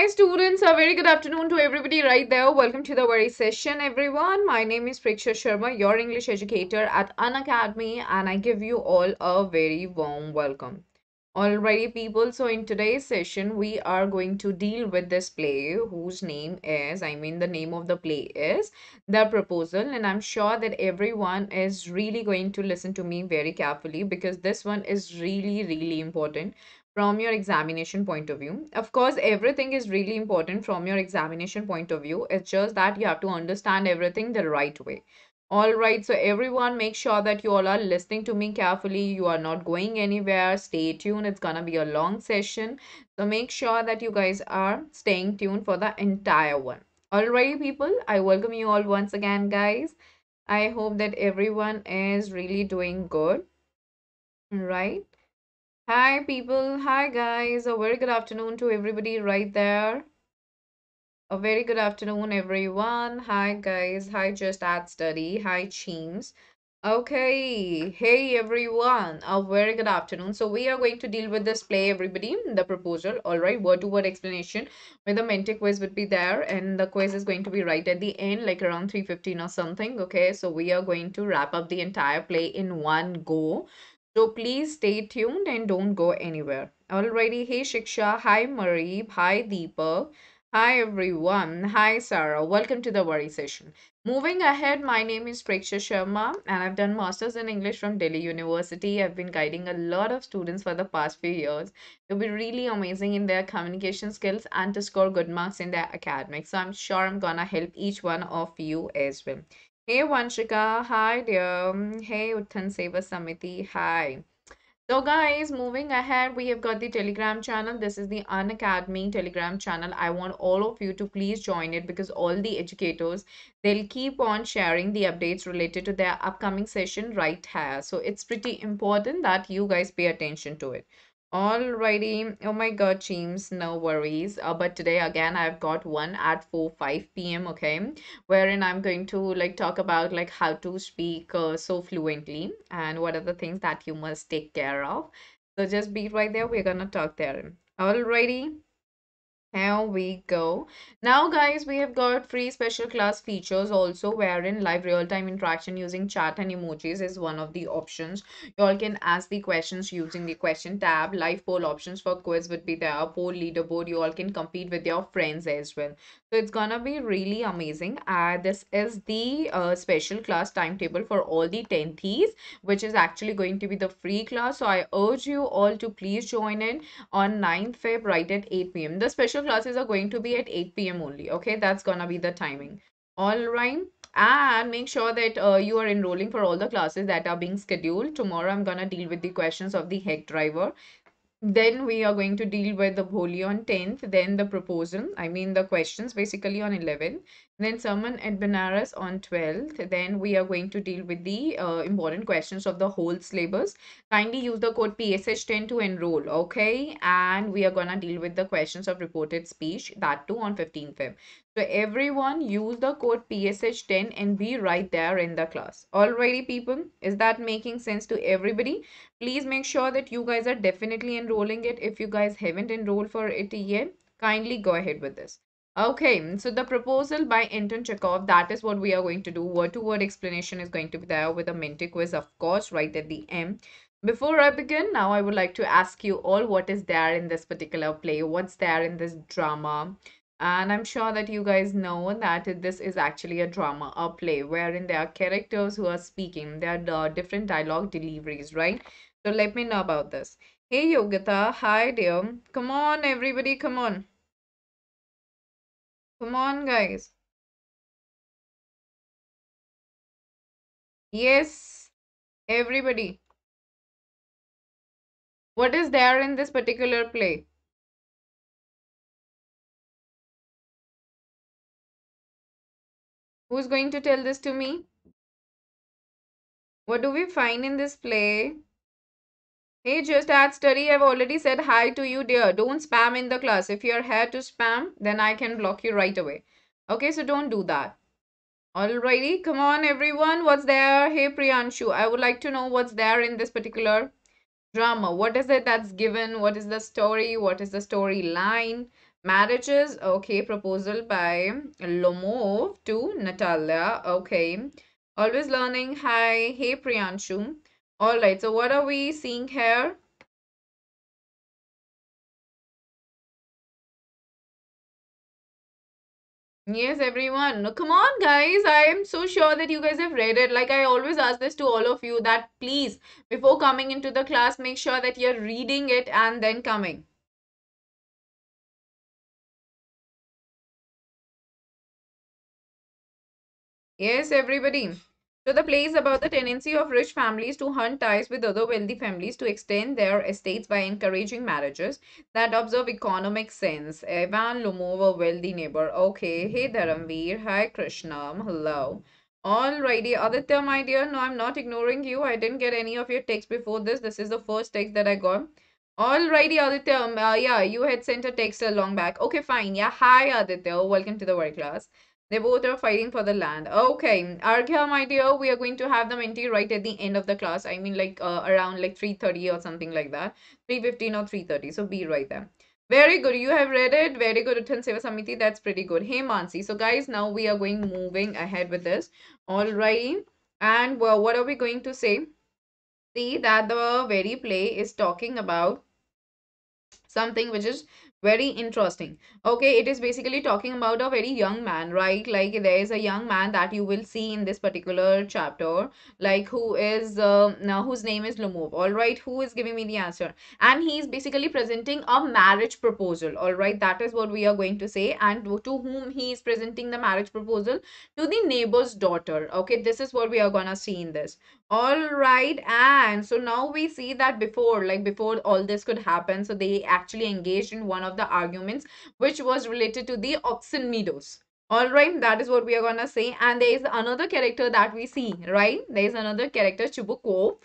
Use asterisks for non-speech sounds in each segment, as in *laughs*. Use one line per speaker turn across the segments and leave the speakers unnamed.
Hi students, a very good afternoon to everybody right there. Welcome to the very session everyone. My name is Preksha Sharma, your English educator at Unacademy and I give you all a very warm welcome. Alrighty people, so in today's session we are going to deal with this play whose name is, I mean the name of the play is The Proposal and I'm sure that everyone is really going to listen to me very carefully because this one is really really important from your examination point of view. Of course, everything is really important from your examination point of view. It's just that you have to understand everything the right way. All right, so everyone make sure that you all are listening to me carefully. You are not going anywhere. Stay tuned. It's gonna be a long session. So make sure that you guys are staying tuned for the entire one. Alrighty, people, I welcome you all once again, guys. I hope that everyone is really doing good. Right? Hi, people. Hi, guys. A very good afternoon to everybody right there. A very good afternoon, everyone. Hi, guys. Hi, Just Add Study. Hi, Cheems. Okay. Hey, everyone. A very good afternoon. So we are going to deal with this play, everybody. The proposal. All right. Word to word explanation. Where the Menti quiz would be there. And the quiz is going to be right at the end, like around 3.15 or something. Okay. So we are going to wrap up the entire play in one go. So please stay tuned and don't go anywhere. Alrighty, hey Shiksha, hi Marie, hi Deepak, hi everyone, hi Sarah, welcome to the worry session. Moving ahead, my name is Preksha Sharma and I've done Masters in English from Delhi University. I've been guiding a lot of students for the past few years to be really amazing in their communication skills and to score good marks in their academics. So I'm sure I'm gonna help each one of you as well. Hey Vanshika, hi dear. Hey Uttan Seva Samiti, hi. So guys, moving ahead, we have got the Telegram channel. This is the Unacademy Telegram channel. I want all of you to please join it because all the educators, they'll keep on sharing the updates related to their upcoming session right here. So it's pretty important that you guys pay attention to it. Alrighty. Oh my god, James, no worries. Uh, but today again I've got one at 4 5 p.m. Okay, wherein I'm going to like talk about like how to speak uh, so fluently and what are the things that you must take care of. So just be right there. We're gonna talk there. Alrighty. Here we go. Now, guys, we have got free special class features also wherein live real-time interaction using chat and emojis is one of the options. You all can ask the questions using the question tab. Live poll options for quiz would be there. Poll leaderboard. You all can compete with your friends as well. So it's gonna be really amazing. Uh, this is the uh, special class timetable for all the 10thies, which is actually going to be the free class. So I urge you all to please join in on 9th Feb right at 8 p.m. The special classes are going to be at 8 p.m. only. Okay, that's gonna be the timing. All right. And make sure that uh, you are enrolling for all the classes that are being scheduled. Tomorrow, I'm gonna deal with the questions of the Hack driver then we are going to deal with the Bholi on 10th, then the proposal, I mean the questions basically on 11th, then sermon at Benares on 12th, then we are going to deal with the uh, important questions of the whole syllabus. Kindly use the code PSH10 to enroll, okay? And we are gonna deal with the questions of reported speech, that too on 15th Feb. So everyone use the code PSH10 and be right there in the class. Alrighty people, is that making sense to everybody? please make sure that you guys are definitely enrolling it. If you guys haven't enrolled for it yet kindly go ahead with this. Okay so the proposal by Anton Chekhov that is what we are going to do. Word to word explanation is going to be there with a Menti quiz of course right at the end. Before I begin now I would like to ask you all what is there in this particular play? What's there in this drama and I'm sure that you guys know that this is actually a drama, a play, wherein there are characters who are speaking. There are uh, different dialogue deliveries, right? So let me know about this. Hey Yogita, hi dear. Come on everybody, come on. Come on guys. Yes, everybody. What is there in this particular play? Who's going to tell this to me? What do we find in this play? Hey, just add study. I've already said hi to you, dear. Don't spam in the class. If you're here to spam, then I can block you right away. Okay, so don't do that. Alrighty, come on everyone. What's there? Hey, Priyanshu. I would like to know what's there in this particular drama. What is it that's given? What is the story? What is the storyline? Marriages, okay, proposal by Lomov to Natalia, okay. Always learning, hi, hey Priyanshu. All right, so what are we seeing here? Yes, everyone. Come on, guys. I am so sure that you guys have read it. Like I always ask this to all of you that please, before coming into the class, make sure that you're reading it and then coming. Yes, everybody. So the play is about the tendency of rich families to hunt ties with other wealthy families to extend their estates by encouraging marriages that observe economic sense. Ivan Lumov, a wealthy neighbor. Okay. Hey Dharamveer. Hi Krishnam. Hello. Alrighty, Aditya, my dear. No, I'm not ignoring you. I didn't get any of your texts before this. This is the first text that I got. Alrighty, Aditya. Um, uh, yeah, you had sent a text a long back. Okay, fine. Yeah, hi Aditya. Welcome to the work class. They both are fighting for the land. Okay, Arghya, my dear, we are going to have the Menti right at the end of the class. I mean, like uh, around like 3.30 or something like that. 3.15 or 3.30. So be right there. Very good. You have read it. Very good, Uttan Seva Samiti. That's pretty good. Hey, Mansi. So, guys, now we are going moving ahead with this. All right. And well, what are we going to say? See that the very play is talking about something which is very interesting. Okay it is basically talking about a very young man right? Like there is a young man that you will see in this particular chapter like who is uh, now whose name is Lumov all right? Who is giving me the answer? And he is basically presenting a marriage proposal all right? That is what we are going to say. And to whom he is presenting the marriage proposal? To the neighbor's daughter okay? This is what we are gonna see in this all right, and so now we see that before, like before all this could happen, so they actually engaged in one of the arguments which was related to the oxen meadows. All right, that is what we are gonna say. And there is another character that we see, right? There is another character, Chubukov,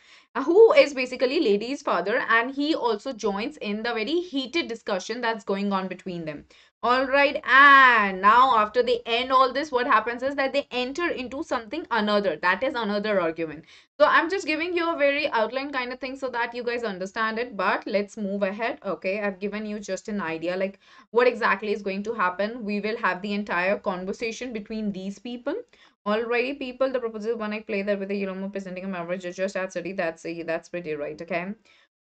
who is basically Lady's father, and he also joins in the very heated discussion that's going on between them. All right, and now after they end all this, what happens is that they enter into something another. That is another argument. So I'm just giving you a very outline kind of thing so that you guys understand it. But let's move ahead. Okay, I've given you just an idea like what exactly is going to happen. We will have the entire conversation between these people. Alrighty, people, the proposal when I play that with the Yellow presenting a average just at study, that's that's pretty right, okay?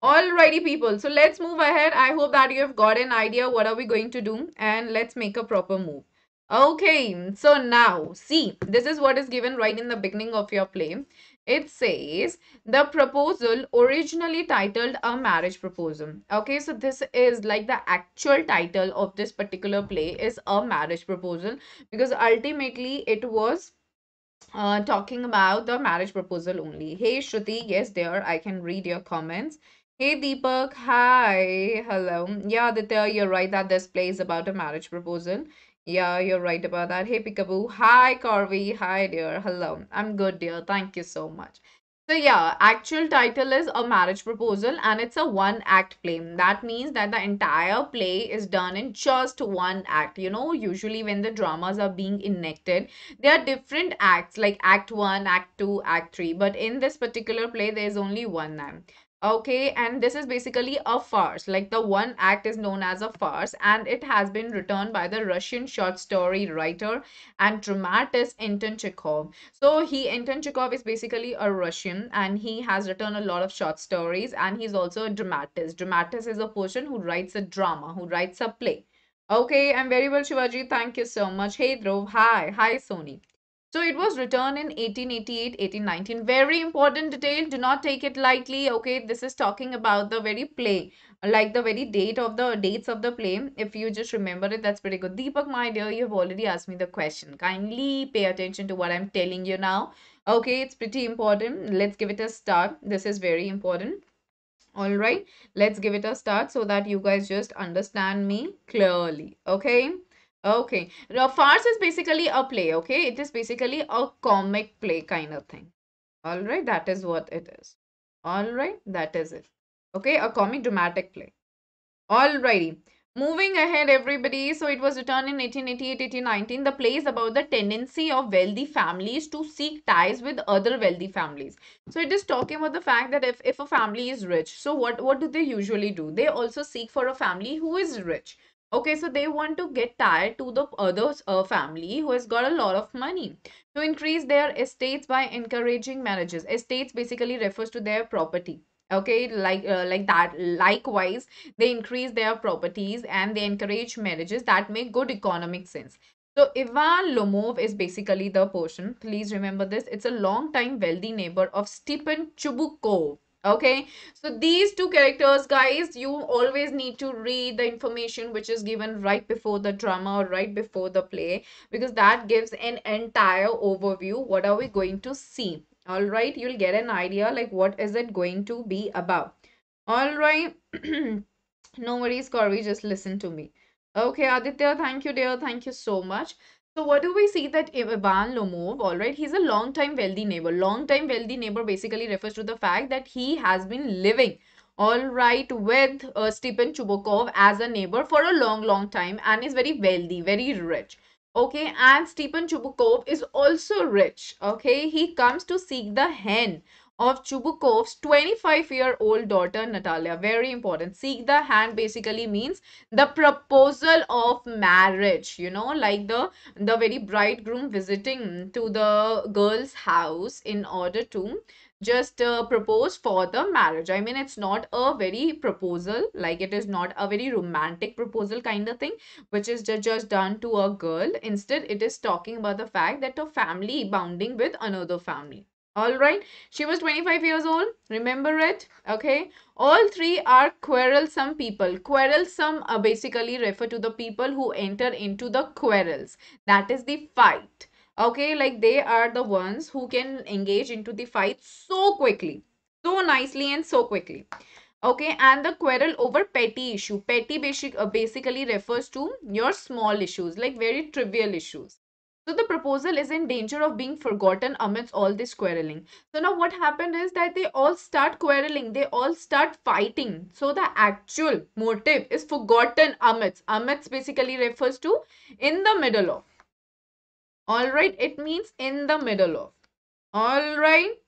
Alrighty, people. So let's move ahead. I hope that you have got an idea what are we going to do and let's make a proper move. Okay, so now see, this is what is given right in the beginning of your play. It says the proposal originally titled a marriage proposal. Okay, so this is like the actual title of this particular play is a marriage proposal because ultimately it was uh, talking about the marriage proposal only. Hey Shruti, yes, dear, I can read your comments. Hey Deepak, hi, hello. Yeah, Aditya, you're right that this play is about a marriage proposal. Yeah, you're right about that. Hey Peekaboo, hi Corby, hi dear, hello. I'm good, dear. Thank you so much. So yeah, actual title is a marriage proposal and it's a one act play. That means that the entire play is done in just one act. You know, usually when the dramas are being enacted, there are different acts like act 1, act 2, act 3. But in this particular play, there's only one name. Okay, and this is basically a farce. Like the one act is known as a farce, and it has been written by the Russian short story writer and dramatist Anton Chekhov. So he Anton Chekhov is basically a Russian, and he has written a lot of short stories, and he's also a dramatist. Dramatist is a person who writes a drama, who writes a play. Okay, I'm very well, Shivaji. Thank you so much. Hey, Dhruv. Hi. Hi, Sony. So it was written in 1888, 1819. Very important detail. Do not take it lightly. Okay, this is talking about the very play, like the very date of the dates of the play. If you just remember it, that's pretty good. Deepak, my dear, you have already asked me the question. Kindly pay attention to what I'm telling you now. Okay, it's pretty important. Let's give it a start. This is very important. All right, let's give it a start so that you guys just understand me clearly. Okay. Okay. Now, farce is basically a play, okay? It is basically a comic play kind of thing. All right, that is what it is. All right, that is it. Okay, a comic dramatic play. All righty. Moving ahead, everybody. So it was written in 1888, 1819. The play is about the tendency of wealthy families to seek ties with other wealthy families. So it is talking about the fact that if, if a family is rich, so what, what do they usually do? They also seek for a family who is rich Okay, so they want to get tied to the other uh, family who has got a lot of money to increase their estates by encouraging marriages. Estates basically refers to their property. Okay, like uh, like that. Likewise, they increase their properties and they encourage marriages that make good economic sense. So Ivan Lomov is basically the person. Please remember this. It's a long time wealthy neighbor of Stepan Chubukov okay? So these two characters guys you always need to read the information which is given right before the drama or right before the play because that gives an entire overview what are we going to see. All right? You'll get an idea like what is it going to be about. All right? *clears throat* No worries corey. Just listen to me. Okay aditya thank you dear. Thank you so much so what do we see that Ivan Lomov, all right, he's a long-time wealthy neighbor. Long-time wealthy neighbor basically refers to the fact that he has been living, all right, with uh, Stepan Chubukov as a neighbor for a long, long time and is very wealthy, very rich. Okay, and Stepan Chubukov is also rich. Okay, he comes to seek the hand of Chubukov's 25 year old daughter Natalia. Very important. Seek the hand basically means the proposal of marriage, you know, like the, the very bridegroom visiting to the girl's house in order to just uh, propose for the marriage. I mean, it's not a very proposal, like it is not a very romantic proposal kind of thing, which is just, just done to a girl. Instead, it is talking about the fact that a family bounding with another family all right. She was 25 years old. Remember it. Okay. All three are quarrelsome people. Quarrelsome uh, basically refer to the people who enter into the quarrels. That is the fight. Okay. Like they are the ones who can engage into the fight so quickly. So nicely and so quickly. Okay. And the quarrel over petty issue. Petty basic uh, basically refers to your small issues like very trivial issues so the proposal is in danger of being forgotten amidst all this quarreling. So now what happened is that they all start quarreling, they all start fighting. So the actual motive is forgotten amidst. Amidst basically refers to in the middle of. Alright, it means in the middle of. Alright.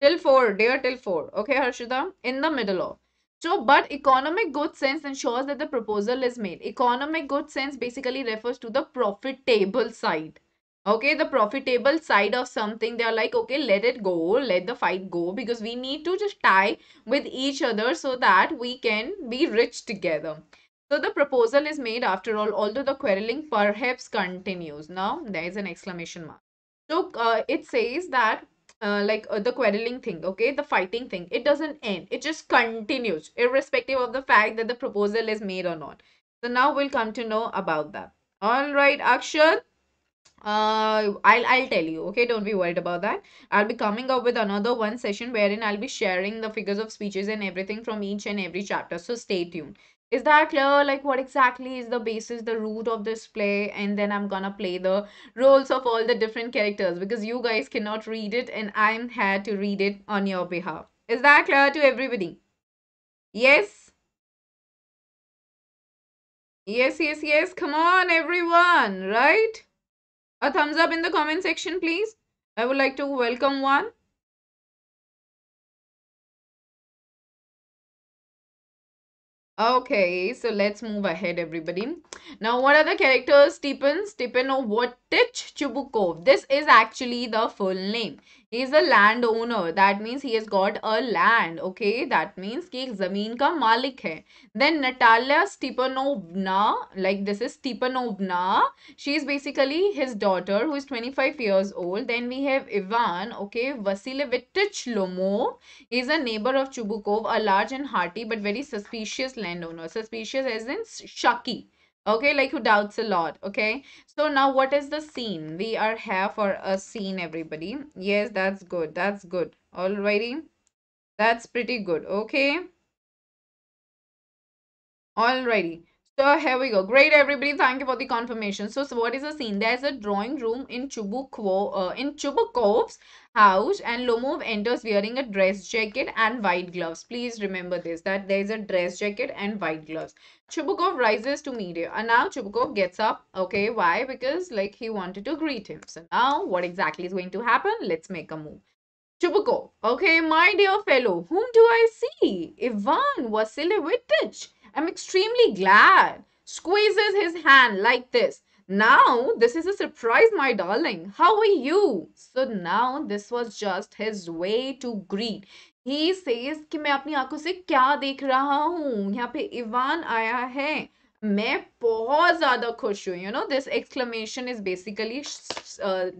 Till 4, dear till 4. Okay, Harshida, in the middle of. So, but economic good sense ensures that the proposal is made. Economic good sense basically refers to the profitable side. Okay, the profitable side of something, they are like, okay, let it go, let the fight go because we need to just tie with each other so that we can be rich together. So the proposal is made after all, although the quarreling perhaps continues. Now, there is an exclamation mark. So uh, it says that uh, like uh, the quarreling thing, okay, the fighting thing, it doesn't end. It just continues, irrespective of the fact that the proposal is made or not. So now we'll come to know about that. All right, Akshat. Uh, I'll I'll tell you. Okay, don't be worried about that. I'll be coming up with another one session wherein I'll be sharing the figures of speeches and everything from each and every chapter. So stay tuned. Is that clear? Like what exactly is the basis, the root of this play? And then I'm gonna play the roles of all the different characters because you guys cannot read it and I'm here to read it on your behalf. Is that clear to everybody? Yes? Yes, yes, yes. Come on, everyone, right? A thumbs up in the comment section, please. I would like to welcome one. Okay, so let's move ahead, everybody. Now, what are the characters? Stephen, Stepan Stepanovich Chubukov. This is actually the full name is a landowner. That means he has got a land okay? That means ki zameen ka malik hai then natalia stepanovna like this is stepanovna she is basically his daughter who is 25 years old. Then we have ivan okay? Vasily lomov is a neighbor of chubukov a large and hearty but very suspicious landowner. Suspicious as in shaki okay like who doubts a lot okay? So now what is the scene? We are here for a scene everybody. Yes that's good that's good. Alrighty. That's pretty good okay? Alrighty so here we go. Great, everybody. Thank you for the confirmation. So, so what is the scene? There's a drawing room in uh, in Chubukov's house, and Lomov enters wearing a dress jacket and white gloves. Please remember this: that there's a dress jacket and white gloves. Chubukov rises to meet you, and now Chubukov gets up. Okay, why? Because like he wanted to greet him. So now, what exactly is going to happen? Let's make a move. Chubukov, okay, my dear fellow, whom do I see? Ivan Vasilievich I'm extremely glad. Squeezes his hand like this. Now, this is a surprise, my darling. How are you? So now, this was just his way to greet. He says कि मैं अपनी आंखों से क्या देख रहा हूँ यहाँ पे इवान आया है मैं बहुत ज्यादा खुश हूँ you know this exclamation is basically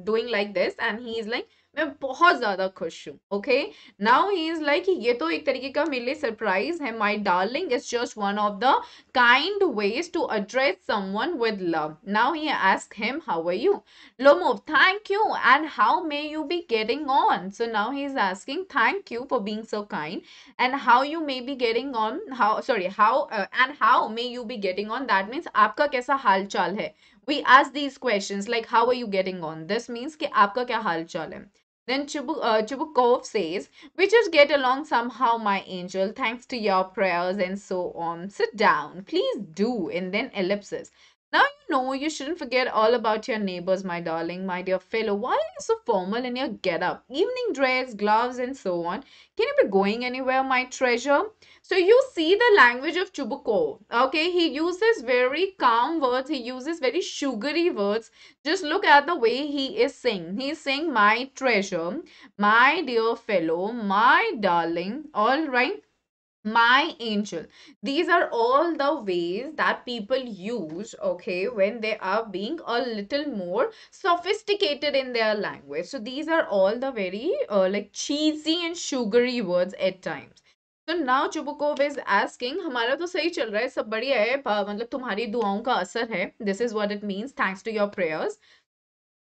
doing like this and he is like मैं बहुत ज़्यादा खुश हूँ okay now he is like ये तो एक तरीके का मेरे लिए सरप्राइज़ है my darling is just one of the kind ways to address someone with love now he ask him how are you Lomov thank you and how may you be getting on so now he is asking thank you for being so kind and how you may be getting on how sorry how and how may you be getting on that means आपका कैसा हाल चाल है? We आज these question like how are you getting on this means कि आपका क्या हाल चाल है? Then Chibu, uh, Chibukov says, We just get along somehow, my angel, thanks to your prayers and so on. Sit down, please do. And then ellipsis. Now you know you shouldn't forget all about your neighbors, my darling, my dear fellow. Why are you so formal in your get-up? Evening dress, gloves, and so on. Can you be going anywhere, my treasure? So you see the language of Chubukov. Okay, he uses very calm words. He uses very sugary words. Just look at the way he is saying. He is saying, my treasure, my dear fellow, my darling. All right my angel these are all the ways that people use okay when they are being a little more sophisticated in their language so these are all the very uh, like cheesy and sugary words at times so now Chubukov is asking हमारा तो सही चल रहा है सब बढ़िया है मतलब तुम्हारी दुआओं का असर है this is what it means thanks to your prayers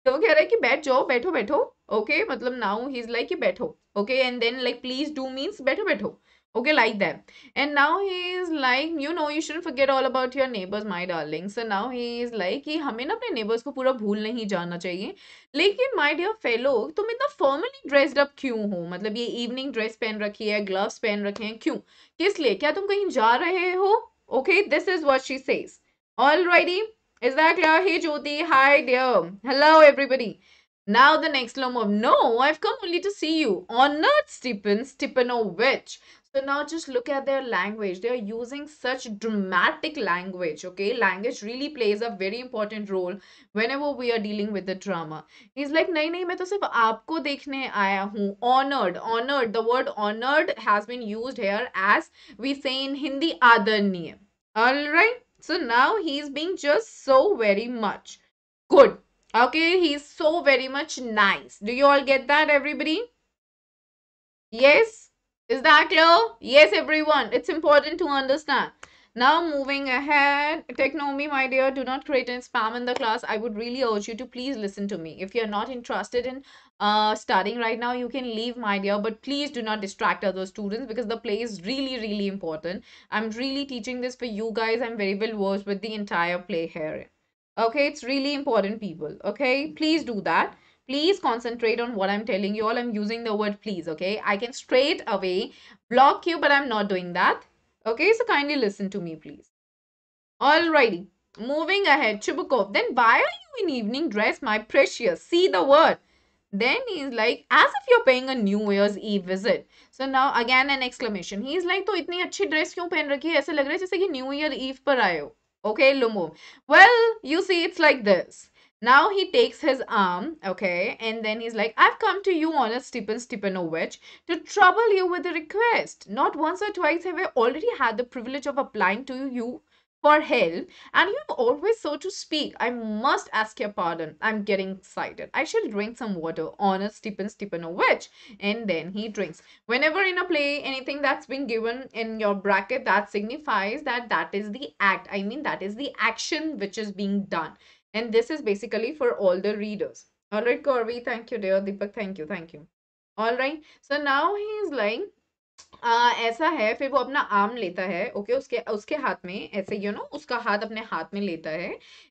तो वो कह रहा है कि बैठ जाओ बैठो बैठो ओके okay? मतलब नाउ ही इज लाइक कि बैठो okay and then like please do means बैठो बैठो okay like that and now he is like you know you shouldn't forget all about your neighbors my darling so now he is like कि हमें ना अपने neighbors को पूरा भूल नहीं जाना चाहिए लेकिन my dear fellow तुम इतना formally dressed up क्यों हो मतलब ये evening dress पहन रखी है gloves पहन रखे हैं क्यों किस लिए क्या तुम कहीं जा रहे हो okay this is what she says alrighty is that clear hey Jyoti hi dear hello everybody now the next loom of no, I've come only to see you. Honored Stephen Stepanovich. So So now just look at their language. They are using such dramatic language, okay? Language really plays a very important role whenever we are dealing with the drama. He's like, nahi nahi, main to sirf aapko dekhne aaya. Honored, honored. The word honored has been used here as we say in Hindi, adarniya. Alright? So now he's being just so very much good. Okay, he's so very much nice. Do you all get that, everybody? Yes? Is that clear? Yes, everyone. It's important to understand. Now moving ahead, Technomi, my dear, do not create any spam in the class. I would really urge you to please listen to me. If you're not interested in uh, studying right now, you can leave, my dear, but please do not distract other students because the play is really, really important. I'm really teaching this for you guys. I'm very well versed with the entire play here. Okay, it's really important, people. Okay, please do that please concentrate on what i'm telling you. All i'm using the word please okay? I can straight away block you but i'm not doing that. Okay so kindly listen to me please. Alrighty. Moving ahead. Chubukov. Then why are you in evening dress my precious? See the word. Then he's like as if you're paying a new year's eve visit. So now again an exclamation. He's like to itni achhi dress kyun pehen rakhi hai aisa lag raha hai jaise ki new year eve par aaye ho okay lumo well you see it's like this now he takes his arm, okay, and then he's like, I've come to you, honest Stephen Stepanovich, to trouble you with a request. Not once or twice have I already had the privilege of applying to you for help, and you have always so to speak. I must ask your pardon. I'm getting excited. I shall drink some water, honest Stephen Stepanovich. And then he drinks. Whenever in a play, anything that's been given in your bracket, that signifies that that is the act. I mean, that is the action which is being done. And this is basically for all the readers. All right, Corby, thank you, dear. Deepak, thank you, thank you. All right. So now he is like, आ, ऐसा है फिर वो अपना arm लेता है okay उसके उसके हाथ में ऐसे यू नो उसका हाथ अपने हाथ में लेता है।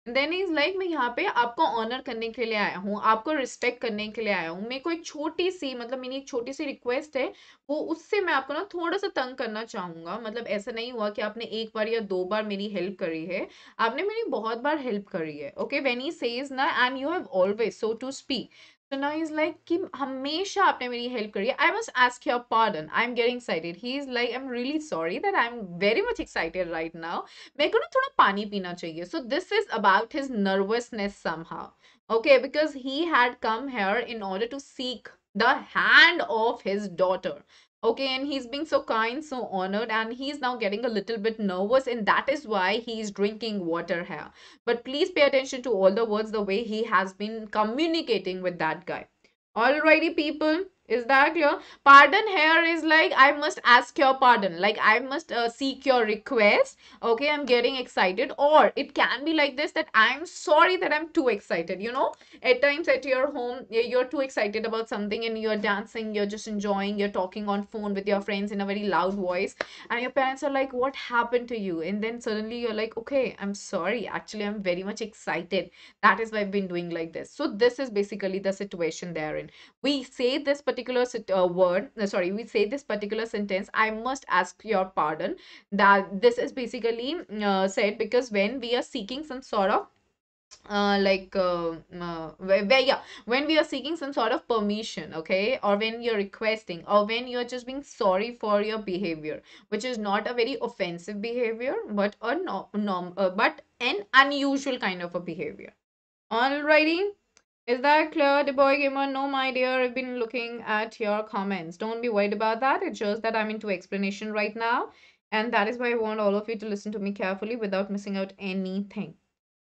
देन इज़ लाइक मैं यहाँ पे आपको ऑनर करने के लिए आया हूँ आपको रिस्पेक्ट करने के लिए आया हूँ। मेरे को एक छोटी सी मतलब मेरी एक छोटी सी रिक्वेस्ट है वो उससे मैं आपको ना थोड़ा सा तंग करना चाहूँगा। मतलब ऐसा नहीं हुआ कि आपने एक बार या दो बार मेरी हेल्प करी है आपने मेरी बहुत बार हेल्प करी है ओके? वेन ही सेज ना and you have always so to speak Krishna is like, कि हमेशा आपने मेरी हेल्प करी I must ask your pardon I am getting excited he is like I am really sorry that I am very much excited right now मेरे को ना थोड़ा पानी पीना चाहिए. So this is about his nervousness somehow okay because he had come here in order to seek the hand of his daughter okay and he's being so kind so honored and he's now getting a little bit nervous and that is why he's drinking water here. But please pay attention to all the words the way he has been communicating with that guy. Alrighty people is that clear? Pardon here is like I must ask your pardon. Like I must uh, seek your request. Okay, I'm getting excited. Or it can be like this that I'm sorry that I'm too excited. You know, at times at your home, you're too excited about something and you're dancing, you're just enjoying, you're talking on phone with your friends in a very loud voice. And your parents are like, what happened to you? And then suddenly you're like, okay, I'm sorry. Actually, I'm very much excited. That is why I've been doing like this. So this is basically the situation they're in. We say this particular uh, word uh, sorry we say this particular sentence i must ask your pardon. That this is basically uh, said because when we are seeking some sort of uh, like uh, uh, where, where, yeah when we are seeking some sort of permission okay or when you're requesting or when you're just being sorry for your behavior which is not a very offensive behavior but a no, norm uh, but an unusual kind of a behavior. Alrighty is that clear, the boy gamer? No, my dear. I've been looking at your comments. Don't be worried about that. It's just that I'm into explanation right now. And that is why I want all of you to listen to me carefully without missing out anything.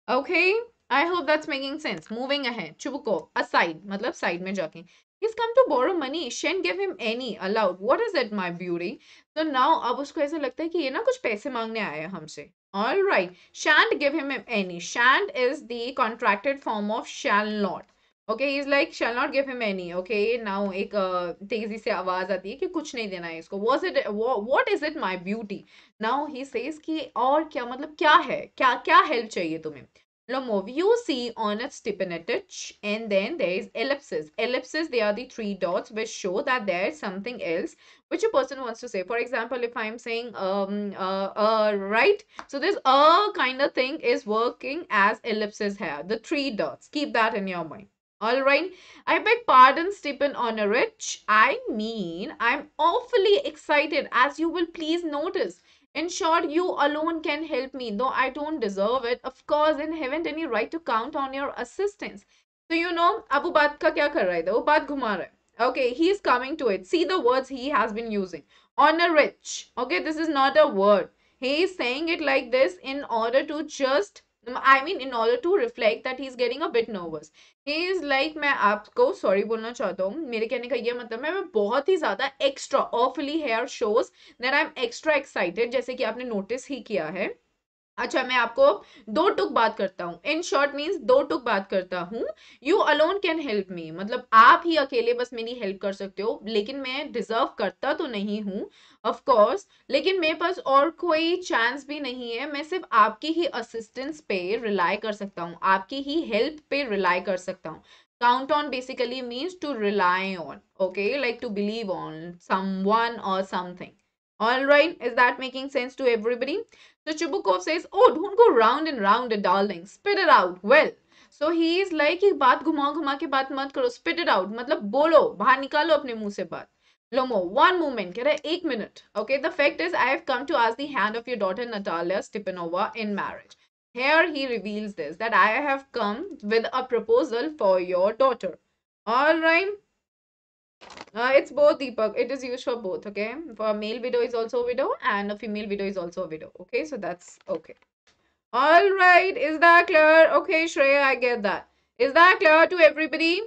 Okay? I hope that's making sense. Moving ahead. Chubuko, aside. Matlab side mein jaake. He's come to borrow money. Shen give him any allowed. What is it, my beauty? So now अब उसको ऐसा लगता है कि ये ना कुछ पैसे मांगने आया है हमसे all right. Shan't give him any. Shan't is the contracted form of shall not. Okay, he's like shall not give him any. Okay, now एक तेज़ी से आवाज़ आती है कि कुछ नहीं देना है इसको. Was it what is it my beauty? Now he says कि और क्या मतलब क्या है? क्या क्या help चाहिए तुम्हें? Lomov, you see on a stipendage and then there is ellipses. Ellipses, they are the three dots which show that there is something else which a person wants to say. For example, if I'm saying, um, uh, uh, right? So this a kind of thing is working as ellipses here. The three dots. Keep that in your mind. All right. I beg pardon, Stephen Honorich. I mean, I'm awfully excited as you will please notice. In short, you alone can help me, though I don't deserve it. Of course, and haven't any right to count on your assistance. So, you know, Abu बात का क्या कर रहा है वो बात घुमा रहा है okay he is coming to it see the words he has been using honor rich okay this is not a word he is saying it like this in order to just I mean in order to reflect that he is getting a bit nervous he is like मैं आपको sorry बोलना चाहता हूँ, मेरे कहने का ये मतलब है, मैं बहुत ही ज़्यादा extra awfully here shows that I am extra excited जैसे कि आपने नोटिस ही किया है. अच्छा मैं आपको दो टुक बात करता हूँ। इन शॉर्ट मीन्स दो टुक बात करता हूँ। You alone can help me मतलब आप ही अकेले बस मेरी हेल्प कर सकते हो, लेकिन मैं डिजर्व करता तो नहीं हूँ ऑफ़ कोर्स लेकिन मेरे पास और कोई चांस भी नहीं है। मैं सिर्फ़ आपकी ही असिस्टेंस पे रिलाई कर सकता हूँ। आपकी ही हेल्प पे रिलाई कर सकता हूँ। Count on basically means to rely on, okay? Like to believe on someone or something. All right? Is that making sense to everybody? So Chubukov says, Oh, don't go round and round it, darling. Spit it out. Well, so he is like कि बात घुमा घुमा के बात मत करो spit it out मतलब बोलो बाहर निकालो अपने मुँह से बात Lomo, one moment, keh rahe, ek minute. Okay, the fact is, I have come to ask the hand of your daughter Natalia Stipanova in marriage. Here he reveals this, that I have come with a proposal for your daughter. All right. Uh, it's both Deepak. It is used for both. Okay. For a male widow is also a widow and a female widow is also a widow. Okay. So that's okay. All right. Is that clear? Okay, Shreya, I get that. Is that clear to everybody?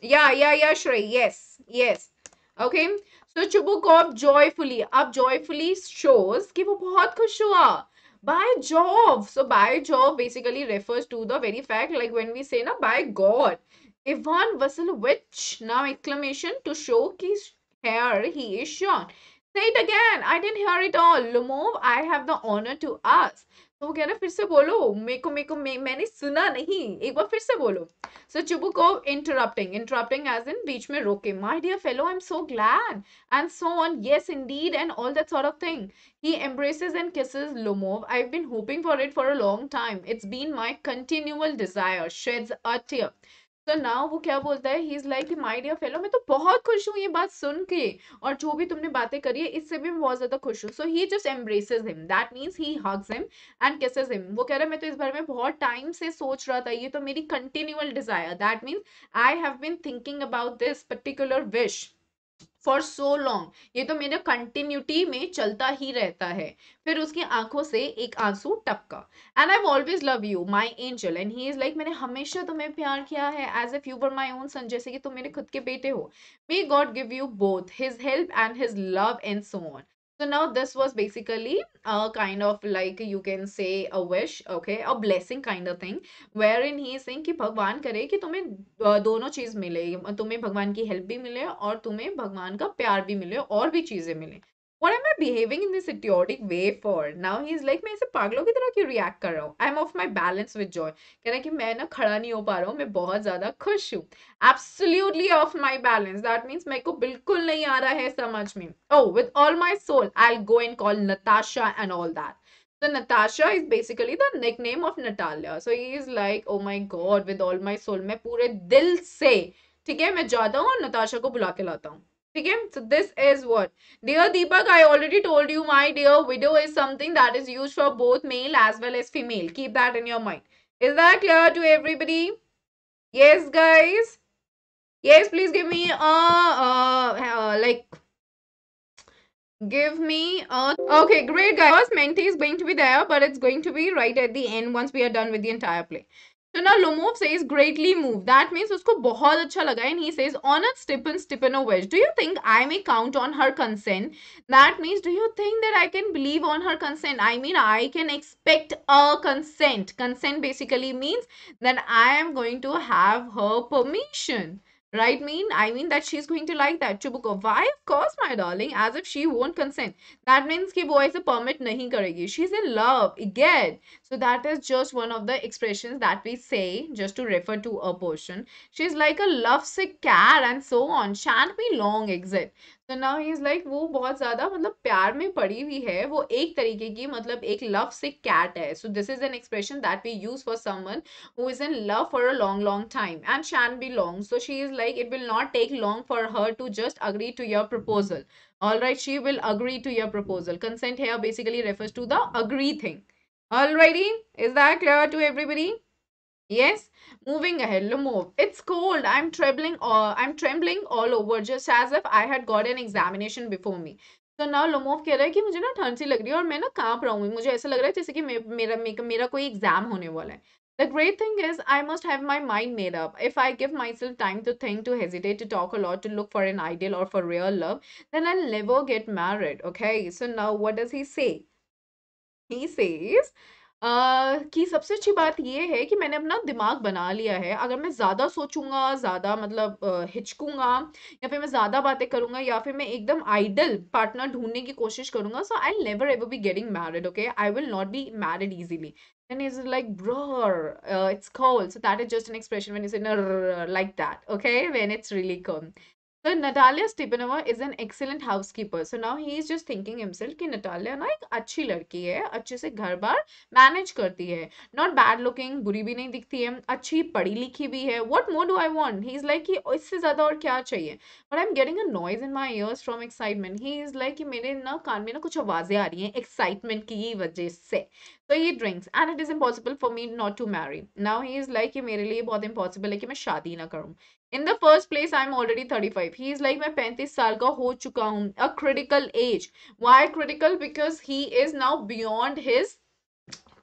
Yeah, yeah, yeah, Shreya. Yes, yes. Okay. So Chubukov joyfully. Up joyfully shows कि वो बहुत खुश हुआ. By Jove. So by Jove basically refers to the very fact like when we say na by God. Ivan Vasilovich, now exclamation to show his hair he is shown. Say it again. I didn't hear it all. Lumov, I have the honor to ask. तो वो कह रहे फिर से बोलो मेरे को मेरे को मैं, मैंने सुना नहीं एक बार फिर से बोलो सो Chubukov interrupting interrupting as in बीच में रोके my dear fellow I am so glad and so on yes Indeed and all that sort of thing he embraces and kisses Lomov. I've been hoping for it for a long time. It's been my continual desire. Sheds a तो now वो क्या बोलता है? He is like my dear fellow मैं तो बहुत खुश हूँ ये बात सुन के और जो भी तुमने बातें करी है, इससे भी मैं बहुत ज़्यादा खुश हूँ। So he just embraces him that means he hugs him and kisses him वो कह रहा है, मैं तो इस बारे में बहुत टाइम से सोच रहा था, ये तो मेरी continual desire that means I have been thinking about this particular wish for so long ये तो मेरे कंटिन्यूटी में चलता ही रहता है। फिर उसकी आँखों से एक आँसू टपका। And I always love you my angel and he is like मैंने हमेशा तुम्हें प्यार किया है as a you were my own son जैसे कि तुम मेरे खुद के बेटे हो। May God give you both his help and his love and so on So now this was basically a kind of like you can say a wish, okay, a blessing kind of thing, wherein he is saying कि भगवान करे कि तुम्हें दोनों चीज़ मिले तुम्हें भगवान की हेल्प भी मिले और तुम्हें भगवान का प्यार भी मिले और भी चीज़ें मिले what am I behaving in this idiotic way for? Now he's like मैं ऐसे पागलों की तरह क्यों react कर रहा हूँ? I'm off my balance with joy. कह रहा है कि मैं ना खड़ा नहीं हो पा रहा हूँ मैं बहुत ज़्यादा खुश हूँ Absolutely off my balance. That means मेरे को बिल्कुल नहीं आ रहा है समझ में Oh, with all my soul, I'll go and call Natasha and all that. So Natasha is basically the nickname of Natalia. So he is like, oh my god, with all my soul, मैं पूरे दिल से ठीक है मैं जाता हूँ और नताशा को बुला के लाता हूँ so this is what dear Deepak, I already told you my dear widow is something that is used for both male as well as female. Keep that in your mind. Is that clear to everybody? Yes, guys. Yes, please give me a uh, uh, like give me a okay great guys first menti is going to be there but it's going to be right at the end once we are done with the entire play so now Lomov says greatly moved. That means usko bahut acha laga and he says on a stippen stippen a wedge. Do you think I may count on her consent? That means do you think that I can believe on her consent? I mean I can expect a consent. Consent basically means that I am going to have her permission right mean i mean that she's going to like that chubuko why of course my darling as if she won't consent that means ki wo aise permit nahi karegi she's in love again so that is just one of the expressions that we say just to refer to a person she's like a lovesick cat and so on shan't be long exit तो now he is like वो बहुत ज्यादा मतलब प्यार में पड़ी हुई है वो एक तरीके की मतलब एक लव से कैट है सो this is an expression that we use for someone who is in love for a long long time and शैन B long so she is like it will not take long for her to just agree to your proposal all right she will agree to your proposal consent here basically refers to the agree thing alrighty is that clear to everybody Yes, moving ahead, move. It's cold. I'm trembling uh, I'm trembling all over just as if I had got an examination before me. तो now Lomov कह रहा है कि मुझे ना ठंड सी लग रही है और मैं ना कांप रहा हूँ मुझे ऐसा लग रहा है जैसे कि मे, मेरा मे, मेरा कोई एग्जाम होने वाला है The great thing is, I must have my mind made up. If I give myself time to think, to hesitate, to talk a lot, to look for an ideal or for real love, then I'll never get married. Okay, so now what does he say? He says, कि सबसे अच्छी बात ये है कि मैंने अपना दिमाग बना लिया है। अगर मैं ज़्यादा सोचूँगा, ज़्यादा मतलब अ, हिचकूँगा या फिर मैं ज़्यादा बातें करूँगा या फिर मैं एकदम आइडल पार्टनर ढूँढने की कोशिश करूँगा so I never ever be getting married, okay? I will not be married he's like, "Brr, uh, it's cold." So that is just an expression when you say "Brr," like that, okay? When it's really cold. So Natalia Stepanova is an excellent housekeeper. So now he is just thinking himself कि Natalia ना एक अच्छी लड़की है अच्छे से घर बार manage करती है not bad looking बुरी भी नहीं दिखती है अच्छी पढ़ी लिखी भी है what more do I want he is like कि इससे ज़्यादा और क्या चाहिए but I'm getting a noise in my ears from excitement he is like कि मेरे ना कान में ना कुछ आवाज़ें आ रही हैं excitement की वजह से so he drinks and it is impossible for me not to marry now he is like कि मेरे लिए बहुत impossible है कि मैं शादी ना करूँ in the first place I am already thirty five he is like मैं पैंतीस साल का हो चुका हूँ a critical age why critical because he is now beyond his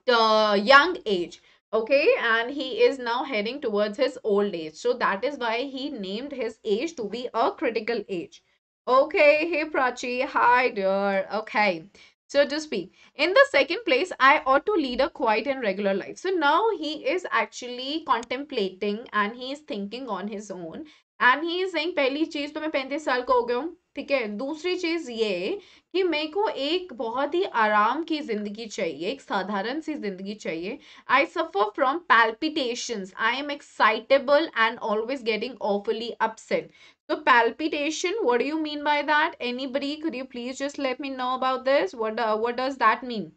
young age okay and he is now heading towards his old age so that is why he named his age to be a critical age okay hey prachi hi dear okay so to speak. In the second place, I ought to lead a quiet and regular life. So now he is actually contemplating and he is thinking on his own. And he is saying, पहली चीज तो मैं पैंतीस साल का हो गया हूँ ठीक है दूसरी चीज ये कि मेरे को एक बहुत ही आराम की जिंदगी चाहिए एक साधारण सी जिंदगी चाहिए I suffer from palpitations I am excitable and always getting awfully upset so palpitation, what do you mean by that? Anybody, could you please just let me know about this? What, uh, what does that mean?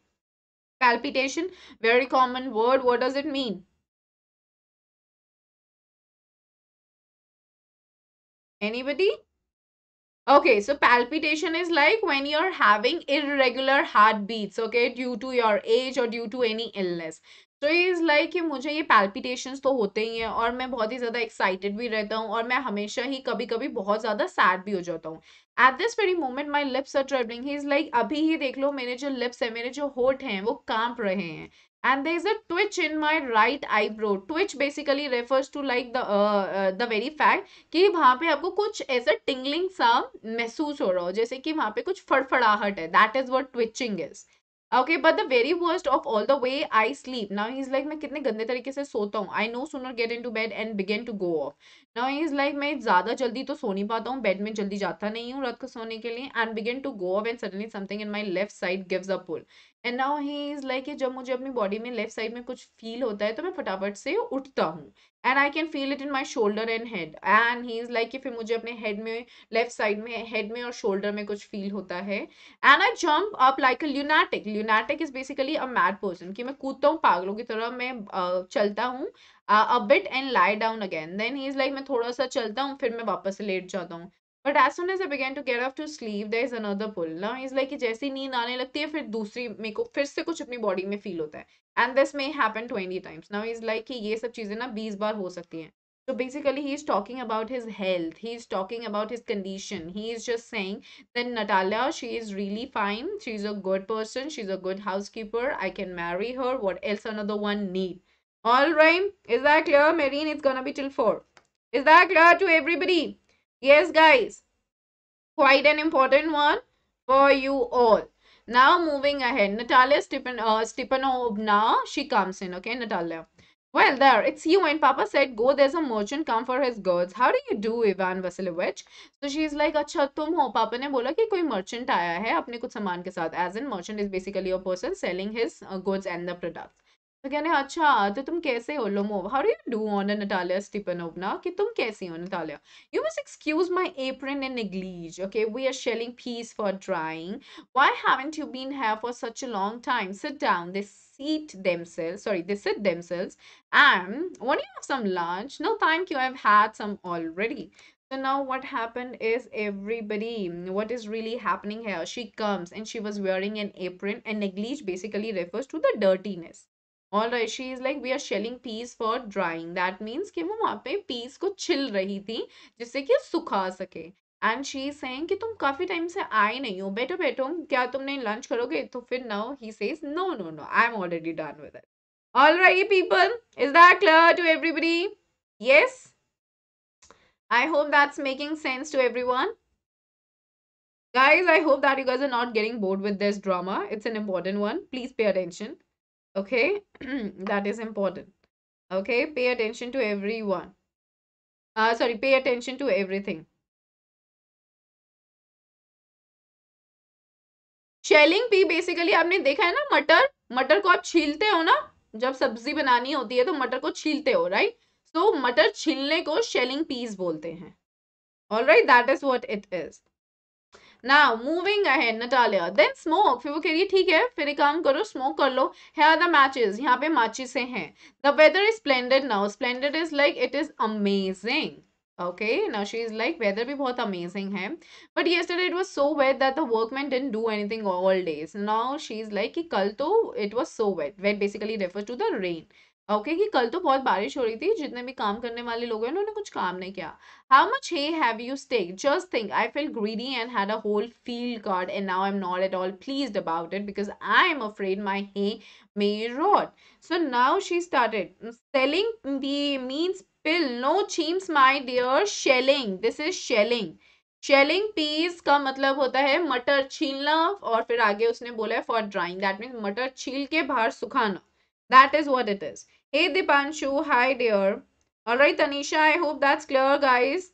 Palpitation, very common word. What does it mean? Anybody? Okay, so palpitation is like when you're having irregular heartbeats, okay, due to your age or due to any illness. तो is like कि मुझे ये palpitations तो होते ही हैं और मैं बहुत ही ज़्यादा एक्साइटेड भी रहता हूँ और मैं हमेशा ही कभी कभी बहुत ज़्यादा सैड भी हो जाता हूँ। At this very moment my lips are travelling he is like अभी ही देख लो मेरे जो लिप्स है मेरे जो होठ हैं वो काँप रहे हैं। And there is a twitch in my right eyebrow. Twitch basically refers to like the uh, uh, the very fact कि वहाँ पे आपको कुछ ऐसा tingling सा महसूस हो रहा हो जैसे कि वहाँ पे कुछ फड़फड़ाहट है। That is what twitching is. Okay but the very worst of all the way I sleep now he is like मैं कितने गंदे तरीके से सोता हूँ। I no sooner get into bed and begin to go off now he is like मैं ज़्यादा जल्दी तो सो नहीं पाता हूँ। बेड में जल्दी जाता नहीं हूँ रात को सोने के लिए and begin to go off and suddenly something in my left side gives a pull and now he is like जब मुझे अपनी बॉडी में लेफ़्ट साइड में कुछ फील होता है तो मैं फटाफट से उठता हूँ। And I can feel it in my shoulder and head and he is like कि फिर मुझे अपने हेड में लेफ़्ट साइड में हेड में और शोल्डर में कुछ फील होता है। And I jump up like a lunatic lunatic is basically a mad person कि मैं कूदता हूँ पागलों की तरह मैं uh, चलता हूँ a bit and lie down again then he is like मैं थोड़ा सा चलता हूँ फिर मैं वापस लेट जाता हूँ। But as soon as I begin to get off to sleeve there is another pull ना इज लाइक जैसी नींद आने लगती है फिर दूसरी मेरे को फिर से कुछ अपनी बॉडी में फील होता है and this may happen twenty times now is like कि ये सब चीज़ें ना बीस बार हो सकती हैं So basically, he is talking about his health. He is talking about his condition. He is just saying that Natalia, she is really fine. She's a good person. She's a good housekeeper. I can marry her. What else another one need? All right. Is that clear, Marine? It's gonna be till 4. Is that clear to everybody? Yes, guys. Quite an important one for you all. Now, moving ahead. Natalia Stipan, uh, Stepanovna, she comes in. Okay, Natalia. Well, there, it's you. And Papa said, go, there's a merchant come for his goods. How do you do, Ivan Vasilovich? So she's like, अच्छा तुम हो पापा ने बोला कि कोई merchant आया है अपने कुछ सामान के साथ as in merchant is basically a person selling his uh, goods and the products तो कहने अच्छा तो तुम कैसे हो Lomov how do you do on Natalia Stepanovna कि तुम कैसी हो Natalia you must excuse my apron and negligee okay we are shelling peas for drying why haven't you been here for such a long time sit down this seat themselves sorry they sit themselves and want you have some lunch no thank you i've had some already so now what happened is everybody what is really happening here she comes and she was wearing an apron and neglige basically refers to the dirtiness all right she is like we are shelling peas for drying that means कि वो वहाँ पे piece को छिल रही थी जिससे कि सुखा सके एंड शी इज सेइंग कि तुम काफी टाइम से आए नहीं हो बैठो बैठो क्या तुमने लंच करोगे तो फिर now he says no no no I am already done with it all right people is that clear to everybody yes I hope that's making sense to everyone. Guys, I hope that you guys are not getting bored with this drama. It's an important one. Please pay attention. Okay? *clears throat* That is important. Okay? Pay attention to everyone. Uh sorry, pay attention to everything. Shelling pea basically आपने देखा है ना, मटर मटर को आप छीलते हो ना, जब सब्ज़ी बनानी होती है तो मटर को छीलते हो राइट सो मटर छीलने को शेलिंग पीस बोलते हैं। All right that is what it is ना मूविंग है नटालिया देन स्मोक फिर वो कह रही है, ठीक है, फिर एक काम करो स्मोक कर लो। है आर द मैचेज यहाँ पे माचिसे हैं। The weather is splendid now splendid is like it is amazing okay now she is like weather भी बहुत अमेजिंग है. But yesterday it was so wet that the workman didn't do anything all days now she is like कि कल तो it was so wet wet basically refer to the rain okay okay, कि कल तो बहुत बारिश हो रही थी जितने भी काम करने वाले लोग हैं उन्होंने कुछ काम नहीं किया। How much hay have you stacked just think I feel greedy and had a whole field cut and now I am not at all pleased about it because I am afraid my hay may rot so now she started shelling means peel no चीम्स my dear shelling this is shelling shelling peas का मतलब होता है मटर छीलना और फिर आगे उसने बोला है फॉर ड्राइंग दैट मीन्स मटर छील के बाहर सुखाना। That is what it is. Hey Dipanshu, hi dear. Alright Tanisha, I hope that's clear guys.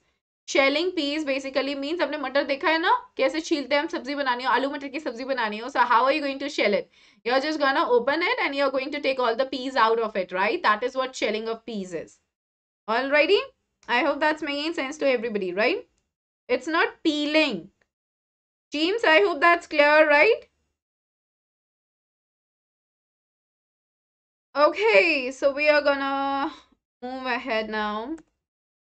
Shelling piece basically means आपने मटर देखा है ना कैसे छीलते हैं हम सब्जी बनानी हो आलू मटर की सब्जी बनानी हो so how are you going to shell it you are just gonna open it and you are going to take all the peace out of it right that is what shelling of peace is alrighty i hope that's making sense to everybody right it's not peeling james i hope that's clear right Okay, so we are gonna move ahead now.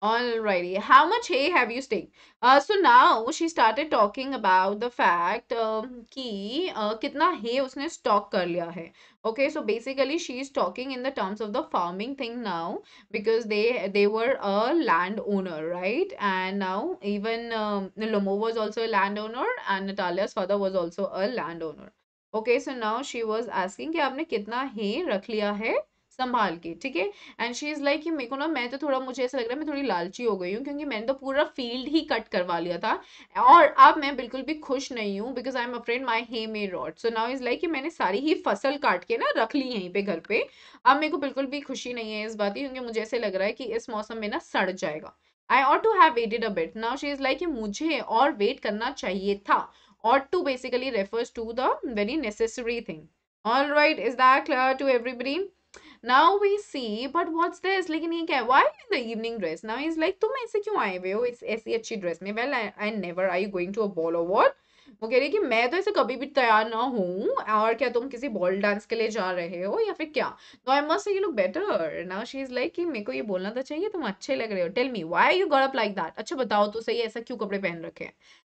Alrighty, how much hay have you staked? Uh, so now she started talking about the fact uh, ki uh, hay usne stock kar liya hai. Okay, so basically she is talking in the terms of the farming thing now because they they were a land owner, right? And now even um, Lomo was also a land owner, and Natalia's father was also a land owner. Okay, so now she was asking कि आपने कितना hay रख लिया है संभाल के ठीक है? एंड शी इज़ लाइक कि मेरे को ना मैं तो थोड़ा मुझे ऐसा लग रहा है मैं थोड़ी लालची हो गई हूँ क्योंकि मैंने तो पूरा फ़ील्ड ही कट करवा लिया था। और अब मैं बिल्कुल भी खुश नहीं हूँ because I am afraid my hay may rot so now is like कि मैंने सारी ही फ़सल काट के ना रख ली यहीं पे घर पे। अब मेरे को बिल्कुल भी खुशी नहीं है इस बात की क्योंकि मुझे ऐसे लग रहा है कि इस मौसम में ना सड़ जाएगा। I ought to have waited a bit now she is like कि मुझे और वेट करना चाहिए था। Ought to basically refers to the very necessary thing all right is that clear to everybody now we see but what's this ये क्या है why in the evening dress now he's like तुम ऐसे क्यों आए हुए हो इस ऐसी अच्छी ड्रेस में well I, I never are you going to a ball or what वो कह रही कि मैं तो ऐसे कभी भी तैयार ना हूँ और क्या तुम किसी बॉल डांस के लिए जा रहे हो या फिर क्या तो I must you look better now she is like कि मेरे को ये बोलना तो चाहिए तुम अच्छे लग रहे हो tell me why you got up like that अच्छा बताओ तो सही ऐसा क्यों कपड़े पहन रखे हैं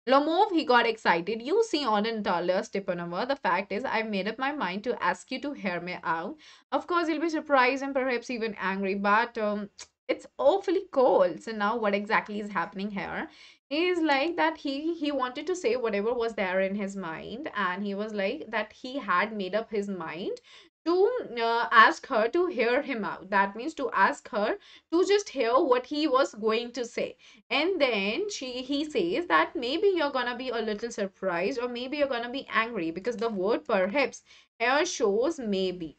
Lomov, he got excited. You see, on Natalia Stepanova, the fact is, I've made up my mind to ask you to hear me out. Of course, you'll be surprised and perhaps even angry, but um, it's awfully cold. So now, what exactly is happening here? Is like that he he wanted to say whatever was there in his mind, and he was like that he had made up his mind to uh, ask her to hear him out. That means to ask her to just hear what he was going to say. And then she he says that maybe you're gonna be a little surprised or maybe you're gonna be angry because the word perhaps here shows maybe.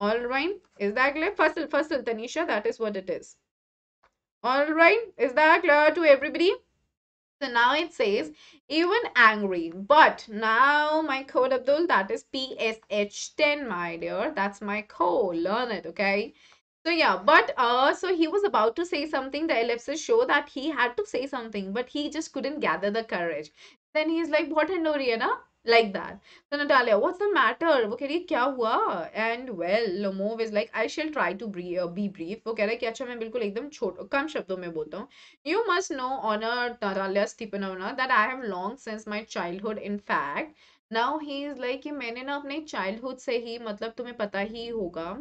All right, is that clear? Fasil, Fasil, Tanisha, that is what it is. All right, is that clear to everybody? So now it says even angry. But now my code Abdul, that is PSH10, my dear. That's my code. Learn it, okay? So yeah, but uh, so he was about to say something. The ellipses show that he had to say something, but he just couldn't gather the courage. Then he's like, "What है na?" Like that. So Natalia, what's the matter? वो कह रही है क्या हुआ? And well, Lomov is like, I shall try to be, uh, be brief. वो कह रहा है कि अच्छा मैं बिल्कुल एकदम छोट कम शब्दों में बोलता हूँ. You must know, Honor Natalia Stepanovna, that I have long since my childhood. In fact, now he is like कि मैंने ना अपने चाइल्डहुड से ही मतलब तुम्हें पता ही होगा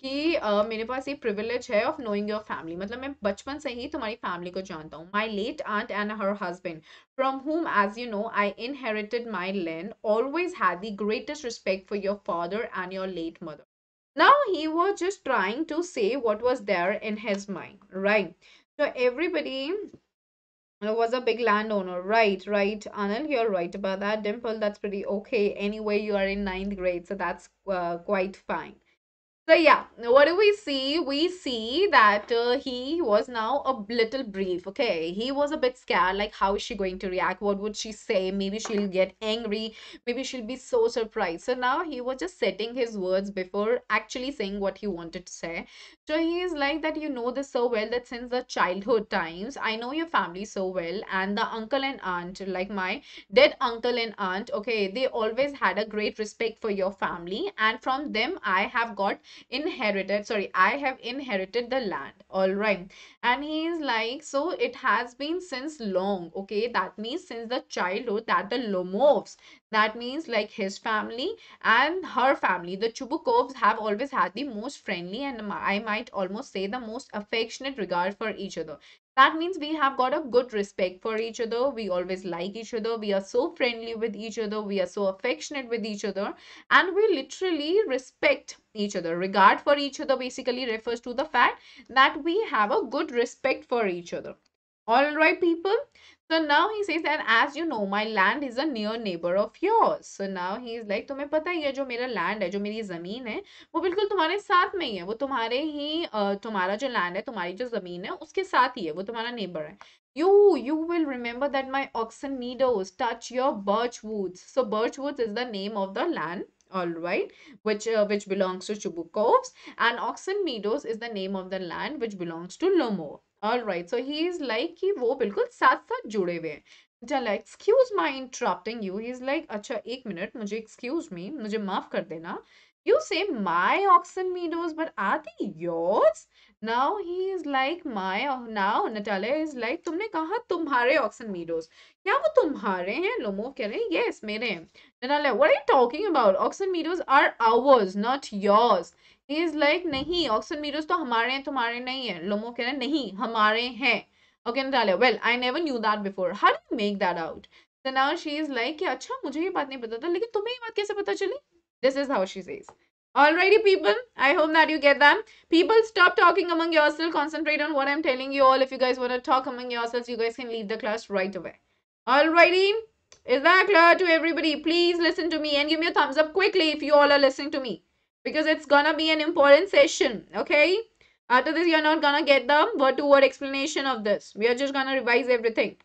कि uh, मेरे पास ये प्रिविलेज है ऑफ़ नोइंग योर फैमिली मतलब मैं बचपन से ही तुम्हारी फैमिली को जानता हूँ my late aunt and her husband from whom as you know I inherited my land always had the greatest respect for your father and your late mother Now he was just trying to say what was there in his mind, right? So everybody. Was a big landowner. Right, right. Anil, you're right about that. Dimple, that's pretty okay. Anyway, you are in ninth grade, so that's uh, quite fine. So yeah, what do we see? We see that uh, he was now a little brief. Okay, he was a bit scared. Like, how is she going to react? What would she say? Maybe she'll get angry. Maybe she'll be so surprised. So now he was just setting his words before actually saying what he wanted to say. So he is like that. You know this so well that since the childhood times, I know your family so well, and the uncle and aunt, like my dead uncle and aunt. Okay, they always had a great respect for your family, and from them I have got inherited sorry i have inherited the land. All right. And he is like so it has been since long okay? That means since the childhood that the lomovs that means like his family and her family the chubukovs have always had the most friendly and i might almost say the most affectionate regard for each other that means we have got a good respect for each other. We always like each other. We are so friendly with each other. We are so affectionate with each other. And we literally respect each other. Regard for each other basically refers to the fact that we have a good respect for each other. All right people so now he says that as you know my land is a near neighbor of yours so now he is like तुम्हें पता ही है जो मेरा land है जो मेरी ज़मीन है वो बिल्कुल तुम्हारे साथ में ही है वो तुम्हारे ही तुम्हारा जो land है तुम्हारी जो ज़मीन है उसके साथ ही है वो तुम्हारा neighbor है you you will remember that my oxen meadows touch your birch woods so birch woods is the name of the land all right which uh, which belongs to chubukovs and oxen meadows is the name of the land which belongs to lomo all right so he is like कि वो बिल्कुल साथ साथ जुड़े हुए हैं चला excuse my interrupting you he is like अच्छा एक मिनट मुझे एक्सक्यूज मी मुझे माफ़ कर देना You say my oxen meadows, but are they yours? Now he is like my now Natalia is like तुमने कहा तुम्हारे oxen meadows क्या वो तुम्हारे हैं लोमो कह रहे हैं yes मेरे हैं Natalia what are you talking about oxen meadows are ours not yours he is like नहीं oxen meadows तो हमारे हैं तुम्हारे नहीं है लोमो कह रहे हैं नहीं हमारे हैं okay Natalia well I never knew that before how do you make that out so now she is कि अच्छा मुझे ये बात नहीं पता था लेकिन तुम्हें ये बात कैसे पता चली this is how she says Alrighty, people. I hope that you get them. People, stop talking among yourselves. Concentrate on what I'm telling you all. If you guys want to talk among yourselves, you guys can leave the class right away. Alrighty. Is that clear to everybody? Please listen to me and give me a thumbs up quickly if you all are listening to me. Because it's gonna be an important session. Okay? After this, you're not gonna get the word-to-word explanation of this. We are just gonna revise everything.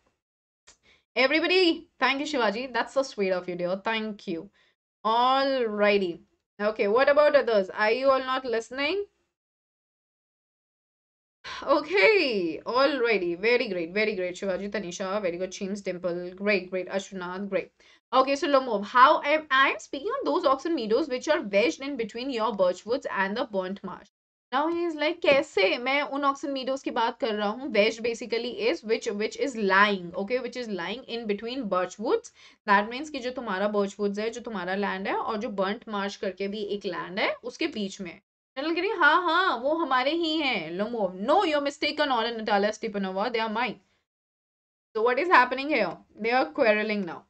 Everybody, thank you, Shivaji. That's so sweet of you, dear. Thank you. Alrighty. Okay, what about others? Are you all not listening? Okay, alrighty. Very great, very great. Shivaji, Tanisha, very good. Chins, Dimple, great, great. Ashwanath, great. Okay, so Lomov, how am I am speaking on those oxen meadows which are wedged in between your birch woods and the burnt marsh. Now he is like कैसे मैं उन oxen meadows की बात कर रहा हूँ? Wedge basically is which which is lying okay which is lying in between birch woods that means कि जो तुम्हारा बर्च वुड्स है जो तुम्हारा लैंड है और जो बर्ट मार्च करके भी एक लैंड है उसके बीच में जनरल कह हाँ हाँ वो हमारे ही हैं Lomov no your mistake on all Natalya Stepanovna they are mine so what is happening here they are quarrelling now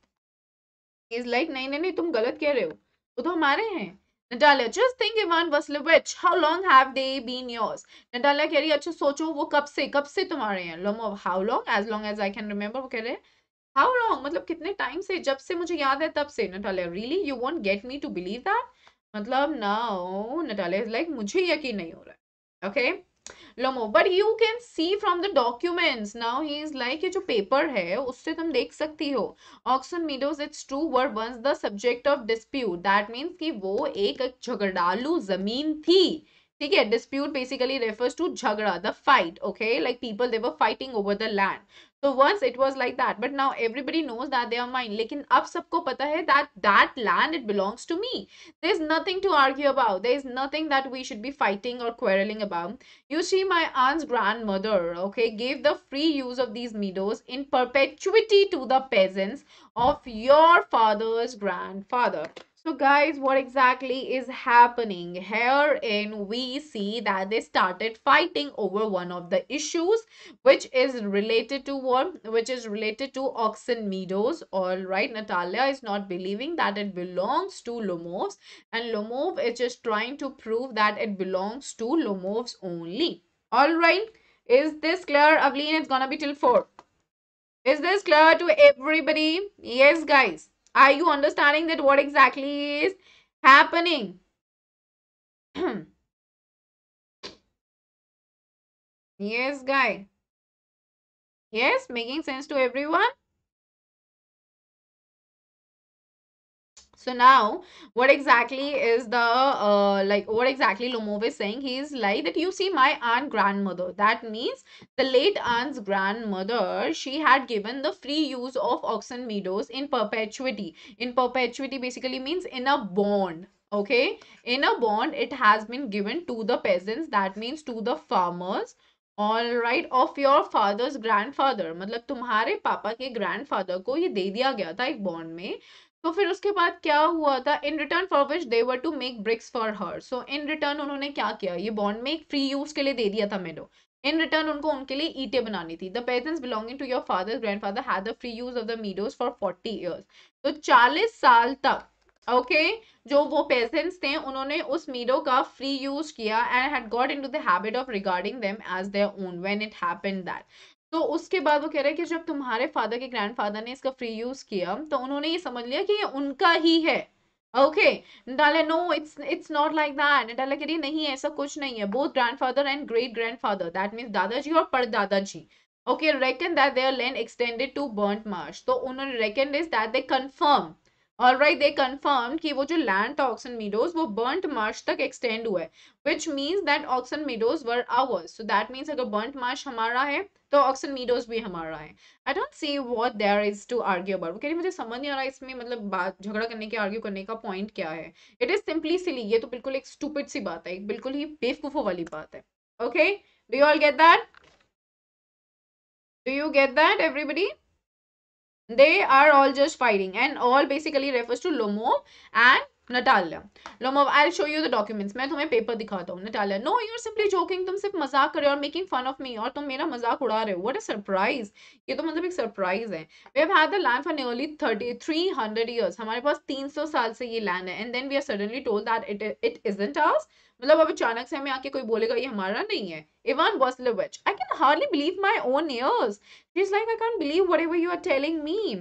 is like नहीं नहीं नहीं, तुम गलत कह रहे हो, वो तो हमारे हैं। Natalia just think Ivan Vasilyevich how long have they been yours Natalia कह रही है अच्छा सोचो, वो कब से कब से तुम्हारे हैं? Lomov how long as long as I can remember वो कह रहे हैं। हाउ लॉन्ग मतलब कितने टाइम से, जब से मुझे याद है, तब से। Natalia really you won't get me to believe that मतलब ना नटालिया इज़ लाइक मुझे यकीन नहीं हो रहा है। Okay? Lomov but you can see from the documents now he is like ये जो पेपर है, उससे तुम देख सकती हो। Oxen meadows it's true were once the subject of dispute that means कि वो एक झगड़ालू ज़मीन थी। ठीक है डिस्प्यूट बेसिकली रेफर्स टू झगड़ा the fight okay like people they were fighting over the land fighting over the land so once it was like that but now everybody knows that they are mine. Lekin ab sabko pata hai that that land it belongs to me. There's nothing to argue about. There's nothing that we should be fighting or quarreling about. You see my aunt's grandmother okay gave the free use of these meadows in perpetuity to the peasants of your father's grandfather so guys, what exactly is happening? Herein we see that they started fighting over one of the issues which is related to what? Which is related to Oxen Meadows. Alright, Natalia is not believing that it belongs to Lomovs and Lomov is just trying to prove that it belongs to Lomovs only. Alright, is this clear? Avleen, it's gonna be till 4. Is this clear to everybody? Yes, guys. Are you understanding that what exactly is happening? *clears throat* yes, guy. Yes, making sense to everyone? So now, what exactly is the, uh, like, what exactly Lomov is saying? He is like that you see my aunt grandmother. That means the late aunt's grandmother, she had given the free use of oxen meadows in perpetuity. In perpetuity basically means in a bond. Okay. In a bond, it has been given to the peasants. That means to the farmers. All right of your fathers grandfather मतलब तुम्हारे पापा के grandfather को ये दे दिया गया था एक बॉन्ड में तो फिर उसके बाद क्या हुआ था? In return for which they were to make bricks for her so in return उन्होंने क्या किया? ये बॉन्ड में एक फ्री यूज़ के लिए दे दिया था मेडो इन रिटर्न उनको उनके लिए ईटे बनानी थी। The peasants belonging to your father grandfather had the free use of the meadows for forty years तो चालीस साल तक ओके okay, जो वो पेजेंट्स थे उन्होंने उस मीडो का फ्री यूज़ किया and had got into the habit of regarding them as their own when it happened that तो उसके बाद वो कह रहे हैं कि जब तुम्हारे फादर के ग्रैंडफादर ने इसका फ्री यूज़ किया तो उन्होंने ये समझ लिया कि ये उनका ही है। ओके डाले no it's it's not like that डाले कह रही नहीं, ऐसा कुछ नहीं है। Both grandfather and great grandfather that means दादाजी और परदादाजी। Okay reckon that their land extended to Burnt Marsh तो उन्होंने reckon is that they confirm all right they confirm कि वो जो लैंड था ऑक्सन मीडोज वो बर्ंट मार्श तक एक्सटेंड हुआ है which means that oxen meadows were ours so that means अगर बर्ंट मार्श हमारा है तो ऑक्सन मीडोज भी हमारा है. I don't see what there is to argue about कह रही मुझे समझ नहीं आ रहा इसमें मतलब बात, झगड़ा करने के आर्ग्यू करने का पॉइंट क्या है? इट इज़ सिंपली सिली ये तो बिल्कुल एक स्टूपिड सी बात है, एक बिल्कुल ही बेवकूफों वाली बात है. Okay do you all get that do you get that everybody they are all just fighting and all basically refers to Lomo and Natalia. Lomov I show you the documents मैं तुम्हें paper दिखाता हूँ, Natalia. No you are simply joking तुम सिर्फ़ मज़ाक कर रहे हो और मेकिंग फन ऑफ़ मी और तुम मेरा मज़ाक उड़ा रहे हो। वट अ सरप्राइज़ ये तो मतलब एक सरप्राइज़ है। We have had the land for nearly thirty three hundred years हमारे पास तीन सौ साल से ये लैंड है। And then we are suddenly told that it it isn't ours मतलब अब अचानक से हमें आके कोई बोलेगा, ये हमारा नहीं है. Even Ivan Vasilyevich I can hardly believe my own ears is like I can believe whatever you are telling me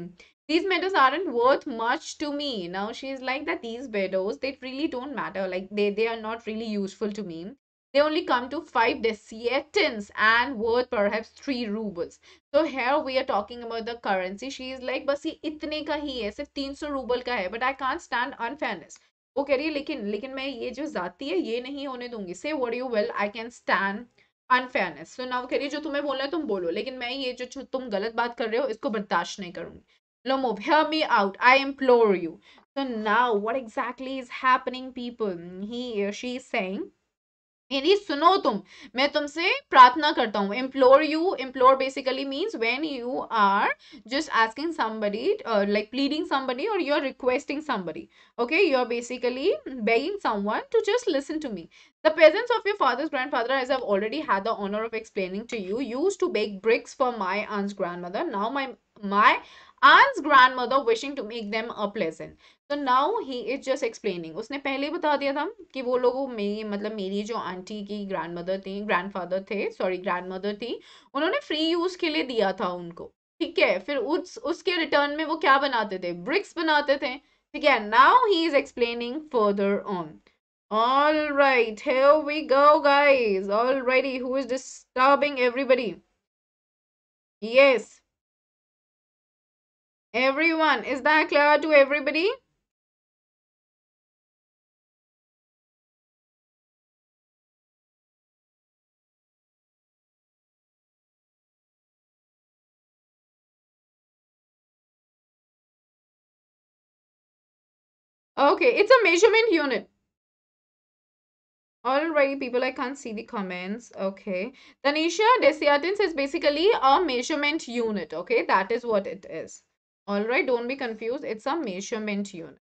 These meadows aren't worth much to me. Now she's like that these meadows, they really don't matter. Like they, they are not really useful to me. They only come to five desiatins and worth perhaps three rubles. So here we are talking about the currency. She is like, बस ये इतने का ही है सिर्फ 300 rouble का है but I can't stand unfairness. वो कह रही है लेकिन लेकिन मैं ये जो जाती है ये नहीं होने दूंगी से what you will I can stand unfairness so now कह रही है जो तुम्हें बोलना है तुम बोलो लेकिन मैं ये जो तुम गलत बात कर रहे हो इसको बर्दाश्त नहीं करूंगी Lomov, hear me out. I implore you. So now, what exactly is happening, people? He or she is saying मेरी सुनो तुम मैं तुमसे प्रार्थना करता हूँ implore you implore basically means when you are just asking somebody uh, like pleading somebody or you're requesting somebody okay you're basically begging someone to just listen to me the peasants of your father's grandfather as i've already had the honor of explaining to you used to bake bricks for my aunt's grandmother now my my aunt's grandmother wishing to make them a pleasant. तो now he is just explaining उसने पहले बता दिया था कि वो लोग मेरी मतलब मेरी जो आंटी की ग्रैंड मदर थी ग्रैंड फादर थे सॉरी ग्रैंड मदर थी, उन्होंने फ्री यूज़ के लिए दिया था उनको। ठीक है? फिर उस, उसके रिटर्न में वो क्या बनाते थे? ब्रिक्स बनाते थे। ठीक है? Now he is explaining further on is disturbing everybody? Yes. Everyone, is that clear to everybody? Okay, it's a measurement unit. Alrighty, people, I can't see the comments. Okay. Tanisha, Desiatins is basically a measurement unit. Okay, that is what it is. Alright, don't be confused. It's a measurement unit.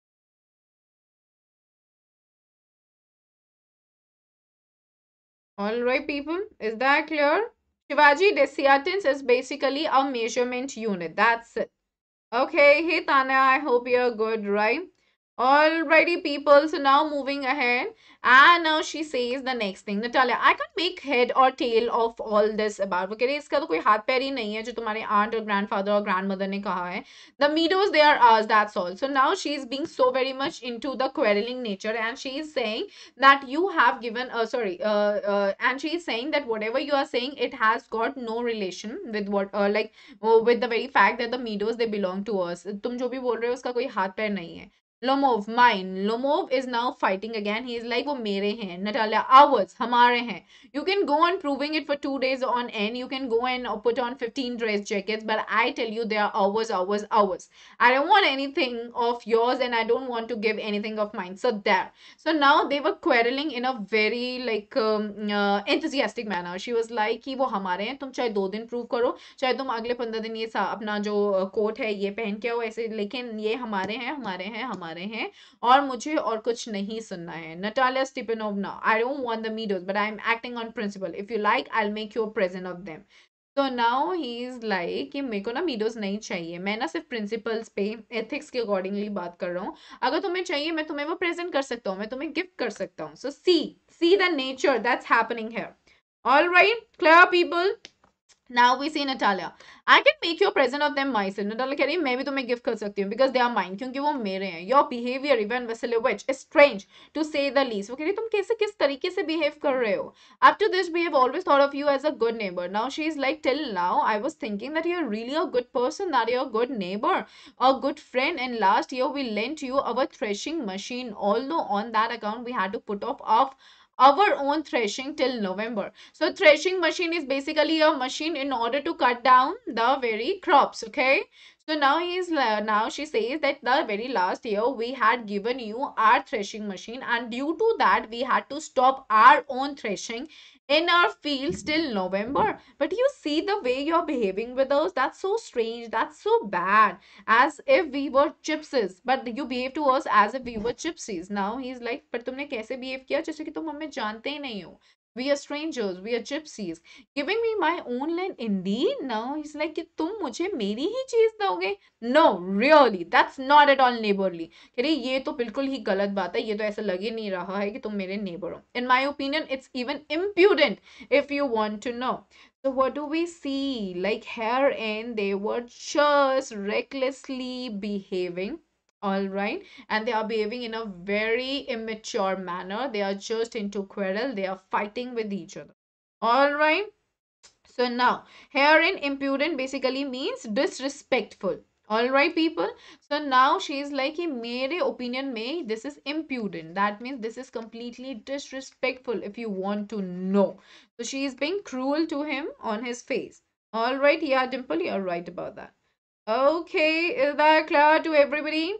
Alright, people, is that clear? Shivaji, Desiatins is basically a measurement unit. That's it. Okay, hey Tanya, I hope you're good, right? Alrighty, people. So now moving ahead. And now she says the next thing. Natalia, I can't make head or tail of all this about. वो कह रही इसका तो कोई हाथ पैर ही नहीं है जो तुम्हारे aunt और grandfather और grandmother ने कहा है. The meadows they are ours. That's all. So now she is being so very much into the quarreling nature, and she is saying that you have given. Uh, sorry. Uh, uh, and she is saying that whatever you are saying, it has got no relation with what. Uh, like uh, with the very fact that the meadows they belong to us. तुम जो भी बोल रहे हो उसका कोई हाथ पैर नहीं है. Lomov mine Lomov is now fighting again he is like वो मेरे हैं, नटालिया आवर्स हमारे हैं. You can go on proving it for two days on end you can go and put on 15 dress jacket but I tell you they are ours ours ours I don't want anything of yours and I don't want to give anything of mine so that so now they were quarrelling in a very like enthusiastic manner she was like कि वो हमारे हैं, तुम चाहे दो दिन prove करो, चाहे तुम अगले पंद्रह दिन ये अपना जो uh, कोट है, ये पहन के हो ऐसे, लेकिन ये हमारे हैं हमारे हैं, हमारे रहे हैं और मुझे और कुछ नहीं सुनना है। Natalia Stepanovna I don't want the meadows but I am acting on principle if you like I make you present of them तो नाउ ही इज़ लाइक कि मेरे को ना मीडियोस नहीं चाहिए। मैं ना सिर्फ़ प्रिंसिपल्स पे एथिक्स के अकॉर्डिंगली बात कर रहा हूँ। अगर तुम्हें चाहिए, मैं तुम्हें वो प्रेजेंट कर सकता हूँ, मैं तुम्हें गिफ्ट कर सकता हूँ। So see see the nature that's happening here all right clear people Now we see Natalia. I can make you a present of them myself. Natalia कह रही मैं भी तुम्हें gift कर सकती हूँ because they are mine क्योंकि वो मेरे हैं. Your behavior Ivan Vasilevich is strange to say the least. वो कह रही तुम कैसे किस तरीके से behave कर रहे Up to this we have always thought of you as a good neighbor. Now she is like till now I was thinking that you are really a good person, that you are a good neighbor, a good friend. And last year we lent you our threshing machine. Although on that account we had to put off off our own threshing till November. So threshing machine is basically a machine in order to cut down the very crops, okay? So now he is uh, now she says that the very last year we had given you our threshing machine and due to that we had to stop our own threshing in our fields till November. But you see the way you're behaving with us. That's so strange. That's so bad. As if we were gypsies. But you behave to us as if we were gypsies. Now he's like, but तुमने कैसे behave किया जैसे कि तुम हमें जानते ही नहीं हो. we are strangers we are gypsies giving me my own land indeed now is like कि तुम मुझे मेरी ही चीज़ दोगे? No really that's not at all neighbourly कह रही ये तो बिल्कुल ही गलत बात है. ये तो ऐसा लगे नहीं रहा है कि तुम मेरे नेबर हो. In my opinion it's even impudent if you want to know So what do we see? Like herein, they were just recklessly behaving. All right. And they are behaving in a very immature manner. They are just into quarrel. They are fighting with each other. All right. So now herein impudent basically means disrespectful. All right people? So now she is like in mere opinion may this is impudent. That means this is completely disrespectful if you want to know. So she is being cruel to him on his face. All right yeah dimple you're right about that. Okay is that clear to everybody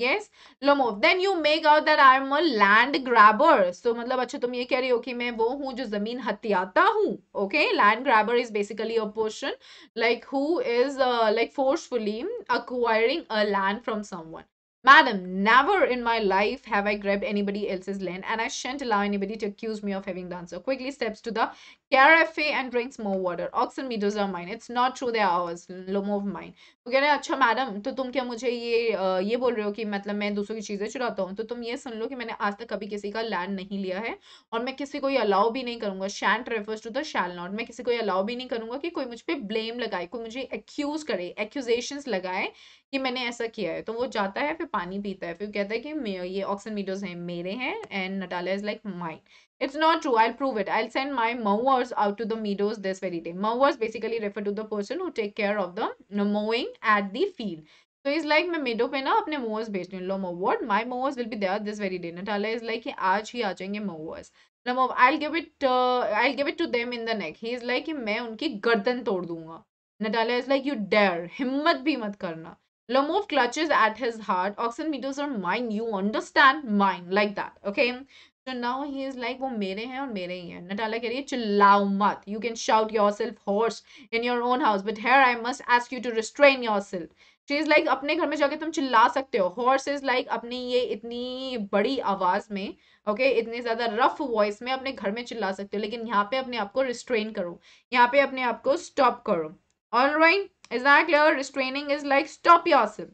yes Lomov then you make out that I am a land grabber so मतलब अच्छा तुम ये कह रही हो कि मैं वो हूँ जो जमीन हथियाता हूँ okay land grabber is basically a person like who is uh, like forcefully acquiring a land from someone Madam, never in my life have I grabbed anybody else's land, and I shan't allow anybody to accuse me of having done so. Quickly steps to the cafe and drinks more water. Meadows are mine. It's not true, they are ours. Lomo of mine. वो कह रहे हैं अच्छा madam तो तुम क्या मुझे ये ये बोल रहे हो कि मतलब मैं दूसरों की चीज़ें चुराता हूँ तो तुम ये सुन लो कि मैंने आज तक कभी किसी का लैंड नहीं लिया है और मैं किसी को ये अलाउ भी नहीं करूँगा shan't refers to the shall not मैं किसी को ये अलाउ भी नहीं करूँगा कि कोई मुझ पर ब्लेम लगाए, कोई मुझे एक्यूज करे एक्यूजेशन लगाए कि मैंने ऐसा किया है तो वो जाता है, फिर पानी पीता है, फिर कहता है कि ये मीडोज हैं, मेरे हैं and Natalia is like mine It's not true. I'll prove it. I'll send my mowers out to the meadows this very day. Mowers basically refer to the person who take care of the mowing at the field. So he's like मैं meadow पे ना अपने mowers भेज रही हूँ. Lomo, what? My mowers will be there this very day. Natalia is like कि आज ही आ जाएंगे mowers. Lomo, I'll give it. Uh, I'll give it to them in the neck. He is like कि मैं उनकी गर्दन तोड़ दूंगा. Natalia is like you dare. हिम्मत भी मत करना. Lomov clutches at his heart. Oxen meadows are mine. You understand? Mine. Like that. Okay. तो नाउ ही इज़ लाइक वो मेरे हैं और मेरे ही हैं. नटाला कह रही है चिल्लाओ मत। You can shout yourself hoarse in your own house but here I must ask you to restrain yourself she is like अपने घर में जाके तुम चिल्ला सकते हो. हॉर्स इज़ लाइक अपनी ये इतनी बड़ी आवाज़ में ओके okay, इतने ज़्यादा रफ वॉइस में अपने घर में चिल्ला सकते हो लेकिन यहाँ पे अपने आप को रिस्ट्रेन करो। यहाँ पे अपने आप को स्टॉप करो। All right is not clear restraining is like stop yourself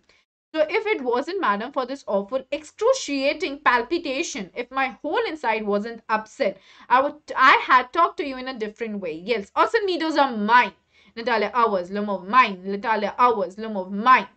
So if it wasn't, madam, for this awful excruciating palpitation, if my whole inside wasn't upset, I would I had talked to you in a different way. Yes, Oxen Meadows are mine. Natalia ours, Lomov mine. Natalia ours, Lomov mine.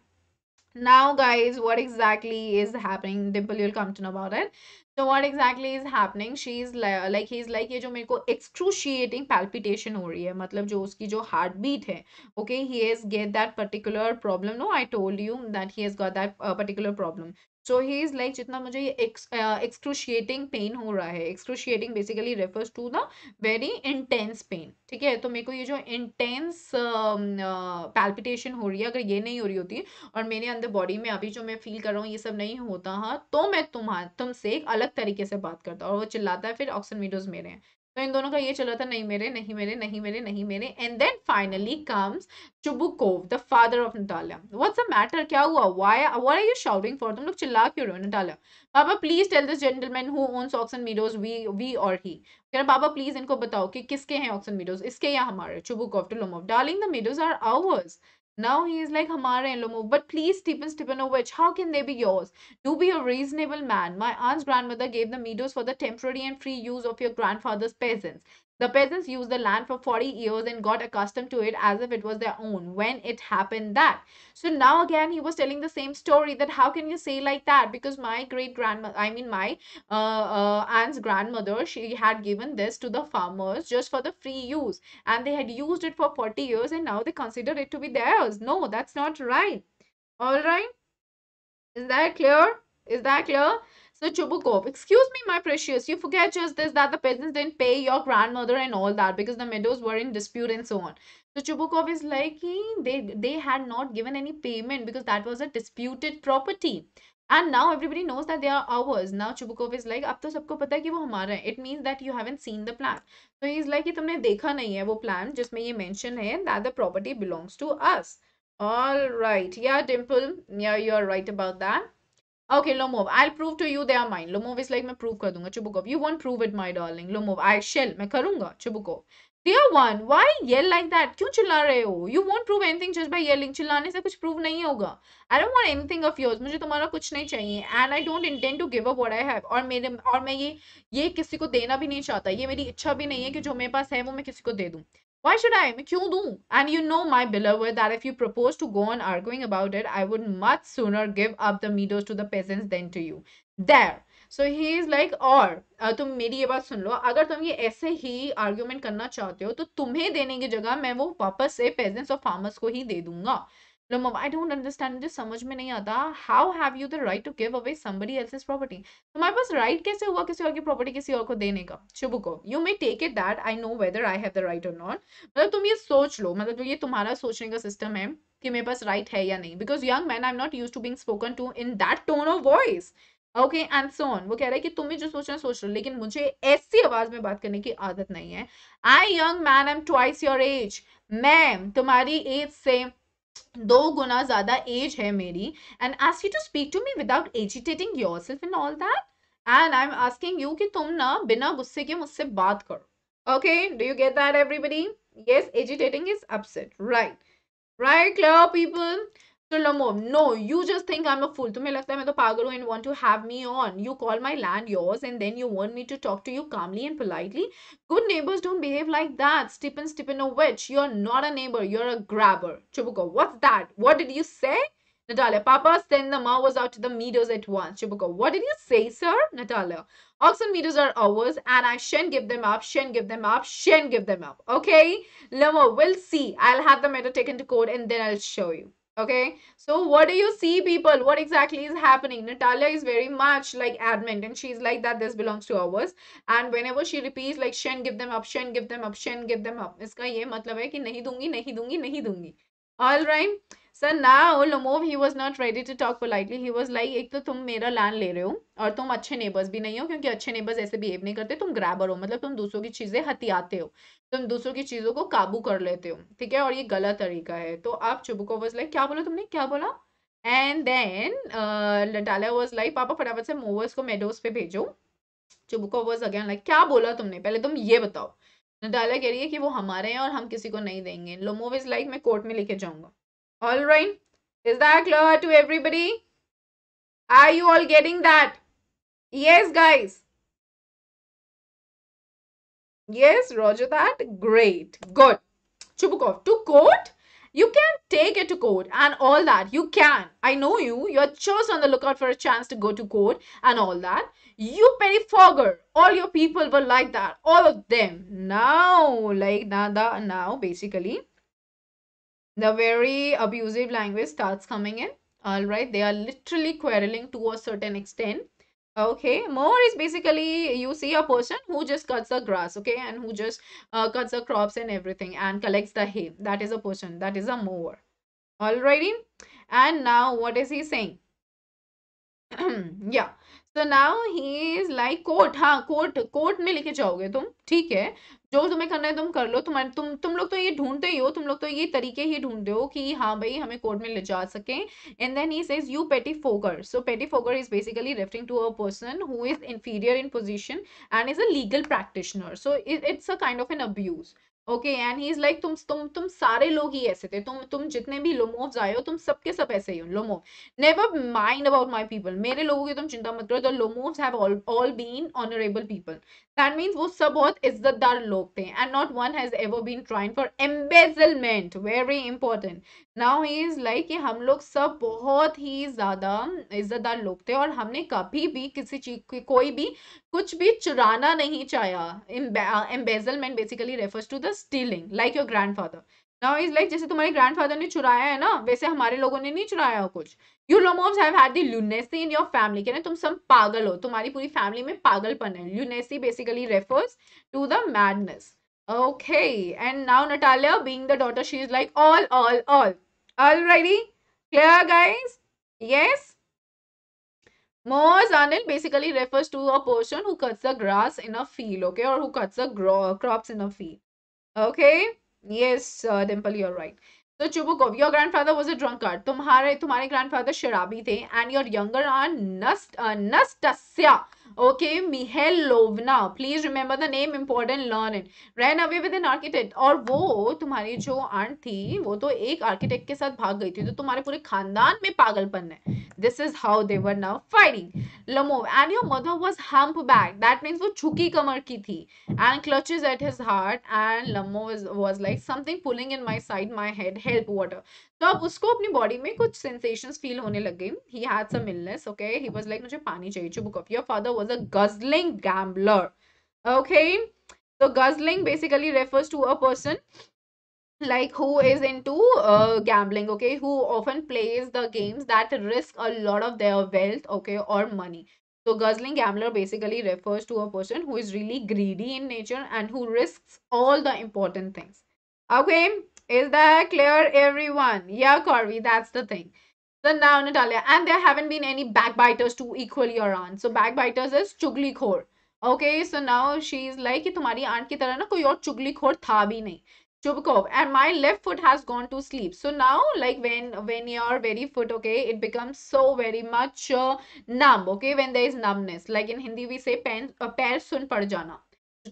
Now, guys, what exactly is happening? Dimple, you'll come to know about it. तो what exactly is happening she is like he is like ये जो मेरे को excruciating palpitation हो रही है मतलब जो उसकी जो हार्ट बीट है okay he has get that particular problem no I told you that he has got that particular problem so he is like जितना मुझे ये एक्सक्रूशिएटिंग पेन हो रहा है excruciating basically refers to the very intense pain ठीक है? तो मेरे को ये जो इंटेंस पैल्पिटेशन हो रही है, अगर ये नहीं हो रही होती और मेरे अंदर बॉडी में अभी जो मैं फील कर रहा हूँ, ये सब नहीं होता हाँ तो मैं तुम्हारा तुमसे एक अलग तरीके से बात करता और वो चिल्लाता है, फिर ऑक्सन वीडियोज़ मेरे हैं। तो इन दोनों का ये चला था, नहीं मेरे नहीं मेरे नहीं मेरे नहीं मेरे। And then finally comes Chubukov the father of Natalia what's the matter क्या हुआ? Why what are you shouting for तुम लोग चिल्ला क्यों रहे हो Natalia Baba please tell this gentleman who owns Oxen Meadows we we और ही कह रहा बाबा प्लीज़ इनको बताओ कि किसके हैं ऑक्सन मीडोज इसके या हमारे? Chubukov to Lomov darling the meadows are ours Now he is like Hamare and Lomo. But please, Stepan Stepanovich, oh, how can they be yours? Do be a reasonable man. My aunt's grandmother gave the meadows for the temporary and free use of your grandfather's peasants. The peasants used the land for 40 years and got accustomed to it as if it was their own when it happened that. So now again, he was telling the same story that how can you say like that? Because my great grandmother, I mean, my uh, uh, aunt's grandmother, she had given this to the farmers just for the free use and they had used it for 40 years and now they consider it to be theirs. No, that's not right. All right. Is that clear? Is that clear? So Chubukov, excuse me, my precious, you forget just this that the peasants didn't pay your grandmother and all that because the meadows were in dispute and so on. So Chubukov is like they they had not given any payment because that was a disputed property. And now everybody knows that they are ours. Now Chubukov is like, अब तो सबको पता है कि वो हमारा है. It means that you haven't seen the plan. So he's like कि तुमने देखा नहीं है वो plan जिसमें ये mention है that the property belongs to us. All right. Yeah, Dimple. Yeah, you're right about that. Okay, Lomov, I'll prove to you they are mine. Lomov is like, मैं prove कर दूँगा. Chubukov, you won't prove it, my darling. Lomov, I shall. मैं करूँगा. Chubukov, dear one, why yell like that? क्यों चिल्ला रहे हो? You won't prove anything just by yelling. चिल्लाने से कुछ prove नहीं होगा. I don't want anything of yours. मुझे तुम्हारा कुछ नहीं चाहिए. And I don't intend to give up what I have. और मेरे और मैं ये ये किसी को देना भी नहीं चाहता. ये मेरी इच्छा भी नहीं है कि जो मेरे पास है वो मैं किसी को दे दूँ. Why should I? मैं क्यों दूँ? And you know, my beloved, that if you propose to go on arguing about it, I would much sooner give up the meadows to the peasants than to you. There. So he is like, और uh, तुम मेरी ये बात सुन लो अगर तुम ये ऐसे ही argument करना चाहते हो तो तुम्हें देने की जगह मैं वो वापस से पेजेंट्स और फार्मर्स को ही दे दूँगा आई डोंट अंडरस्टैंड मुझे समझ में नहीं आता। How have you the right to give away somebody else is property तुम्हारे पास राइट कैसे हुआ किसी और की प्रॉपर्टी किसी और को देने का? शुभ को। You may take it that I know whether I have the right और नॉट मतलब तुम ये सोच लो। मतलब ये तुम्हारा सोचने का सिस्टम है कि मेरे पास राइट है या नहीं। Because young man I am not used to be spoken to in that tone of voice okay and so on वो कह रहा है कि तुम्हें जो सोचना सोच रहे हो लेकिन मुझे ऐसी आवाज़ में बात करने की आदत नहीं है। I young man I am twice your age ma'am तुम्हारी एज से दो गुना ज़्यादा एज है मेरी and ask you to speak to me without agitating yourself in all that and I am asking you कि तुम ना बिना गुस्से के मुझसे बात करो। Okay do you get that everybody yes एजिटेटिंग is upset, right. Right, clear, people? No, you just think I'm a fool. to तुम्हें लगता है मैं at the हूँ and want to have me on. You call my land yours and then you want me to talk to you calmly and politely. Good neighbors don't behave like that. Stepan Stepanovich, you're not a neighbor, you're a grabber. Chubukov, what's that? What did you say? Natalia, Papa sent the mowers out to the meadows at once. Chubukov, what did you say, sir? Natalia, oxen meadows are ours and I shan't give them up, shan't give them up, shan't give them up. Okay? lemo we'll see. I'll have the matter taken to court and then I'll show you okay? So what do you see people what exactly is happening? Natalia is very much like adamant and she's like that this belongs to ours. And whenever she repeats like shen give them up shen give them up shen give them up iska ye matlab hai ki nahi dungi nahi dungi nahi dungi. All right so now Lomov he was not ready to talk politely. He was like एक तो तुम मेरा land ले रहे हो और तुम अच्छे नेबर्स भी नहीं हो, क्योंकि अच्छे नेबर्स ऐसे बिहेव नहीं करते। तुम ग्रैबर हो मतलब तुम दूसरों की चीज़ें हथियाते हो। तुम दूसरों की चीज़ों को काबू कर लेते हो, ठीक है? और ये गलत तरीका है। तो आप चुबुको वॉज़ लाइक क्या बोला तुमने? क्या बोला? And then Natalia was like papa, फटाफट से मोवर्स को मेडोज पे भेजो। चुबुको वॉज़ अगेन लाइक क्या बोला तुमने? पहले तुम ये बताओ। नटाला कह रही है कि वो हमारे हैं और हम किसी को नहीं देंगे। लोमोव इज़ लाइक मैं कोर्ट में लेके जाऊँगा। All right. Is that clear to everybody? Are you all getting that? Yes, guys. Yes, roger that. Great. Good. Chubukov, to court? You can take it to court and all that. You can. I know you. You're just on the lookout for a chance to go to court and all that. You pettifogger. All your people were like that. All of them. Now, like Nada, now basically, the very abusive language starts coming in all right they are literally quarreling to a certain extent okay mower is basically you see a person who just cuts the grass okay and who just uh, cuts the crops and everything and collects the hay that is a person that is a mower alrighty and now what is he saying *clears throat* yeah so now he is like court हाँ court court में लेके जाओगे तुम ठीक है जो तुम्हें करना है तुम कर लो। तुम तुम तुम लोग तो ये ढूंढते ही हो, तुम लोग तो ये तरीके ही ढूंढते हो कि हाँ भाई हमें कोर्ट में ले जा सके। And then he says you pettifogger so pettifogger is basically referring to a person who is inferior in position and is a legal practitioner so it's a kind of an abuse. Okay and he is like तुम तुम तुम सारे लोग ही ऐसे थे। तुम तुम जितने भी लोमोव्स आए हो, तुम सबके सब ऐसे ही हो Lomov never mind about my people मेरे लोगों की तुम चिंता मत करो। The Lomovs have all all been honourable people that means वो सब बहुत इज्जतदार लोग थे and not one has ever been trying for embezzlement very important now he is like कि हम लोग सब बहुत ही ज़्यादा इज्जतदार लोग थे, और हमने कभी भी किसी चीज़ कोई भी कुछ भी चुराना नहीं चाहा embezzlement basically refers to the stealing like your grandfather now is like जैसे तुम्हारे ग्रैंडफादर ने चुराया है ना वैसे हमारे लोगों ने नहीं चुराया कुछ you Lomovs have had the lunacy in your family कहते तुम सब पागल हो तुम्हारी पूरी फैमिली में पागलपन है lunacy basically refers to the madness Okay, and now Natalia, being the daughter, she is like all, all, all. Alrighty, clear, guys? Yes. Moz Anil basically refers to a person who cuts the grass in a field, okay, or who cuts the crops in a field. okay. Yes uh, dimple you're right. So Chubukov, your grandfather was a drunkard. Tumhare, tumhare grandfather sharabi the and your younger aunt Nast, uh, Nastasya. Okay, Mihailovna. Please remember the name important learn it. Ran away with an architect. और वो तुम्हारी जो aunt थी वो तो एक architect के साथ भाग गई थी तो तुम्हारे पूरे खानदान में पागलपन है. This is how they were now fighting Lomov and your mother was hump back that means वो झुकी कमर की थी. And clutches at his heart and Lomov was like something pulling in my side my head help water तो अब उसको अपनी body में कुछ सेंसेशंस फील होने लग गई. He had some illness okay he was like मुझे पानी चाहिए चुप your father was a guzzling gambler. Okay. So guzzling basically refers to a person like who is into uh, gambling okay? Who often plays the games that risk a lot of their wealth okay or money. So guzzling gambler basically refers to a person who is really greedy in nature and who risks all the important things. Okay? Is that clear everyone? Yeah corby that's the thing. So now, Natalia, and there haven't been any backbiters to equal your aunt. So backbiters is chugli khor. Okay, so now she's like कि तुम्हारी aunt की तरह ना कोई और चुगली खोर था भी नहीं. Chubkov and my left foot has gone to sleep. So now like when when your very foot okay it becomes so very much uh, numb okay when there is numbness like in Hindi we say pen uh, पैर सुन पड़ जाना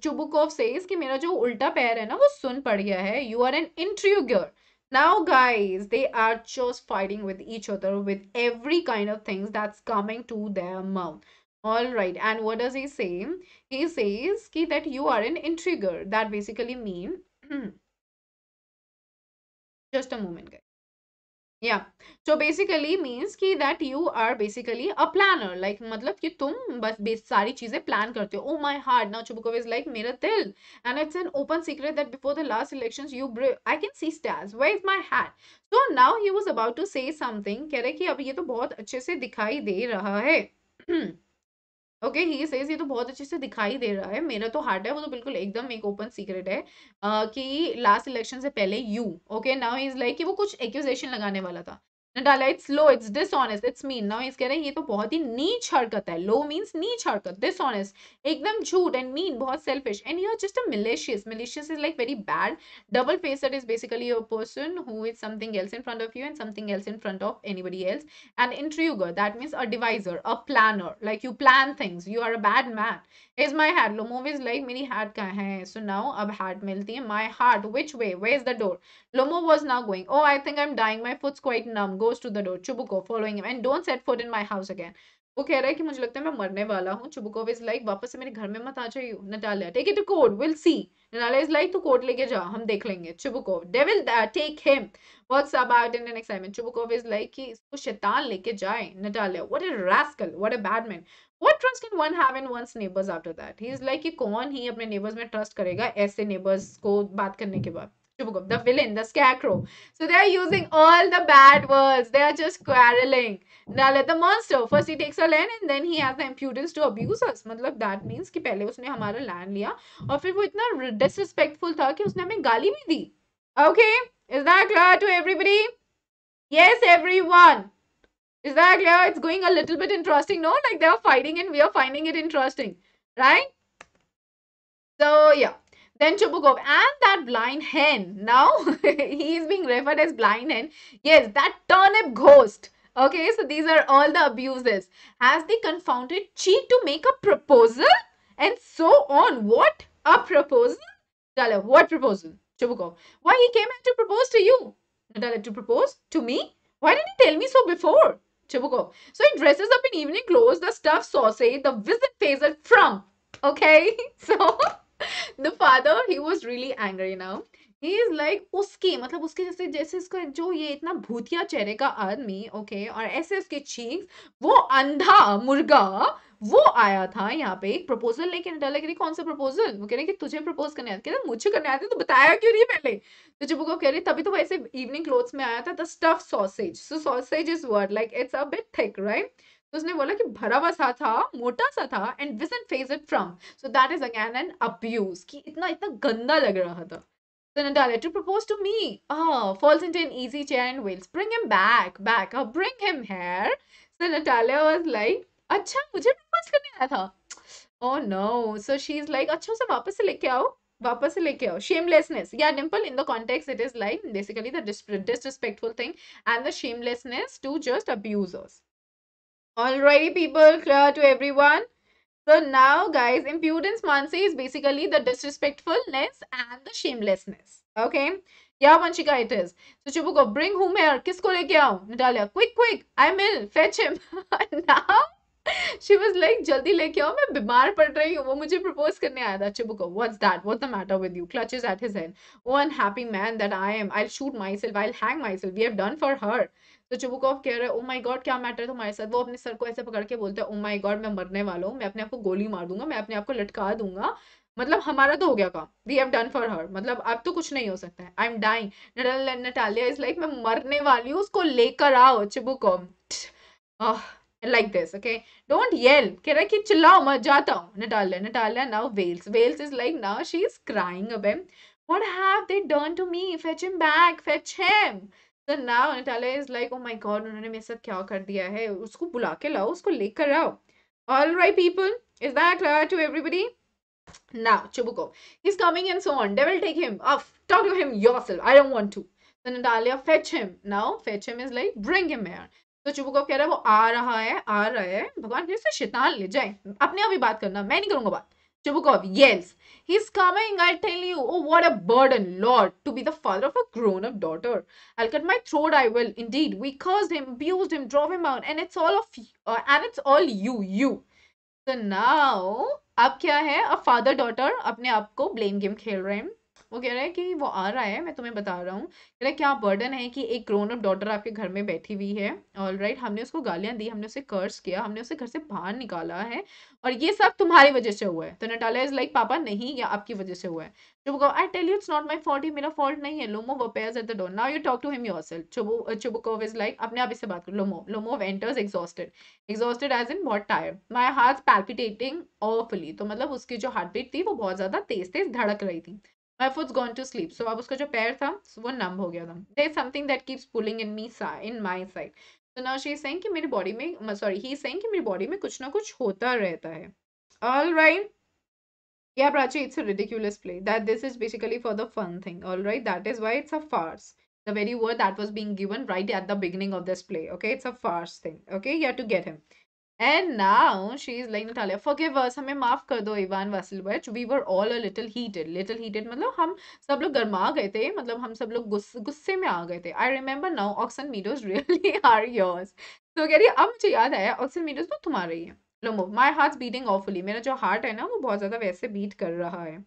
Chubukov says कि मेरा जो उल्टा पैर है ना वो सुन पड़ गया है you are an intriguer now guys they are just fighting with each other with every kind of things that's coming to their mouth. All right and what does he say? He says ki, that you are an intriguer. That basically mean *clears throat* just a moment guys या so basically means की that you are basically a planner like मतलब कि तुम बस सारी चीज़ें plan करते हो। ओ my heart now Chubukov is like मेरा दिल। And it's an open secret that before the last election you I can see stars where is my hat so now he was about to say something कह रहे कि अब ये तो बहुत अच्छे से दिखाई दे रहा है। *clears throat* ओके ही सेज ये तो बहुत अच्छे से दिखाई दे रहा है। मेरा तो हार्ट है वो तो बिल्कुल एकदम एक ओपन सीक्रेट है uh, कि लास्ट इलेक्शन से पहले you okay now is like कि वो कुछ एक्यूजेशन लगाने वाला था। डाला it's low it's dishonest it's mean now इस कह रहे हैं ये तो बहुत ही नीच हरकत है लो मींस नीच हरकत डिसऑनेस्ट एकदम झूठ एंड मीन बहुत selfish and you are just a malicious malicious is like very bad double faced is basically a person who is something else in front of you and something else in front of anybody else and इंट्रूगर that means a deviser a planner like you plan things you are a bad man is my hat lomo is like मेरी hat कहाँ है so now अब hat मिलती है my heart which way where is the door lomo was now going oh I think I'm dying my foot's quite numb goes to the door. Chubuko following him. And don't set foot in my house वो कह रहा है कि मुझे लगता है मैं मरने वाला हूँ। चुबुकोव इज़ लाइक वापस से मेरे घर में मत आ जाइयो। Natalia take it to court will see Natalia is like तू कोर्ट लेके जा। हम देख लेंगे। Chubukov devil take him what's about in an excitement Chubukov is like कि इसको शैतान लेके जाए। Natalia what a rascal what a bad man what trust can one have in one's neighbors after that? He is like कौन ही अपने neighbors में trust करेगा ऐसे neighbors को बात करने के बाद? the villain, the scarecrow. So they are using all the bad words. They are just quarreling. Now let the monster. First he takes our land and then he has the impudence to abuse us. मतलब that means कि पहले उसने हमारा land लिया और फिर वो इतना disrespectful था कि उसने हमें गाली भी दी. Okay, is that clear to everybody? Yes, everyone. Is that clear? It's going a little bit interesting, no? Like they are fighting and we are finding it interesting, right? So yeah. Then Chubukov and that blind hen. Now *laughs* he is being referred as blind hen. Yes, that turnip ghost. Okay, so these are all the abuses. Has the confounded cheek to make a proposal? And so on. What? A proposal? Natalia, what proposal? Chubukov, why he came here to propose to you? Natalia, to propose? To me? Why didn't he tell me so before? Chubukov, so he dresses up in evening clothes, the stuffed sausage, the visit phaser from. Okay, *laughs* so *laughs* the father, he was really angry now. He is like उसकी मतलब उसके जैसे जैसे इसका जो ये इतना भूतिया चेहरे का आदमी ओके और ऐसे उसके चीक्स वो अंधा मुर्गा वो आया था यहाँ पे एक प्रपोजल लेके डाला कह कौन सा प्रपोजल वो कह रहे कि तुझे प्रपोज करने आते कह मुझे करने आते तो बताया क्यों नहीं पहले? तो जब वो कह रही तभी तो वैसे इवनिंग क्लोथ्स में आया था the stuff sausage so sausage is word like it's a bit thick right तो उसने बोला कि भरा हुआ सा था मोटा सा था and vision phase it from so that is again an abuse कि इतना इतना गंदा लग रहा था So Natalia, to propose to me. Oh, falls into an easy chair and wails. Bring him back, back. Oh, bring him here. So Natalia was like, अच्छा मुझे propose करने आया था Oh no. So she's like, अच्छा उसे वापस से लेके आओ वापस से लेके आओ shamelessness yeah dimple in the context it is like basically the dis disrespectful thing and the shamelessness to just abusers alrighty people clear to everyone so now, guys, impudence mansi is basically the disrespectfulness and the shamelessness. Okay? Yeah, Vanshika, it is. So Chubuko, bring whom here? Kisko leke aao? Natalia, quick, quick. I'm ill. Fetch him. *laughs* now, she was like, jaldi leke aao. मैं बीमार पड़ रही हूँ. वो मुझे propose करने आया था. Chubuko, what's that? What's the matter with you? Clutches at his head. Oh, unhappy man that I am. I'll shoot myself. I'll hang myself. We have done for her. तो चुबुकॉफ कह रहे oh my god क्या matter है तुम्हारे साथ? वो अपने sir को ऐसे पकड़ के बोलते हैं ओ माय गॉड मैं मरने वाला हूँ, मैं अपने आप को गोली मार दूँगा, मैं अपने आप को लटका दूँगा। मतलब हमारा तो हो गया काम। We have done for her मतलब अब तो कुछ नहीं हो सकता है। I am dying Natalia is like मैं मरने वाली हूँ, उसको लेकर आओ Chubukov like this okay don't yell कह रहा है कि चिल्लाओ मत जाता हूँ। Natalia Natalia now wails wails is like now she is crying अबे What have they done to me? Fetch him back. Fetch him. So now Natalia is like, oh my god, उन्होंने मेरे साथ क्या कर दिया है उसको बुला के लाओ उसको लेकर आओ all right people is that clear to everybody now Chubuko he's coming and so on devil take him off talk to him yourself I don't want to so Natalia fetch him now fetch him is like bring him here तो चुबुको कह रहा है वो आ रहा है आ रहा है भगवान फिर से शैतान ले जाए अपने आप ही बात करना मैं नहीं करूँगा बात Chubukov yells, He's coming, I tell you. Oh, what a burden, Lord, to be the father of a grown up daughter. I'll cut my throat, I will. Indeed, we cursed him, abused him, drove him out, and it's all of uh, and it's all you, you. So now, अब क्या है अब father daughter अपने आप को blame game खेल रहे हैं वो कह रहा है कि वो आ रहा है, मैं तुम्हें बता रहा हूँ। कह रहा है, क्या बर्डन है कि एक ग्रोन अप डॉटर आपके घर में बैठी हुई है? ऑल राइट हमने उसको गालियाँ दी, हमने उसे कर्स किया, हमने उसे घर से बाहर निकाला है और ये सब तुम्हारी वजह से हुआ है। तो नटाला इज़ लाइक पापा, नहीं, या आपकी वजह से हुआ है। Chubukov I tell you it's not my fault मेरा फॉल्ट नहीं है। Lomov appears at the door now you talk to him yourself Chubukov Chubukov is like अपने आप इससे बात करो Lomov Lomov enters exhausted exhausted as in बहुत tired my heart पैल्पिटेटिंग ऑफली तो मतलब उसकी जो हार्ट बीट थी, वो बहुत ज़्यादा तेज तेज धड़क रही थी। my foot's gone to sleep so अब उसका जो पैर था वो नम हो गया था there is something that keeps pulling in me in my side so now she is saying कि मेरी बॉडी में sorry he is saying कि मेरी बॉडी में कुछ ना कुछ होता रहता है all right yeah Prachi it's a ridiculous play that this is basically for the fun thing all right that is why it's a farce the very word that was being given right at the beginning of this play okay it's a farce thing okay you have to get him And now she is like Natalia, forgive us, हमें माफ़ कर दो Ivan Vasilyevich we were all a little heated. Little heated मतलब हम सब लोग गर्मा गए थे मतलब हम सब लोग गुस्से में आ गए थे. I remember now Oxen Meadows *laughs* really are yours. तो कह रही अब मुझे याद आया Oxen Meadows वो तुम्हारा ही है. Lomov my heart beating awfully मेरा जो हार्ट है ना वो बहुत ज़्यादा वैसे बीट कर रहा है.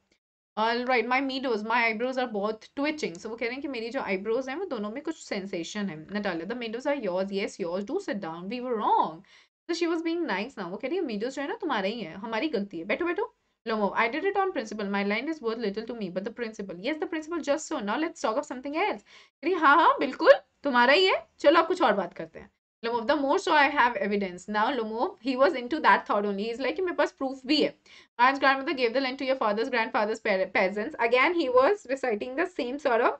All right my meadows my eyebrows are बहुत ट्विचिंग सो वो कह रहे हैं कि मेरी जो आईब्रोज हैं वो दोनों में कुछ सेंसेशन है. Natalia the meadows are yours yes yours do sit down we were wrong तो शी वॉज़ बींग नाइस ना वो कह रही है वीडियोज़ जो है ना तुम्हारे ही है हमारी गलती है बैठो बैठो Lomo, I did it on principle. My line is worth little to me, but the principle. Yes, the principle just so. Now let's talk of something else. कह हाँ हाँ बिल्कुल तुम्हारा ही है चलो अब कुछ और बात करते हैं Lomov, the more so I have evidence. Now Lomov, he was into that thought only. He's like, मेरे पास proof भी है. Man's grandmother gave the land to your father's grandfather's peasants. Again, he was reciting the same sort of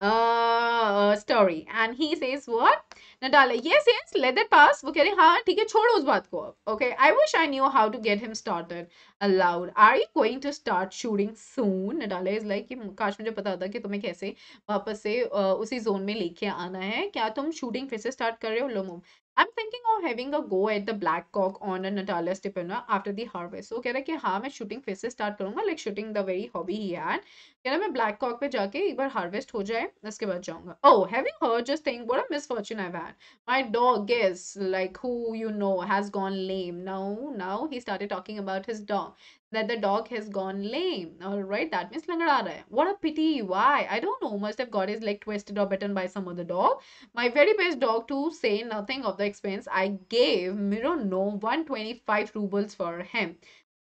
uh, story. And he says what? Natalia ये सेंस लेदर पास वो कह रहे, हैं, ठीक है, छोड़ो उस बात को। Okay I wish I knew how to get him starter aloud are you going to start shooting soon Natalia is like काश मुझे पता होता कि तुम्हें कैसे वापस से उसी जोन में लेके आना है। क्या तुम शूटिंग फिर से स्टार्ट कर रहे हो? Lomov I am thinking of having a go at the black cock on a Natalia Stepanovna after the harvest वो कह रहा है कि हाँ मैं शूटिंग फिर से स्टार्ट करूँगा like shooting the very hobby he and कह रहा मैं black cock पे जाके एक बार harvest हो जाए उसके बाद जाऊँगा. Oh, have you heard just think what a misfortune I've had. My dog guess like who you know has gone lame. Now now he started talking about his dog that the dog has gone lame. All right, that means langada raha hai. What a pity. Why? I don't know. Must have got his leg twisted or bitten by some other dog. My very best dog to say nothing of the expense. I gave Miro no 125 rubles for him.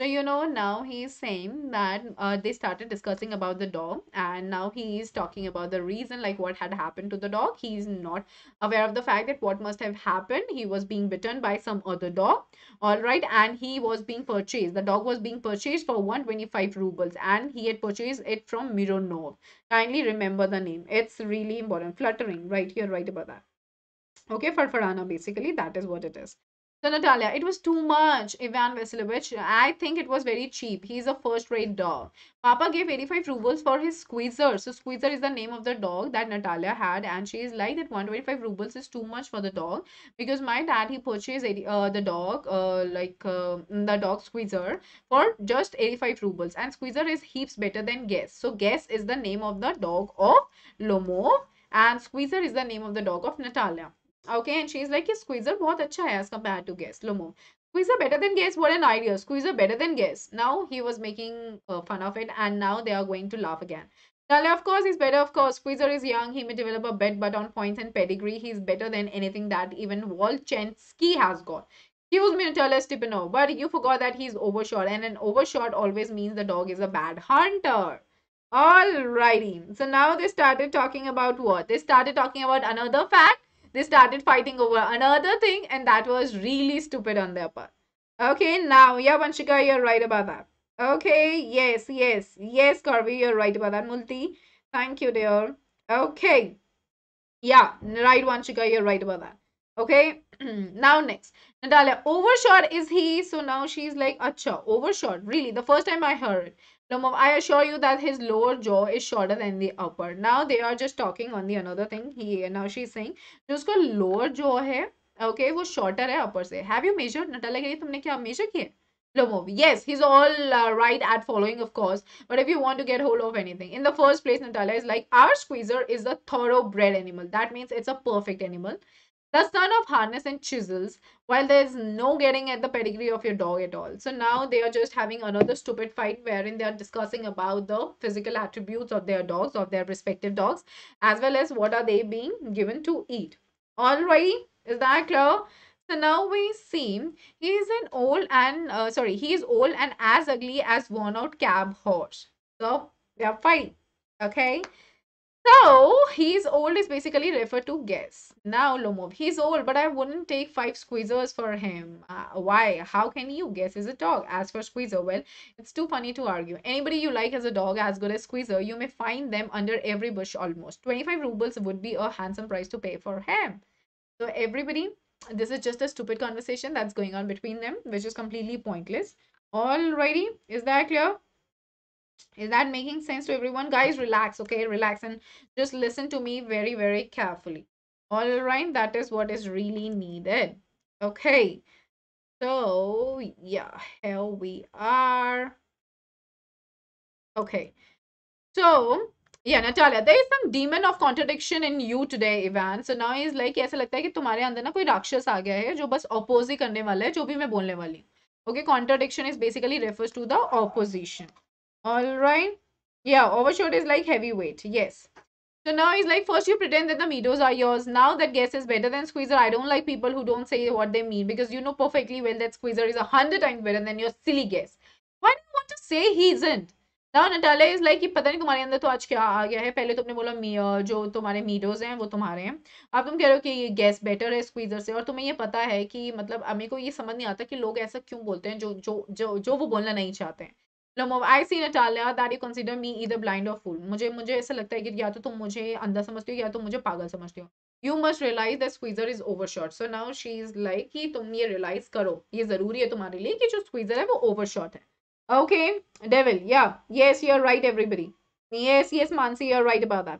So, you know, now he's saying that uh, they started discussing about the dog, and now he is talking about the reason, like what had happened to the dog. He's not aware of the fact that what must have happened. He was being bitten by some other dog, all right, and he was being purchased. The dog was being purchased for 125 rubles, and he had purchased it from Mironov. Kindly remember the name, it's really important. Fluttering, right? You're right about that. Okay, Farfarana, basically, that is what it is. So Natalia, it was too much, Ivan Vasilevich. I think it was very cheap. He's a first-rate dog. Papa gave 85 rubles for his Squeezer. So Squeezer is the name of the dog that Natalia had, and she is like that 125 rubles is too much for the dog because my dad he purchased 80, uh, the dog uh, like uh, the dog Squeezer for just 85 rubles, and Squeezer is heaps better than Guess. So Guess is the name of the dog of Lomov, and Squeezer is the name of the dog of Natalia okay and she's like squeezer bahut acha hai as compared to guess lomo squeezer better than guess what an idea squeezer better than guess now he was making uh, fun of it and now they are going to laugh again Now, of course, is better. Of course, Squeezer is young. He may develop a bet, but on points and pedigree, he's better than anything that even Volchanetsky has got. Excuse me, Natalia Stepanovna, but you forgot that he's overshot, and an overshot always means the dog is a bad hunter. Alrighty. So now they started talking about what? They started talking about another fact they started fighting over another thing and that was really stupid on their part. Okay, now, yeah, Vanshika, you're right about that. Okay, yes, yes, yes, Karvi, you're right about that. Multi, thank you, dear. Okay, yeah, right, Vanshika, you're right about that. Okay, *clears throat* now next. Natalia, overshot is he? So now she's like, acha, overshot. Really, the first time I heard it. I assure you that his lower jaw is shorter than the upper. Now they are just talking on the another thing. He now she's saying जो उसका lower jaw है, okay, वो shorter है upper से. Have you measured? Natalia कह रही तुमने क्या measure किए? Lomov. Yes, he's all uh, right at following, of course. But if you want to get hold of anything, in the first place, Natalia is like, our squeezer is a thoroughbred animal. That means it's a perfect animal the son of harness and chisels while there's no getting at the pedigree of your dog at all. So now they are just having another stupid fight wherein they are discussing about the physical attributes of their dogs of their respective dogs as well as what are they being given to eat. Alrighty is that clear? So now we see he is an old and uh, sorry he is old and as ugly as worn out cab horse. So we are fighting okay so, he's old is basically referred to guess. Now, Lomov, he's old, but I wouldn't take five squeezers for him. Uh, why? How can you guess is a dog? As for squeezer, well, it's too funny to argue. Anybody you like as a dog as good as squeezer, you may find them under every bush almost. 25 rubles would be a handsome price to pay for him. So, everybody, this is just a stupid conversation that's going on between them, which is completely pointless. Alrighty, is that clear? Is that making sense to everyone? Guys, relax, okay? Relax and just listen to me very, very carefully. All right, that is what is really needed. Okay. So, yeah, here we are. Okay. So, yeah, Natalia, there is some demon of contradiction in you today, Ivan. So now he's like, ऐसा लगता है कि तुम्हारे अंदर ना कोई राक्षस आ गया है जो बस oppose ही करने वाला है जो भी मैं बोलने वाली Okay, contradiction is basically refers to the opposition. All right. Yeah, overshot is like heavyweight. Yes. So now he's like, first you pretend that the meadows are yours. Now that guess is better than squeezer. I don't like people who don't say what they mean because you know perfectly well that squeezer is a hundred times better than your silly guess. Why do you want to say he isn't? Now Natalia is like पता नहीं तुम्हारे अंदर तो आज क्या आ गया है पहले तुमने बोला मी जो तुम्हारे मीडोज हैं वो तुम्हारे हैं अब तुम कह रहे हो कि ये गैस बेटर है स्क्वीजर से और तुम्हें ये पता है कि मतलब मेरे को ये समझ नहीं आता कि लोग ऐसा क्यों बोलते हैं जो जो जो जो वो बोलना नहीं चाहते हैं Lomov I seen Natalia that you consider me either blind और फूल मुझे मुझे ऐसा लगता है कि या तो तुम मुझे अंधा समझते हो या तो मुझे पागल समझते हो। You must realise that Squeezer is overshot so now she is like कि तुम ये रियलाइज़ करो। ये ज़रूरी है तुम्हारे लिए कि जो स्क्वीजर है वो ओवर शॉट है। ओके डेविल या yes you are right everybody yes yes Mansi you are right about that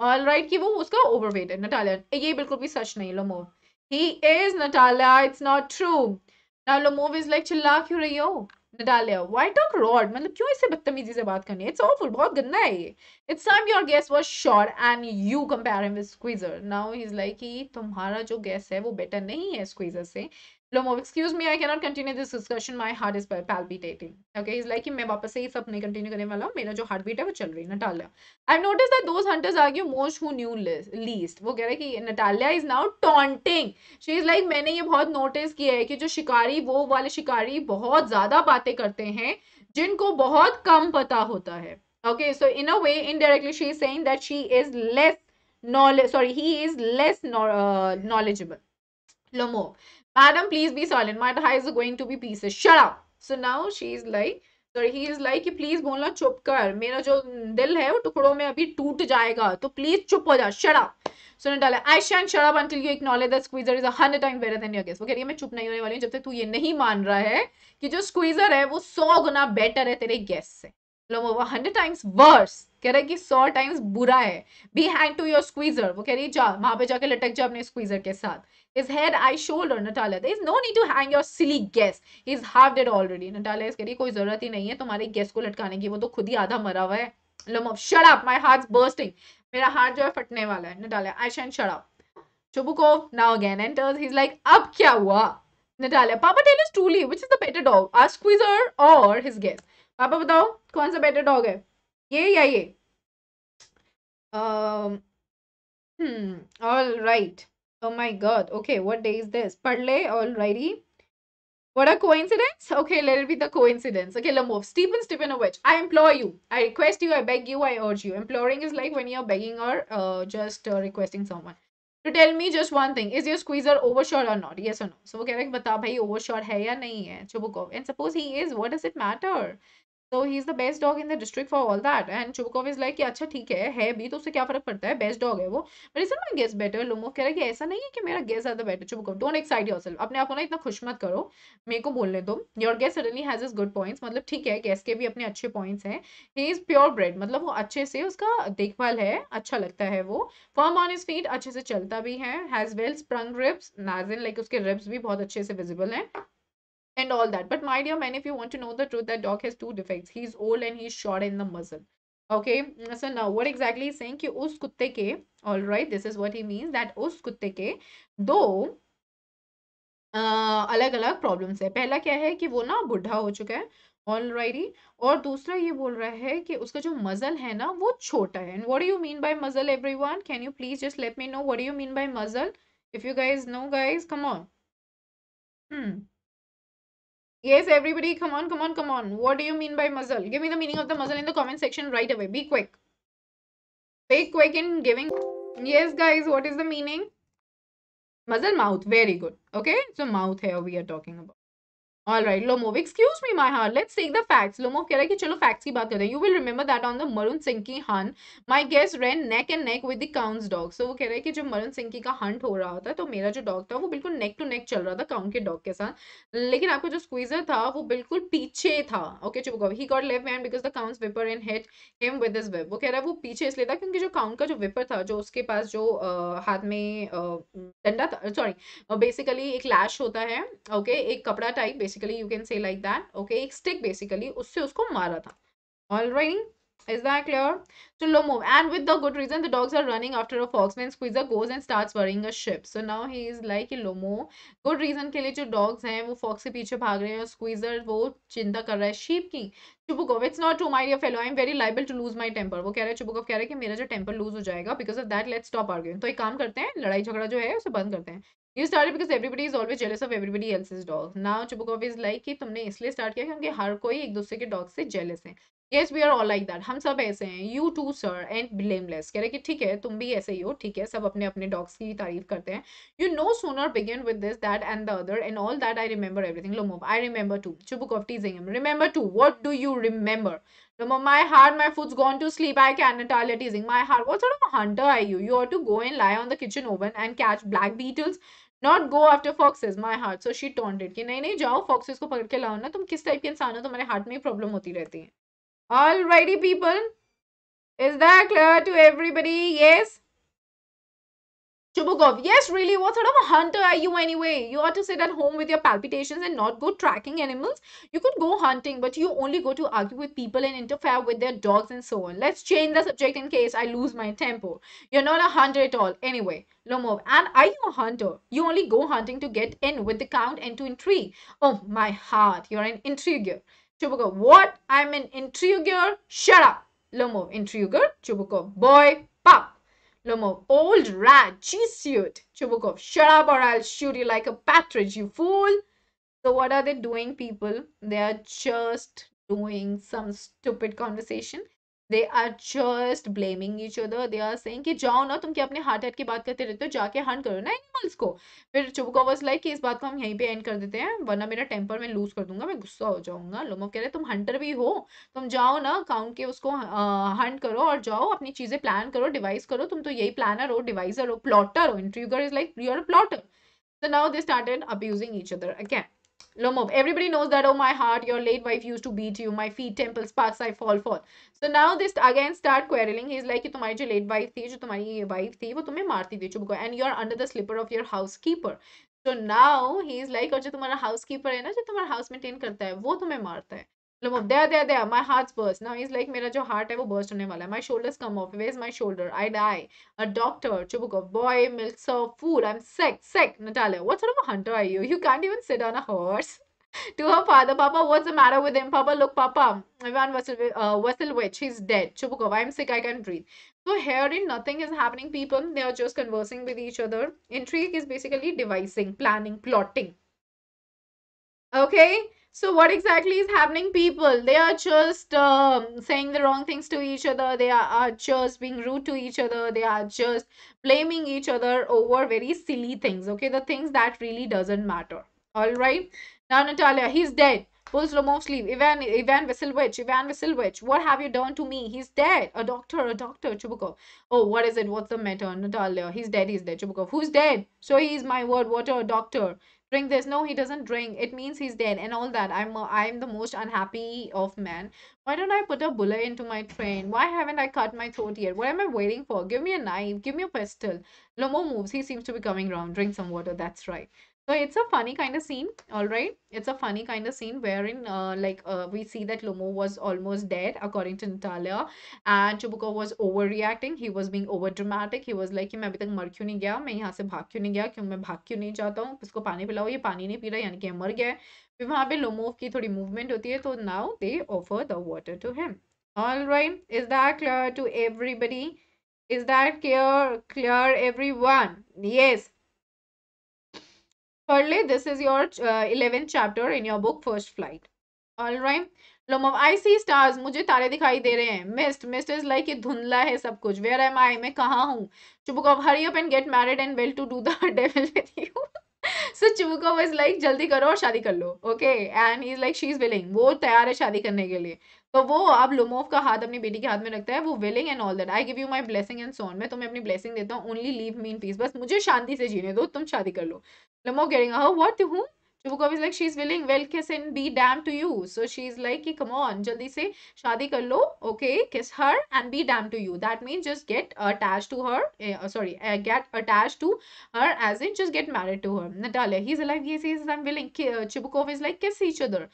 all right कि वो उसका ओवरवेट है। नटालिया ये बिल्कुल भी सच नहीं Lomov he is Natalia it's not true now Lomov is like चिल्ला क्यों रही हो? नडालिया व्हाई टॉक रॉड मतलब क्यों इससे बदतमीजी से बात करनी है? बहुत गंदा है ये। It's time your Guess was short and you compare with Squeezer now is like कि तुम्हारा जो गैस है वो बेटर नहीं है स्क्वीजर से। Lomov excuse me I can not continue this discussion my heart is palpitating okay is like कि मैं वापस से ये सब नहीं कंटिन्यू करने वाला हूँ। मेरा जो हार्ट बीट है, वो चल रही है, Natalia. I notice that those hunters argue most who knew least वो कह रहे है कि Natalia is now taunting she is like मैंने ये बहुत नोटिस किया है कि जो शिकारी, वो वाले शिकारी बहुत ज़्यादा बातें करते हैं, जिनको बहुत कम पता होता है. Okay so in a way indirectly she is saying that she is less knowledge sorry he is less knowledgeable Lomov Madam, please be silent. My eyes are going to be pieces. Shut up. So now she is like, sorry, he is like, please बोलना चुप कर मेरा जो दिल है वो टुकड़ों में अभी टूट जाएगा तो please चुप हो जा up so Natalia I shan't shut up until you acknowledge that squeezer is a hundred times better than your guess वो कह रही है मैं चुप नहीं होने वाली हूँ जब तक तू ये नहीं मान रहा है कि जो squeezer है वो सौ गुना बेटर है तेरे guess से हंड्रेड टाइम्स वर्स कह रहा है कि सौ टाइम्स बुरा है B hand to your squeezer वो कह रही है जा वहाँ पे जाके लटक जा अपने स्क्वीजर के साथ his head, eye, shoulder, Natalia. There is no need to hang your silly guess. He's halved it already. Natalia is कह रही कोई ज़रूरत ही नहीं है तुम्हारे guess को लटकाने की वो तो खुद ही आधा मरा हुआ है Lomov, shut up. My heart's bursting. मेरा हार्ट जो है फटने वाला है Natalia, I shan't shut up. Chubukov now again enters. He's like, अब क्या हुआ? Natalia, Papa tell us truly, which is the better dog? Our squeezer or his guess? पापा बताओ कौन सा बेटर डॉग है ये या ये um hmm all right Oh my god. Okay, what day is this? Parle, alrighty. What a coincidence? Okay, let it be the coincidence. Okay, let move. Stepan Stepanovich, I implore you. I request you, I beg you, I urge you. Imploring is like when you're begging or uh, just uh, requesting someone. To tell me just one thing. Is your squeezer overshot or not? Yes or no? So वो कह रहा है कि बता भाई overshot है या नहीं है. And suppose he is, what does it matter? So he's the best dog in the district for all that. And Chubukov is like कि अच्छा ठीक है है भी तो उससे क्या फ़र्क पड़ता है? बेस्ट डॉग है वो. But is my Guess better Lomov कह रहा है कि ऐसा नहीं है कि मेरा गेस ज़्यादा better Chubukov don't excite yourself अपने आप को ना इतना खुश मत करो. मेरे को बोलने दो. Your Guess suddenly has is good points मतलब ठीक है गेस के भी अपने अच्छे पॉइंट्स हैं. ही इज़ प्योर ब्रेड मतलब वो अच्छे से उसका देखभाल है. अच्छा लगता है वो. फर्म ऑन इज़ फीट अच्छे से चलता भी है. हैज़ वेल स्प्रंग रिब्स नाजिन लाइक उसके रिब्स भी बहुत अच्छे से विजिबल हैं. And all that. But my dear man, if you want to know the truth, that dog has two defects. He's old and he's short in the muzzle. Okay, so now what exactly is saying कि उस कुत्ते के, all right, this is what he means that उस कुत्ते के दो अलग अलग प्रॉब्लम्स है पहला क्या है कि वो ना बुढ़ा हो चुका है ऑलराइटी और दूसरा ये बोल रहा है कि उसका जो मजल है ना वो छोटा है and what do you mean by muzzle everyone can you please just let me know what do you mean by muzzle if you guys know guys come on hmm Yes, everybody, come on, come on, come on. What do you mean by muzzle? Give me the meaning of the muzzle in the comment section right away. Be quick. Be quick in giving. Yes, guys, what is the meaning? Muzzle mouth. Very good. Okay, so mouth here we are talking about. All right, Lomov. Excuse me, my heart. Let's take the facts. Lomov कह रहा है कि चलो facts की बात करते हैं. You will remember that on the Marun Sinki hunt, my guest ran neck and neck with the count's dog. So वो कह रहा है कि जब मरुन सिंकी का हंट हो रहा होता तो मेरा जो डॉग था वो बिल्कुल नेक टू नेक चल रहा था काउंट के डॉग के साथ लेकिन आपका जो स्क्वीजर था वो बिल्कुल पीछे था okay Chubukov he got left hand because the counts whipper in hit him with this whip वो कह रहा है वो पीछे इसलिए था क्योंकि जो काउंट का जो विपर था जो उसके पास जो हाथ में डंडा था सॉरी बेसिकली एक लैश होता है ओके एक कपड़ा type basically you can say like that okay एक stick basically उससे उसको मारा था all right is that clear so low move and with the good reason the dogs are running after a fox when squeezer goes and starts worrying a ship so now he is like lomo good reason के लिए जो dogs हैं वो fox के पीछे भाग रहे हैं और squeezer वो चिंता कर रहा है sheep की Chubukov it's not to my dear fellow I am very liable to lose my temper वो कह रहे हैं चुबुकोव कह रहे हैं कि मेरा जो टेंपर लूज हो जाएगा because of that let's stop arguing तो एक काम करते हैं लड़ाई झगड़ा जो है उसे बंद करते हैं ये start because everybody is always jealous of everybody else is dog now Chubukov is like कि तुमने इसलिए स्टार्ट किया क्योंकि हर कोई एक दूसरे के डॉग से जेलस है. Yes we are all like that हम सब ऐसे हैं. You too sir and blameless कह रहे कि ठीक है तुम भी ऐसे ही हो ठीक है सब अपने अपने डॉग्स की तारीफ़ करते हैं. You know sooner begin with this that and the other and all that I remember everything Lomov I remember to Chubukov teasing him remember to what do you remember Remember, my heart, my food's gone to sleep. I cannot tolerate teasing. My heart. What sort of a hunter are you? You ought to go and lie on the kitchen oven and catch black beetles. Not go after foxes my heart so she taunted कि नहीं नहीं, जाओ foxes को पकड़ के लाओ ना, तुम किस टाइप के इंसान हो, तुम्हारे हार्ट में ही प्रॉब्लम होती रहती है। All righty people is that clear to everybody Yes? Chubukov, yes, really, what sort of a hunter are you anyway? You ought to sit at home with your palpitations and not go tracking animals. You could go hunting, but you only go to argue with people and interfere with their dogs and so on. Let's change the subject in case I lose my temper. You're not a hunter at all. Anyway, Lomov, and are you a hunter? You only go hunting to get in with the count and to intrigue. Oh, my heart, you're an intriguer. Chubukov, what? I'm an intriguer? Shut up. Lomov, intriguer? Chubukov, boy, pop. Lomov, old rat, Jesuit. Chubukov, shut up or I'll shoot you like a partridge, you fool. So what are they doing, people? They are just doing some stupid conversation. They are just blaming each other. They are saying कि, जाओ ना, तुम क्या अपने heart attack की बात करते रहते हो जाके हंट करो ना एनिमल्स को फिर चुबको वाज लाइक कि, इस बात को हम यहीं पे एंड कर देते हैं, वरना मेरा टेम्पर मैं लूज कर दूँगा, मैं गुस्सा हो जाऊँगा लोमो कह रहे, तुम हंटर भी हो, तुम जाओ ना काउंट के उसको हंट करो और जाओ, अपनी चीज़ें प्लान करो डिवाइस करो, तुम तो यही प्लानर हो डिवाइसर हो प्लॉटर हो intriguer is like you are plotter So now they started abusing each other again. Lomov, everybody knows that, oh my heart, your late wife used to beat you, my feet, temple, sparks, I fall, fall. So now this again start quarreling. He's like, तुम्हारी जो late wife थी, जो तुम्हारी wife थी, वो तुम्हें मारती थी, चुप and you're under the slipper of your housekeeper. So now he's like, और जो तुम्हारा housekeeper है ना, जो तुम्हारा house maintain करता है, वो तुम्हें मारता है. मालूम of Daya Daya Daya my heart बर्स ना इज लाइक मेरा जो हार्ट है वो बर्स्ट होने वाला है। My shoulders come off wedge my shoulder I die a doctor Chubukov boy milk serve food I am sick sick Natalia what sort of a hunter are you? You can't even sit on a horse. *laughs* To her father papa what's the matter with him? Papa look papa ivan vasilevich uh, he's dead. chubukov i'm sick i can't breathe. So herein nothing is happening. People they are just conversing with each other. Intrigue is basically devising planning plotting. Okay? So what exactly is happening, people? They are just um, saying the wrong things to each other. They are, are just being rude to each other. They are just blaming each other over very silly things. Okay, the things that really doesn't matter. All right. Now Natalia, he's dead. Pulls Lomov's sleeve. Ivan, Ivan Vasilevich, Ivan Vasilevich, what have you done to me? He's dead. A doctor, a doctor, Chubukov. Oh, what is it? What's the matter? Natalia, he's dead, he's dead. Chubukov, who's dead? So he's my word, water, a doctor drink this. No he doesn't drink. It means he's dead and all that. I'm uh, i'm the most unhappy of men. Why don't i put a bullet into my train? Why haven't i cut my throat yet? What am i waiting for? Give me a knife. Give me a pistol. Lomo moves. He seems to be coming around drink some water. That's right so it's a funny kind of scene, all right? It's a funny kind of scene wherein, uh, like, uh, we see that Lomo was almost dead, according to Natalia, and Chubukov was overreacting. He was being over dramatic. He was like, मैं अभी तक मर क्यों नहीं गया? मैं यहाँ से भाग क्यों नहीं गया? क्यों मैं भाग क्यों नहीं जाता हूँ? इसको पानी पिलाओ ये पानी नहीं पी रहा यानी कि मर गया है। फिर वहाँ पे लोमोव की थोड़ी मूवमेंट होती है तो now they offer the water to him all right is that clear to everybody is that clear clear every one yes Thirdly, this is your uh, 11th chapter in your book First Flight. All right. Lomov, I see stars. मुझे तारे दिखाई दे रहे हैं. Mist. Mist is like ये धुंधला है सब कुछ. Where am I? मैं कहाँ हूँ? Chubukov, hurry up and get married and well to do the devil with you. so Chubukov is like जल्दी करो और शादी कर लो. Okay. And he's like she's willing. वो तैयार है शादी करने के लिए. तो वो अब लुमोव का हाथ अपनी बेटी के हाथ में रखता है, वो willing and all that I give you my blessing and so on मैं तुम्हें अपनी ब्लेसिंग देता हूँ only leave me in peace बस मुझे शांति से जीने दो, तुम शादी कर लो। Lomov getting Chubukov is like she is willing well kiss and be damned to you so she is like come on जल्दी से शादी कर लो okay kiss her and be damned to you that mean just get attach to her sorry get attach to her as in just get married to her Natalia he is like kiss each other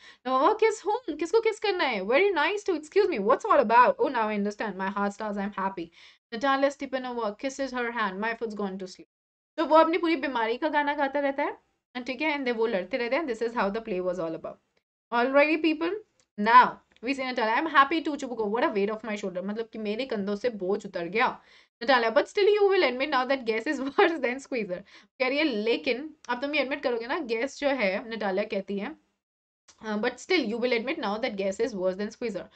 kiss whom किसको kiss करना है very nice to excuse me what's all about oh now understand my heart stars I am happy Natalia Stepanova kisses her hand my foot's gone to sleep तो वो अपनी पूरी बीमारी का गाना गाता रहता है। ठीक है एंड दे वो लड़ते रहते हैं this is how the play was all about already people now we see Natalia I am happy to Chubukov. What a weight off my shoulder मतलब कि मेरे कंधों से बोझ उतर गया। Natalia but still you will admit now that Guess is worse than Squeezer कह रही है, लेकिन अब तुम ये एडमिट करोगे ना गैस जो है नटालिया कहती है but still you will admit now that Guess is worse than Squeezer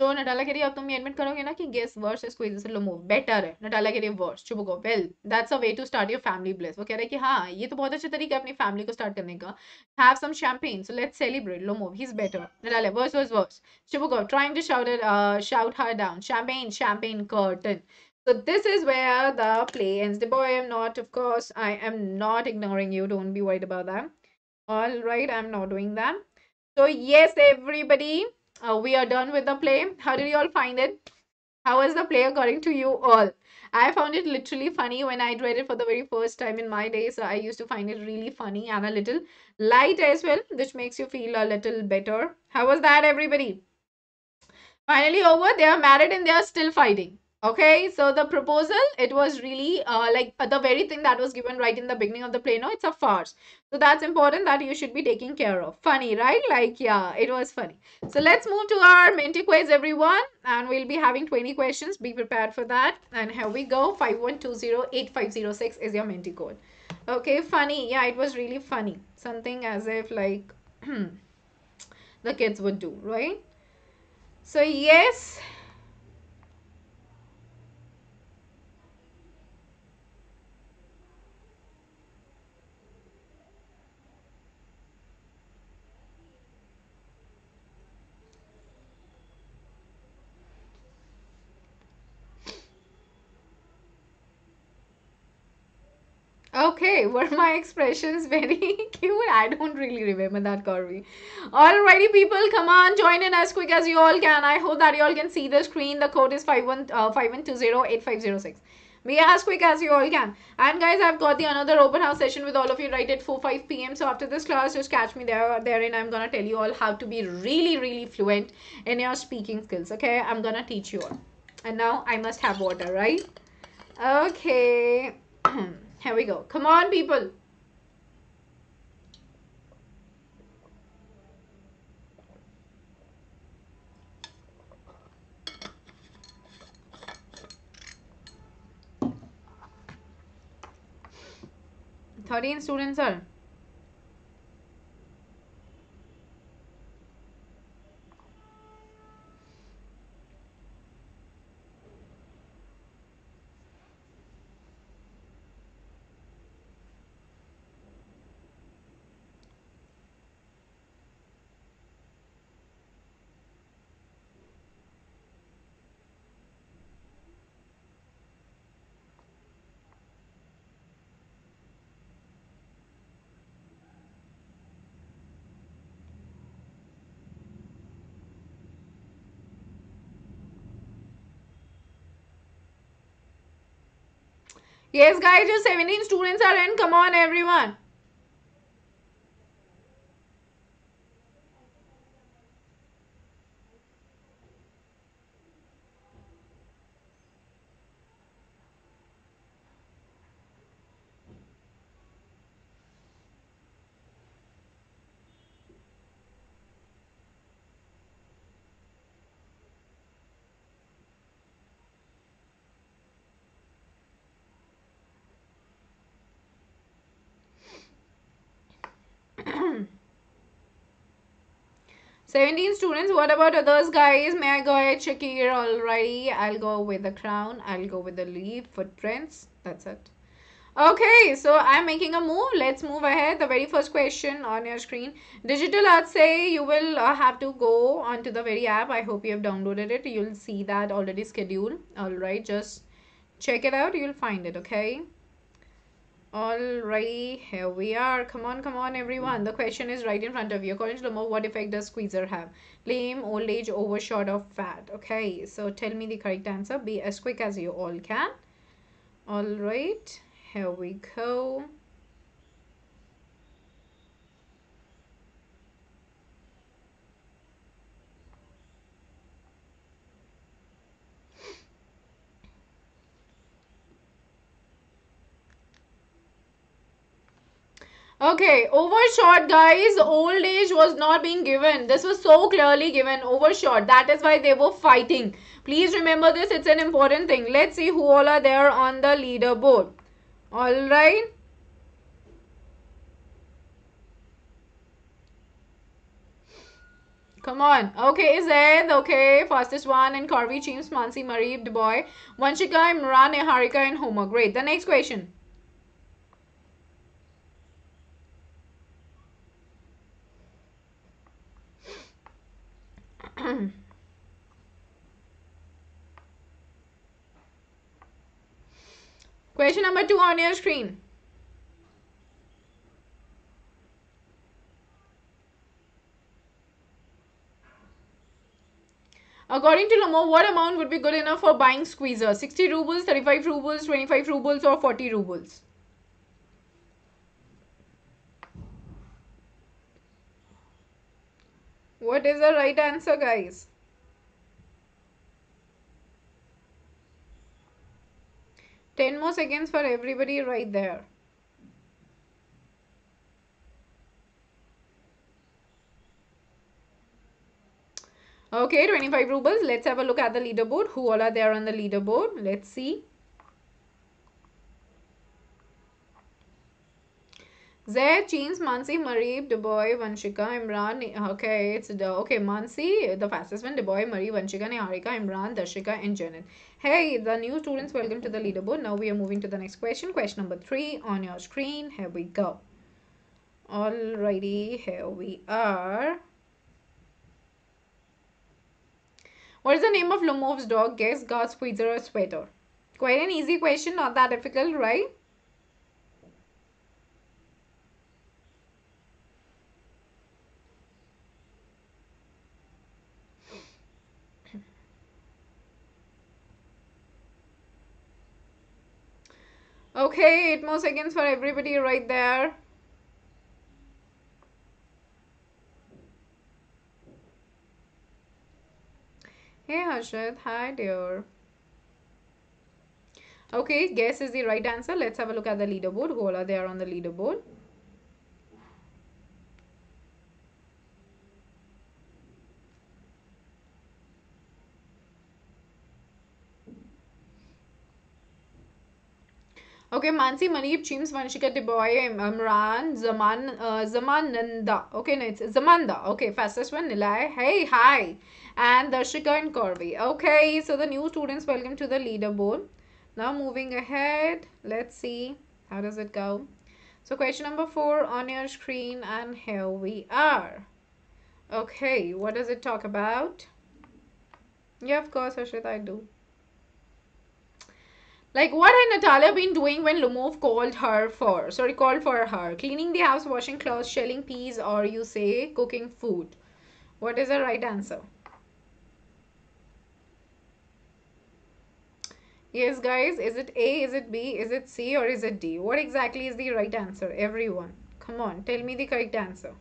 तो नटाला कह रही अब तुम ये एडमिट करोगे ना कि गेस वर्स इज़ कोई जैसे लो मूव बेटर है नटाला कह रही है worse Chubukov well that's a way to start your family bless वो कह रहे हैं कि हाँ ये तो बहुत अच्छा तरीका है अपनी फैमिली को स्टार्ट करने का have some champagne so let's celebrate Lomov he is better Natalia worse worse worse Chubukov trying to shout shout her down champagne champagne curtain So this is where the play ends. The boy, I'm not, of course, I am not ignoring you. Don't be worried about that. All right, I'm not doing that. So yes, everybody, uh, we are done with the play. How did you all find it? How was the play according to you all? I found it literally funny when I read it for the very first time in my day. So I used to find it really funny and a little light as well, which makes you feel a little better. How was that, everybody? Finally over, they are married and they are still fighting. Okay, so the proposal, it was really uh, like the very thing that was given right in the beginning of the play. No, it's a farce. So that's important that you should be taking care of. Funny, right? Like, yeah, it was funny. So let's move to our Menti quiz, everyone. And we'll be having 20 questions. Be prepared for that. And here we go. 51208506 is your Menti code. Okay, funny. Yeah, it was really funny. Something as if like *clears throat* the kids would do, right? So yes, Okay, *laughs* were my expressions very *laughs* cute? I don't really remember that, Corby. Alrighty, people, come on, join in as quick as you all can. I hope that you all can see the screen. The code is 51208506. Uh, Be as quick as you all can. And guys, I've got the another open house session with all of you right at 4 5 p.m. So after this class, just catch me there. Therein, I'm gonna tell you all how to be really, really fluent in your speaking skills. Okay, I'm gonna teach you all. And now I must have water, right? Okay. *clears throat* Here we go. Come on, people. Thirteen students are. Yes, guys, just 17 students are in. Come on, everyone. Seventeen students. What about others, guys? May I go ahead, Shakir? Alrighty, I'll go with the crown. I'll go with the leaf, footprints. That's it. Okay, so I'm making a move. Let's move ahead. The very first question on your screen. Digital I'd say you will uh, have to go onto the very app. I hope you have downloaded it. You'll see that already scheduled. Alright, just check it out. You'll find it, okay? Alrighty, here we are. Come on, come on, everyone. The question is right in front of you. According to what effect does squeezer have? Lame, old age, overshot, of fat? Okay, so tell me the correct answer. Be as quick as you all can. Alright, here we go. Okay, overshot, guys. Old age was not being given. This was so clearly given. Overshot. That is why they were fighting. Please remember this. It's an important thing. Let's see who all are there on the leaderboard. Alright. Come on. Okay, Zed. Okay, fastest one. And Carvey, James, Mansi, Marie, Duboy, Vanshika, Imran, Harika, and Homer. Great. The next question. *clears throat* Question number two on your screen. According to Lomov, what amount would be good enough for buying squeezer? 60 rubles, 35 rubles, 25 rubles or 40 rubles? What is the right answer, guys? Ten more seconds for everybody right there. Okay, 25 rubles. Let's have a look at the leaderboard. Who all are there on the leaderboard? Let's see. Zaid, Jeans, Mansi, Marib, Duboy, Vanshika, Imran. Okay, it's the okay. Mansi, the fastest one. Duboy, Marib, Vanshika, Niharika, Imran, Darshika, and Janet. Hey, the new students, welcome to the leaderboard. Now we are moving to the next question. Question number three on your screen. Here we go. Alrighty, here we are. What is the name of Lomov's dog? Guess, Gus, Squeezer, or Sweater? Quite an easy question, not that difficult, right? Okay, 8 more seconds for everybody right there. Hey Harshad, hi dear. Okay, guess is the right answer. Let's have a look at the leaderboard. Who are there on the leaderboard? Okay, Mansi, Manip, Chims, Vanshika, Tiboy, Imran, Zaman, uh, Zamananda. Okay, no, it's Zamanda. Okay, fastest one, Nilay. Hey, hi. And Darshika and Corby. Okay, so the new students, welcome to the leaderboard. Now moving ahead, let's see. How does it go? So question number four on your screen and here we are. Okay, what does it talk about? Yeah, of course, Harshit, I do. Like, what had Natalia been doing when Lomov called her for? Sorry, called for her. Cleaning the house, washing clothes, shelling peas, or you say cooking food. What is the right answer? Yes, guys, is it A, is it B, is it C, or is it D? What exactly is the right answer? Everyone, come on, tell me the correct answer.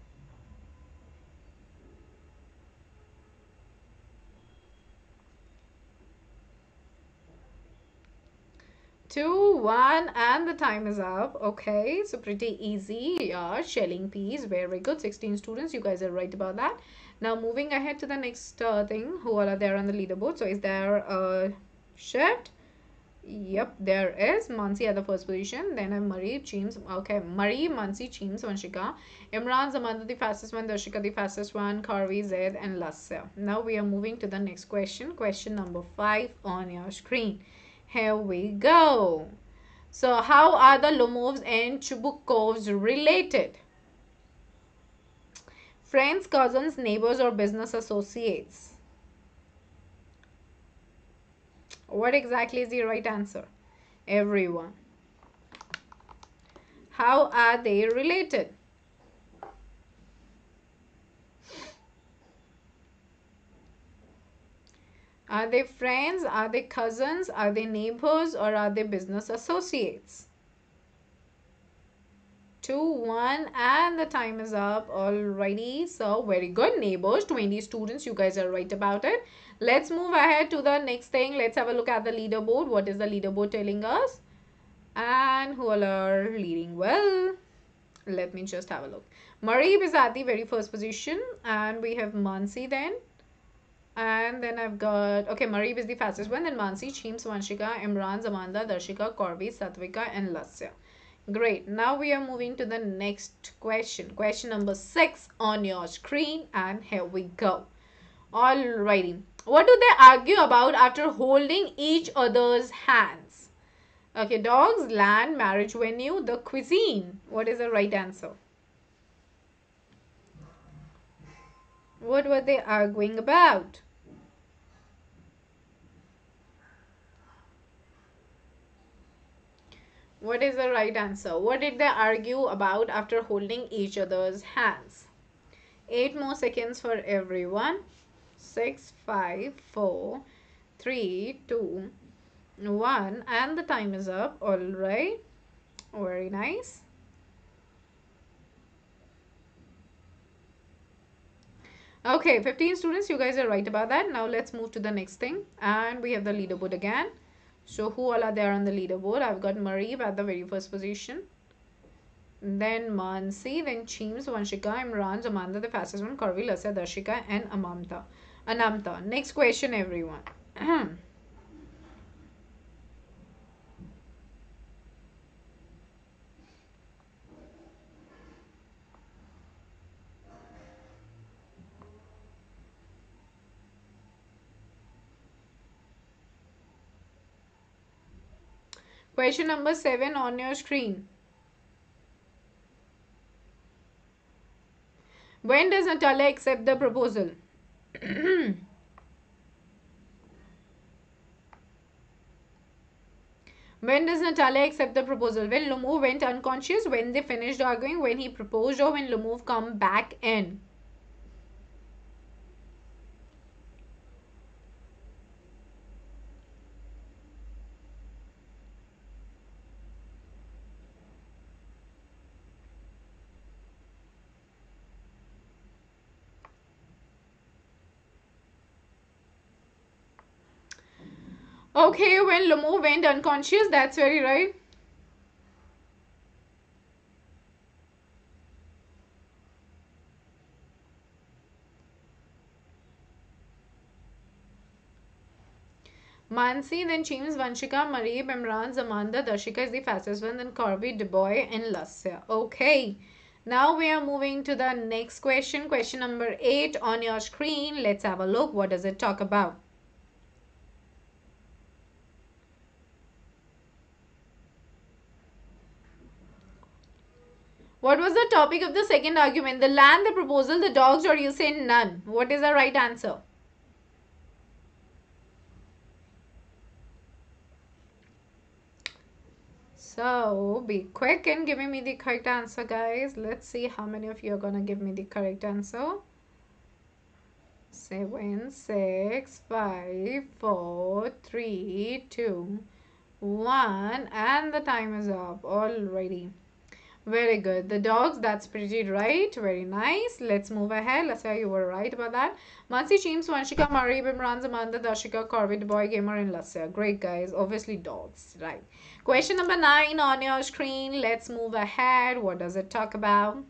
Two one and the time is up. Okay so pretty easy. Yeah shelling peas. Very good. 16 students you guys are right about that. Now moving ahead to the next uh, thing. Who all are there on the leaderboard? So is there a shift yep there is. Mansi at the first position. Then i marie Cheems. okay marie mansi Cheems, vanshika. Imran zamanda the fastest one darshika the fastest one karvi zaid and lasya now we are moving to the next question. Question number five on your screen here we go. So how are the Lomovs and Chubukovs related? Friends, cousins, neighbors or business associates? What exactly is the right answer? Everyone. How are they related? Are they friends? Are they cousins? Are they neighbors? Or are they business associates? 2, 1 and the time is up already. So very good neighbors, 20 students. You guys are right about it. Let's move ahead to the next thing. Let's have a look at the leaderboard. What is the leaderboard telling us? And who all are leading well? Let me just have a look. Mareeb is at the very first position and we have Mansi then and then I've got, okay, Mareeb is the fastest one. Then Mansi, Cheems, Vanshika, Imran, Zamanda, Darshika, Corby, Satvika, and Lasya. Great. Now we are moving to the next question. Question number six on your screen. And here we go. Alrighty. What do they argue about after holding each other's hands? Okay, dogs, land, marriage venue, the cuisine. What is the right answer? What were they arguing about? What is the right answer? What did they argue about after holding each other's hands? Eight more seconds for everyone. six, five, four, three, two, one, and the time is up. All right, very nice. Okay, 15 students, you guys are right about that. Now let's move to the next thing. And we have the leaderboard again. So who all are there on the leaderboard? I've got Mareeb at the very first position. Then Mansi, then Cheems, Vanshika, Imran, Zamanda, the fastest one, Karvi, Lasya, Darshika, and Amamta. Anamta. Next question, everyone. *clears throat* Question number 7 on your screen. When does Natalia *clears throat* accept the proposal? when does Natalia accept the proposal? When Lomov went unconscious, when they finished arguing, when he proposed, or when Lomov come back in? Okay, when Lomo went unconscious, that's very right. Mansi, then James, Vanshika, Marie, Imran, Zamanda, Darshika is the fastest one, then Corby, Duboy, and Lasya. Okay. Now we are moving to the next question. Question number 8 on your screen. Let's have a look. What does it talk about? What was the topic of the second argument? The land, the proposal, the dogs, or you say none? What is the right answer? So, be quick in giving me the correct answer, guys. Let's see how many of you are going to give me the correct answer. Seven, six, five, four, three, two, one, and the time is up already. Very good. The dogs, that's pretty right. Very nice. Let's move ahead. Let's say you were right about that. Mansi, James, Vanshika, Mari, Bimran, Zamanda, Dashika, Corbett, Boy, Gamer, and Lasya. Great, guys. Obviously, dogs. Right. Question number nine on your screen. Let's move ahead. What does it talk about?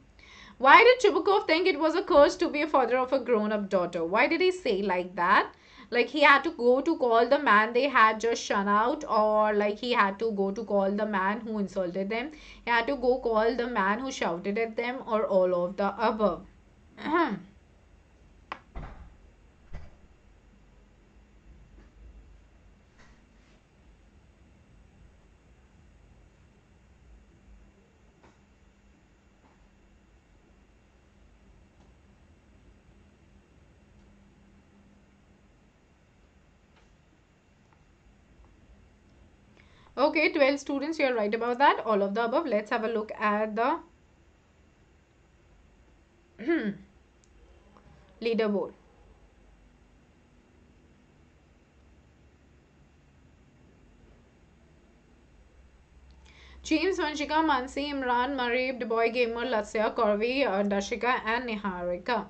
Why did Chubukov think it was a curse to be a father of a grown-up daughter? Why did he say like that? Like he had to go to call the man they had just shun out or like he had to go to call the man who insulted them. He had to go call the man who shouted at them or all of the above *clears throat* Okay, 12 students, you're right about that. All of the above. Let's have a look at the *clears throat* leaderboard. James, Vanshika, Mansi, Imran, Marib, Duboy, Gamer, Lasya, Corvi, uh, Dashika, and Niharika.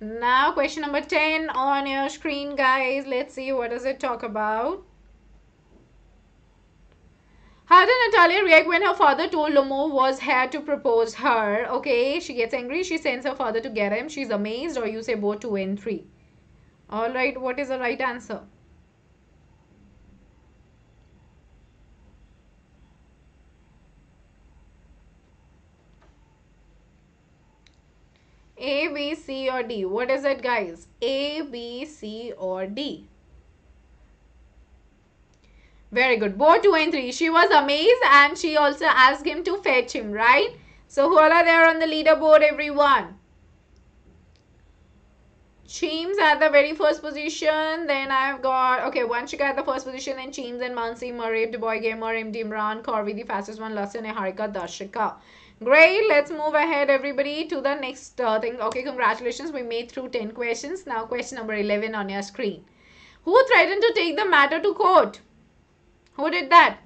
Now, question number 10 on your screen, guys. Let's see what does it talk about. How did Natalia react when her father told Lomo was here to propose her? Okay, she gets angry. She sends her father to get him. She's amazed or you say both 2 and 3. Alright, what is the right answer? A, B, C or D? What is it guys? A, B, C or D? Very good. Both 2 and 3. She was amazed and she also asked him to fetch him, right? So who are there on the leaderboard, everyone? Cheems at the very first position. Then I've got, okay, Vanshika at the first position. Then Cheems and Mansi, Marib, Duboy Gamer, MD Imran, Corvi, the fastest one, Lasya, Harika, Darshika. Great. Let's move ahead, everybody, to the next uh, thing. Okay, congratulations. We made through 10 questions. Now, question number 11 on your screen. Who threatened to take the matter to court? Who did that?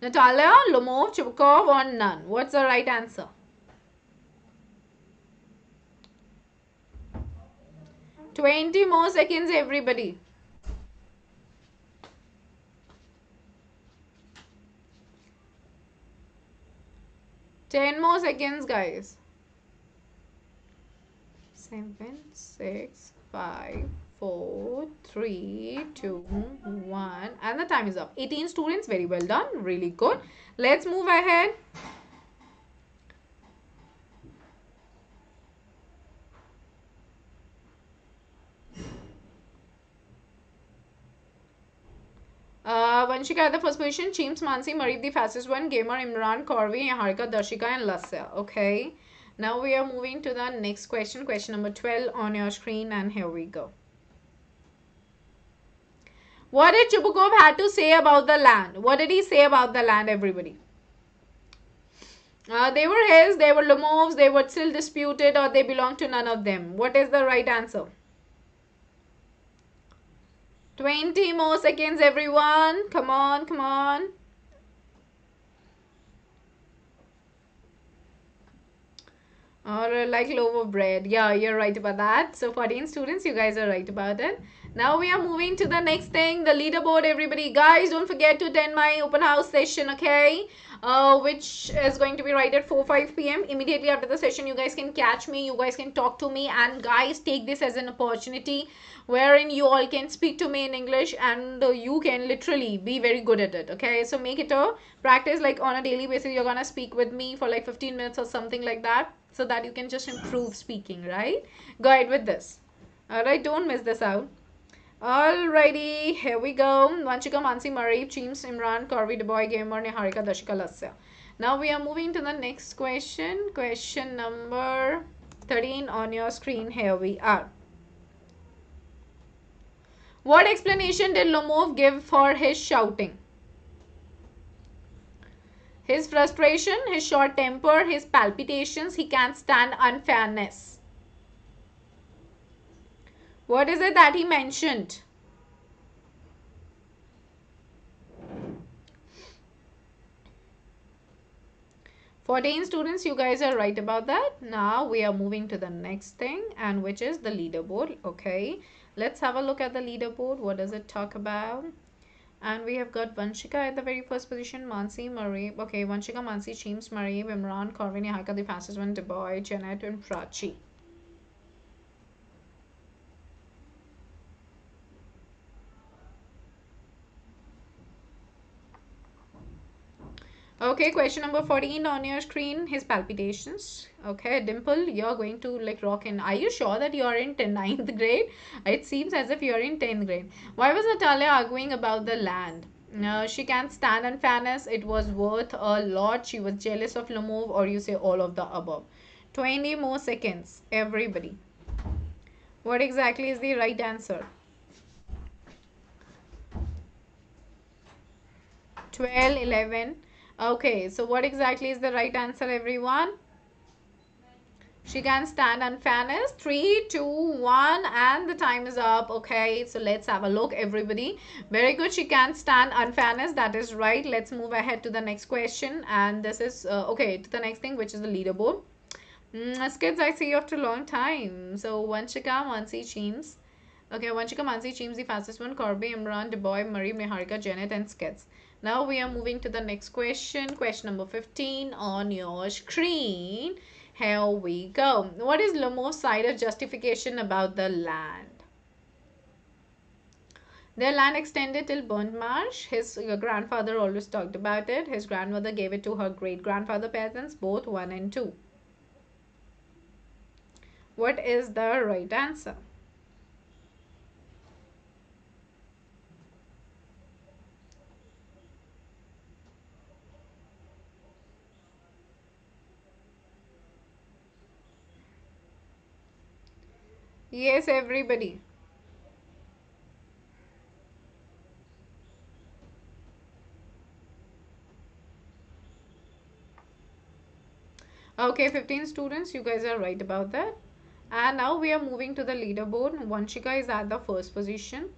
Natalia, Lomov, Chubukov, or none? What's the right answer? Twenty more seconds, everybody. Ten more seconds, guys. Seven, six, five, four, three, two, one. And the time is up. 18 students. Very well done. Really good. Let's move ahead. Uh, Vanshika the first position, Cheems, Mansi, Marit the fastest one, Gamer, Imran, Corvi, Harika, Darshika and Lasya. Okay. Now we are moving to the next question, question number 12 on your screen and here we go. What did Chubukov had to say about the land? What did he say about the land, everybody? Uh, they were his, they were Lomov's, they were still disputed or they belong to none of them. What is the right answer? 20 more seconds, everyone. Come on, come on. Or like loaf of bread. Yeah, you're right about that. So 14 students, you guys are right about it. Now we are moving to the next thing, the leaderboard, everybody. Guys, don't forget to attend my open house session, okay? Uh, which is going to be right at 4 5 p.m. Immediately after the session, you guys can catch me, you guys can talk to me, and guys, take this as an opportunity wherein you all can speak to me in English and uh, you can literally be very good at it. Okay, so make it a practice like on a daily basis. You're gonna speak with me for like 15 minutes or something like that so that you can just improve speaking, right? Go ahead with this. Alright, don't miss this out. Alrighty, here we go. Vanchika, Mansi, Marib, Cheems, Imran, Corvi, Deboy, Gamer, Niharika, Dashika, Lasya. Now we are moving to the next question. Question number 13 on your screen. Here we are. What explanation did Lomov give for his shouting? His frustration, his short temper, his palpitations, he can't stand unfairness. What is it that he mentioned? Fourteen students, you guys are right about that. Now we are moving to the next thing and which is the leaderboard. Okay. Let's have a look at the leaderboard. What does it talk about? And we have got Vanshika at the very first position, Mansi, Marie. Okay, Vanshika, Mansi, Cheems, Marie, Imran, Corvin, Haika, the fastest one, Deboy, Janet, and Prachi. Okay, question number 14 on your screen, his palpitations. Okay, Dimple, you're going to like rock in. Are you sure that you're in 9th grade? It seems as if you're in 10th grade. Why was Natalia arguing about the land? Uh, she can't stand unfairness. It was worth a lot. She was jealous of Lomov or you say all of the above. 20 more seconds, everybody. What exactly is the right answer? 12, 11, Okay, so what exactly is the right answer, everyone? She can stand unfairness. Three, two, one, and the time is up. Okay, so let's have a look, everybody. Very good. She can stand unfairness. That is right. Let's move ahead to the next question. And this is, uh, okay, to the next thing, which is the leaderboard. Mm, kids, I see you after a long time. So, Vanchika, Mansi, Cheems. Okay, Vanchika, Mansi, Cheems, the fastest one. Corby, Imran, Deboy, Marie, Meharika, Janet, and Skits. Now we are moving to the next question. Question number 15 on your screen. Here we go. What is Lomov's side of justification about the land? Their land extended till Burnt Marsh. His grandfather always talked about it. His grandmother gave it to her great-grandfather peasants, both 1 and 2. What is the right answer? Yes, everybody. Okay, 15 students, you guys are right about that. And now we are moving to the leaderboard. Vanshika is at the first position.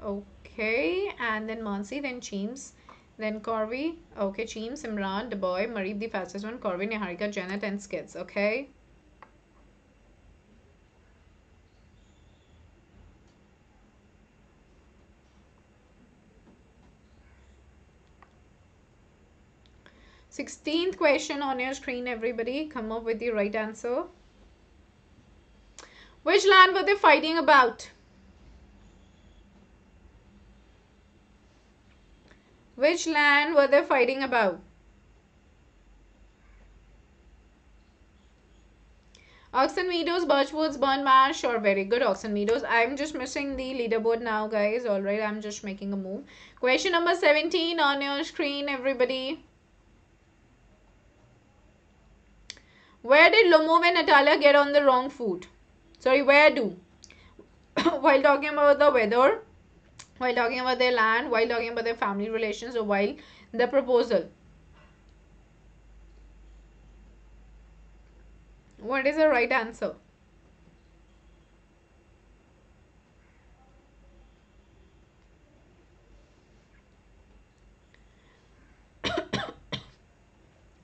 Okay, and then Mansi, then Cheems, then Corby. Okay, Cheems, Imran, Deboy, Marib, the fastest one, Corby, Niharika, Janet, and Skids. Okay. Sixteenth question on your screen, everybody. Come up with the right answer. Which land were they fighting about? Which land were they fighting about? Oxen Meadows, Birchwoods, Burn Marsh, sure, very good. Oxen Meadows. I'm just missing the leaderboard now, guys. Alright, I'm just making a move. Question number 17 on your screen, everybody. Where did Lomov and Natalia get on the wrong foot? Sorry, where do? *coughs* while talking about the weather, while talking about their land, while talking about their family relations, or while the proposal. What is the right answer? *coughs*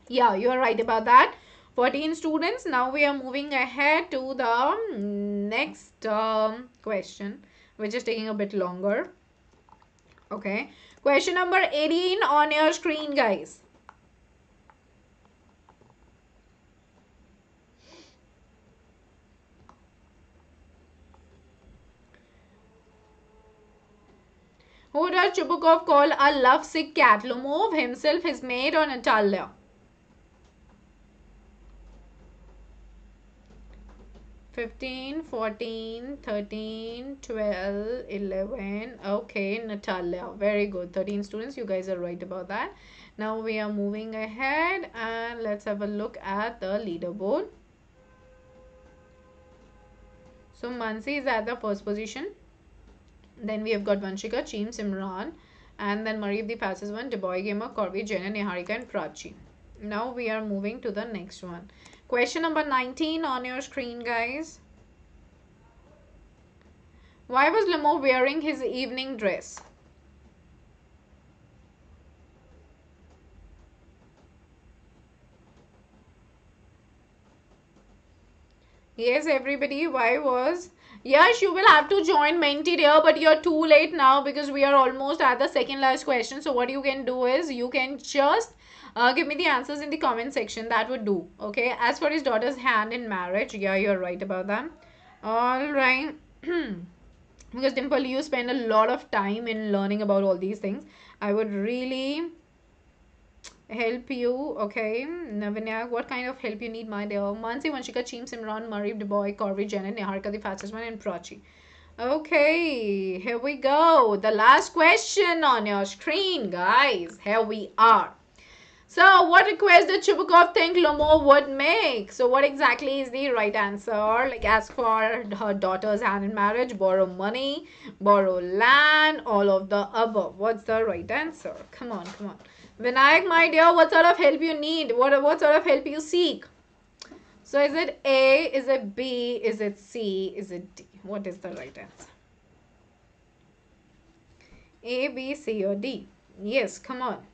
yeah, you are right about that. 14 students. Now we are moving ahead to the next um, question, which is taking a bit longer. Okay. Question number 18 on your screen, guys. Who does Chubukov call a lovesick cat? Lomov himself, his maid, or Natalia? 15, 14, 13, 12, 11. Okay, Natalia. Very good. 13 students. You guys are right about that. Now we are moving ahead and let's have a look at the leaderboard. So Mansi is at the first position. Then we have got Vanshika, Cheem, Simran, and then Mariv the passes one, Deboy Gamer, Corby, Jenna, Niharika, and Prachi. Now we are moving to the next one. Question number 19 on your screen, guys. Why was Lemo wearing his evening dress? Yes, everybody, why was? Yes, you will have to join Menti dear, but you're too late now because we are almost at the second last question. So what you can do is you can just uh, give me the answers in the comment section. That would do. Okay. As for his daughter's hand in marriage, yeah, you're right about that. All right. *clears throat* because Dimple, you spend a lot of time in learning about all these things. I would really help you. Okay. Navinyak, what kind of help you need, my dear? Mansi, Vanshika, Cheem, Simran, Marib, Deboy, Corby, Janet, Niharika, the fastest one, and Prachi. Okay, here we go. The last question on your screen, guys. Here we are. So, what request did Chubukov think Lomo would make? So, what exactly is the right answer? Like, ask for her daughter's hand in marriage, borrow money, borrow land, all of the above. What's the right answer? Come on, come on. Vinayak, my dear, what sort of help you need? What, what sort of help you seek? So, is it A? Is it B? Is it C? Is it D? What is the right answer? A, B, C, or D? Yes, come on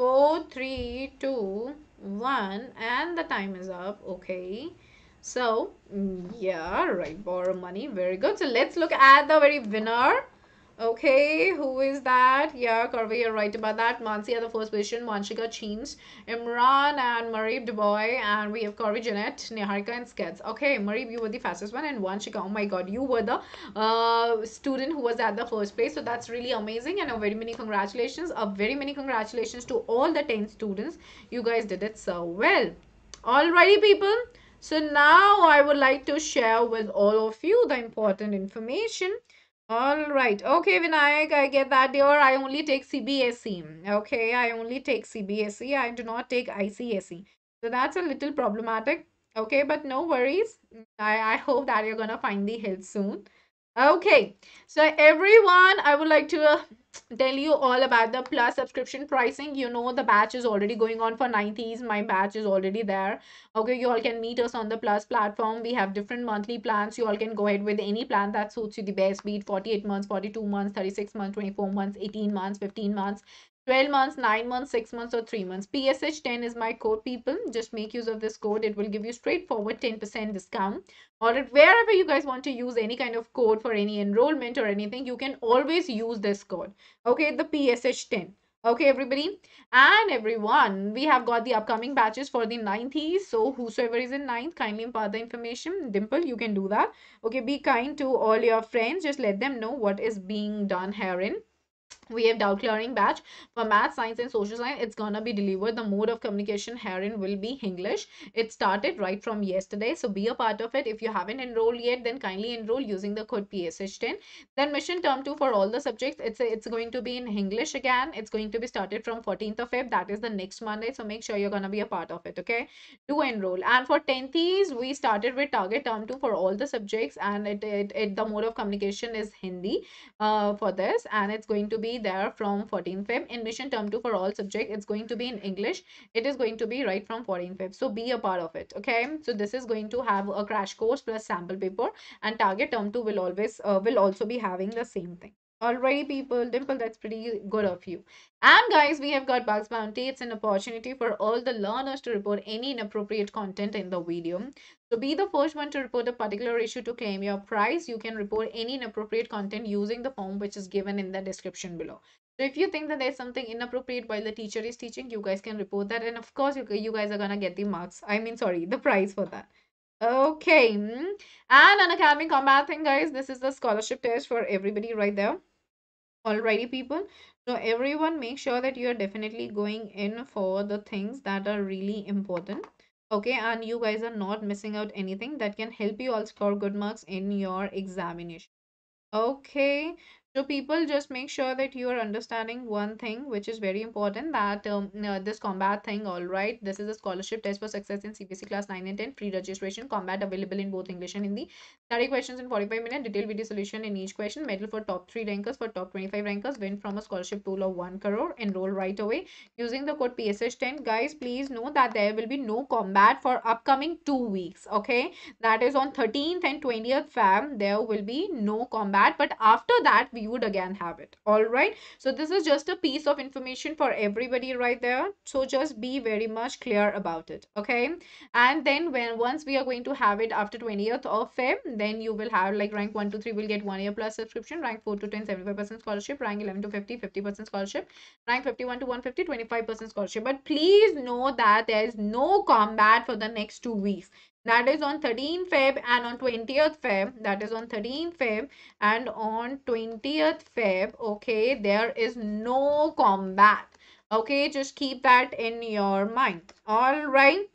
four three two one and the time is up okay? So mm, yeah right borrow money very good. So let's look at the very winner Okay, who is that? Yeah, Karvi, you're right about that. Mansi the first position, Manshika Cheens, Imran and Marib Duboy, and we have Karvi Janet, Niharika and Skets. Okay, Marib, you were the fastest one, and Manshika, oh my god, you were the uh, student who was at the first place. So that's really amazing, and a very many congratulations. A very many congratulations to all the 10 students. You guys did it so well. Alrighty, people. So now I would like to share with all of you the important information all right. Okay, Vinayak, I get that, dear. I only take CBSE. Okay, I only take CBSE. I do not take ICSE. So that's a little problematic. Okay, but no worries. I, I hope that you're going to find the help soon. Okay, so everyone, I would like to uh, tell you all about the plus subscription pricing. You know, the batch is already going on for 90s. My batch is already there. Okay, you all can meet us on the plus platform. We have different monthly plans. You all can go ahead with any plan that suits you the best, be it 48 months, 42 months, 36 months, 24 months, 18 months, 15 months. 12 months, 9 months, 6 months, or 3 months. PSH10 is my code, people. Just make use of this code. It will give you straightforward 10% discount. Or wherever you guys want to use any kind of code for any enrollment or anything, you can always use this code. Okay, the PSH10. Okay, everybody and everyone, we have got the upcoming batches for the 90s. So whosoever is in 9th, kindly impart the information. Dimple, you can do that. Okay, be kind to all your friends. Just let them know what is being done herein we have doubt clearing batch. For math science and social science it's gonna be delivered. The mode of communication herein will be english. It started right from yesterday so be a part of it. If you haven't enrolled yet then kindly enroll using the code psh10 then mission term 2 for all the subjects it's a, it's going to be in english again. It's going to be started from 14th of feb. That is the next monday so make sure you're gonna be a part of it okay? Do enroll. And for 10th we started with target term 2 for all the subjects and it, it, it the mode of communication is hindi uh, for this and it's going to be there from 14 Feb. In mission term 2 for all subject, it's going to be in English. It is going to be right from 14 Feb. So be a part of it. Okay. So this is going to have a crash course plus sample paper and target term 2 will always uh, will also be having the same thing. Alrighty, people, Dimple, that's pretty good of you. And guys, we have got Bugs Bounty. It's an opportunity for all the learners to report any inappropriate content in the video. So be the first one to report a particular issue to claim your prize. You can report any inappropriate content using the form which is given in the description below. So if you think that there's something inappropriate while the teacher is teaching, you guys can report that. And of course, you, you guys are gonna get the marks. I mean, sorry, the prize for that. Okay. And Unacademy combat thing, guys. This is the scholarship test for everybody right there. Alrighty, people. So everyone make sure that you are definitely going in for the things that are really important. Okay, and you guys are not missing out anything that can help you all score good marks in your examination. Okay, so people just make sure that you are understanding one thing which is very important that um, uh, this combat thing all right this is a scholarship test for success in CBSE class 9 and 10 free registration combat available in both English and Hindi. 30 questions in 45 minutes detailed video solution in each question medal for top 3 rankers for top 25 rankers win from a scholarship pool of 1 crore enroll right away. Using the code PSH10 guys please know that there will be no combat for upcoming 2 weeks okay? That is on 13th and 20th Feb there will be no combat but after that we we would again have it. All right? So this is just a piece of information for everybody right there. So just be very much clear about it okay? And then when once we are going to have it after 20th of feb then you will have like rank 1 to 3 will get one year plus subscription rank 4 to 10 75% scholarship rank 11 to 50 50% scholarship rank 51 to 150 25% scholarship. But please know that there is no combat for the next two weeks that is on 13 Feb and on 20th Feb. That is on 13 Feb and on 20th Feb okay there is no combat. Okay just keep that in your mind. All right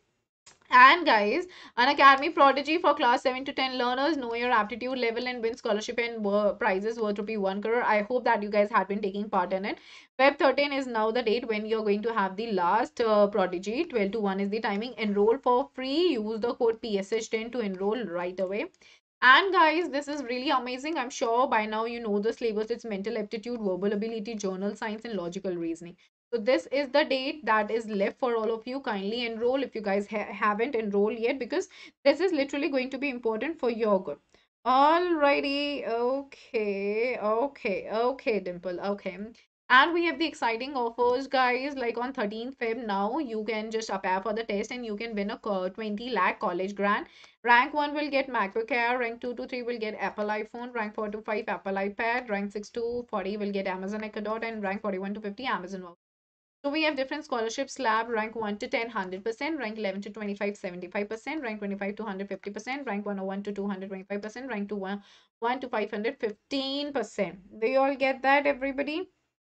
and guys, Unacademy Prodigy for class 7 to 10 learners know your aptitude level and win scholarship and prizes worth rupee 1 crore. I hope that you guys have been taking part in it. Feb 13 is now the date when you're going to have the last uh, Prodigy. 12 to 1 is the timing. Enroll for free. Use the code PSH10 to enroll right away. And guys, this is really amazing. I'm sure by now you know the syllabus. It's mental aptitude, verbal ability, journal science, and logical reasoning. So this is the date that is left for all of you. Kindly enroll if you guys ha haven't enrolled yet because this is literally going to be important for your good. Alrighty, okay, okay, okay, Dimple, okay. And we have the exciting offers, guys. Like on 13th Feb now, you can just apply for the test and you can win a 20 lakh college grant. Rank 1 will get MacBook Air. Rank 2 to 3 will get Apple iPhone. Rank 4 to 5 Apple iPad. Rank 6 to 40 will get Amazon Echo Dot. And rank 41 to 50 Amazon. So we have different scholarship slab, rank 1 to 10, 100%, rank 11 to 25, 75%, rank 25 to 150%, rank 101 to 225%, rank 2 1, 1 to 515%. Do you all get that, everybody?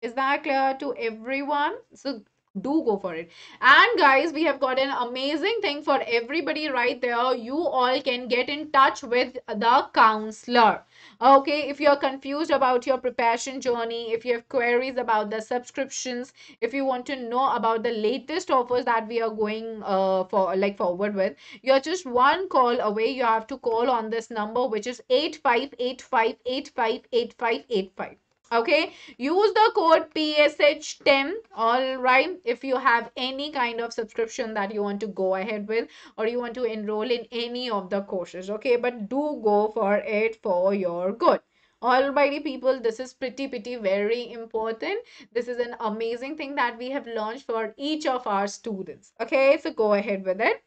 Is that clear to everyone? So do go for it. And guys we have got an amazing thing for everybody right there. You all can get in touch with the counselor. Okay if you're confused about your preparation journey if you have queries about the subscriptions if you want to know about the latest offers that we are going uh, for like forward with you're just one call away. You have to call on this number which is 8585858585 okay? Use the code psh10 all right if you have any kind of subscription that you want to go ahead with or you want to enroll in any of the courses okay? But do go for it for your good. Alrighty people this is pretty pretty very important. This is an amazing thing that we have launched for each of our students okay? So go ahead with it.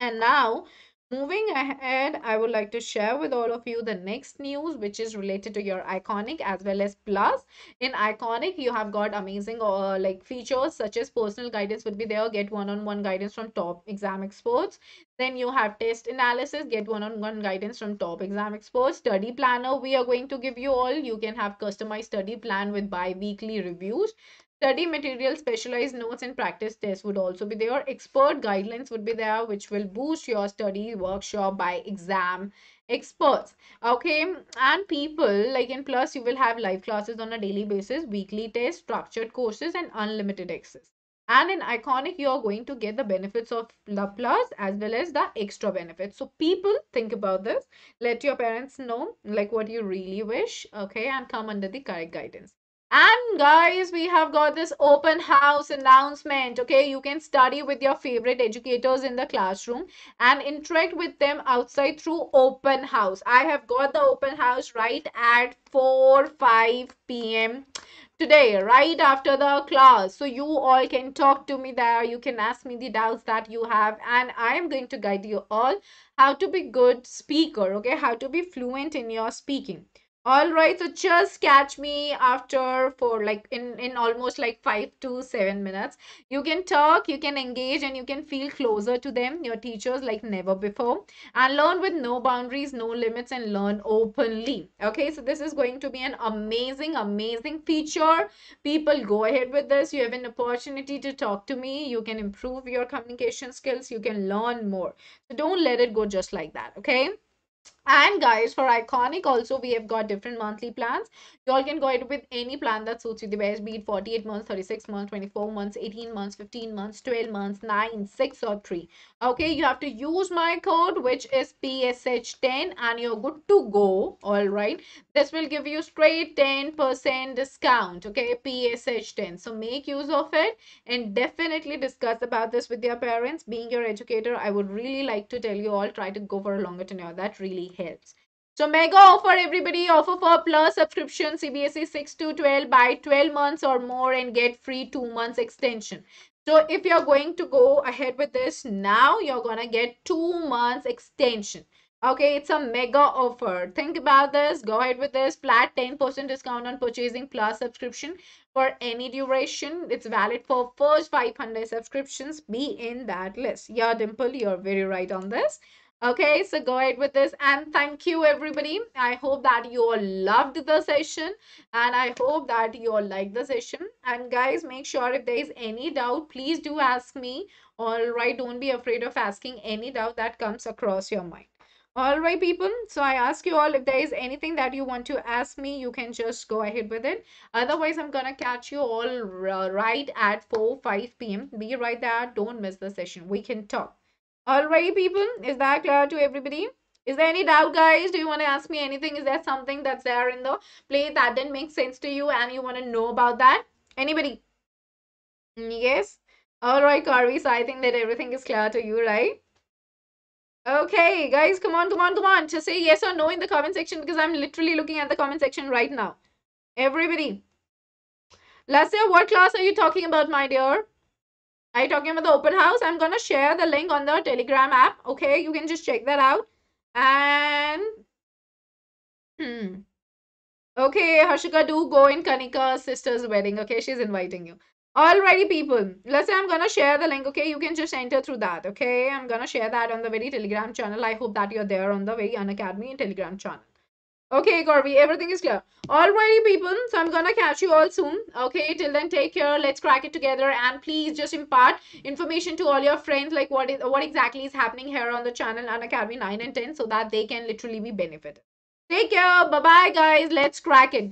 And now Moving ahead, I would like to share with all of you the next news, which is related to your Iconic as well as Plus. In Iconic, you have got amazing uh, like features such as personal guidance would be there, get one-on-one -on -one guidance from top exam experts. Then you have test analysis, get one-on-one -on -one guidance from top exam experts. Study planner, we are going to give you all. You can have customized study plan with bi-weekly reviews. Study material, specialized notes and practice tests would also be there. Expert guidelines would be there, which will boost your study workshop by exam experts. Okay, and people like in Plus, you will have live classes on a daily basis, weekly tests, structured courses, and unlimited access. And in Iconic, you are going to get the benefits of the Plus as well as the extra benefits. So people think about this. Let your parents know like what you really wish. Okay, and come under the correct guidance. And guys, we have got this open house announcement. Okay, you can study with your favorite educators in the classroom and interact with them outside through open house. I have got the open house right at 4 5 p.m. today, right after the class. So you all can talk to me there. You can ask me the doubts that you have, and I am going to guide you all how to be good speaker. Okay, how to be fluent in your speaking all right so just catch me after for like in in almost like five to seven minutes. You can talk you can engage and you can feel closer to them your teachers like never before. And learn with no boundaries no limits and learn openly. Okay so this is going to be an amazing amazing feature. People go ahead with this. You have an opportunity to talk to me. You can improve your communication skills. You can learn more. So don't let it go just like that okay and guys, for Iconic also, we have got different monthly plans. You all can go ahead with any plan that suits you the best, be it 48 months, 36 months, 24 months, 18 months, 15 months, 12 months, 9, 6 or 3. Okay, you have to use my code, which is PSH10 and you're good to go. All right. This will give you straight 10% discount. Okay, PSH10. So make use of it and definitely discuss about this with your parents. Being your educator, I would really like to tell you all, try to go for a longer tenure. That really So mega offer everybody offer for plus subscription CBSE 6 to 12 by 12 months or more and get free 2 months extension. So if you're going to go ahead with this now, you're to get 2 months extension. Okay, it's a mega offer. Think about this. Go ahead with this. Flat 10% discount on purchasing plus subscription for any duration. It's valid for first 500 subscriptions. Be in that list. Yeah, Dimple, you're very right on this. Okay, so go ahead with this and thank you everybody. I hope that you all loved the session and I hope that you all like the session. And guys, make sure if there is any doubt, please do ask me. All right, don't be afraid of asking any doubt that comes across your mind. All right, people. So I ask you all if there is anything that you want to ask me, you can just go ahead with it. Otherwise, I'm gonna catch you all right at 4 5 p.m. Be right there. Don't miss the session. We can talk. Alright, people, is that clear to everybody? Is there any doubt, guys? Do you want to ask me anything? Is there something that's there in the play that didn't make sense to you and you want to know about that? Anybody? Mm, yes? Alright, Carvi, so I think that everything is clear to you, right? Okay, guys, come on, come on, come on. Just say yes or no in the comment section because I'm literally looking at the comment section right now. Everybody. Lasya, what class are you talking about, my dear? You talking about the open house? I'm to share the link on the Telegram app. Okay, you can just check that out. And... Hmm. Okay, Harshika, do go in Kanika's sister's wedding. Okay, she's inviting you. Alrighty, people. Let's say I'm gonna share the link. Okay, you can just enter through that. Okay, I'm gonna share that on the very Telegram channel. I hope that you're there on the very Unacademy Telegram channel. Okay, Corby, everything is clear. All Alrighty, people. So I'm gonna catch you all soon. Okay, till then, take care. Let's crack it together, and please just impart information to all your friends, like what is what exactly is happening here on the channel Unacademy 9 and 10, so that they can literally be benefited. Take care. Bye bye, guys. Let's crack it.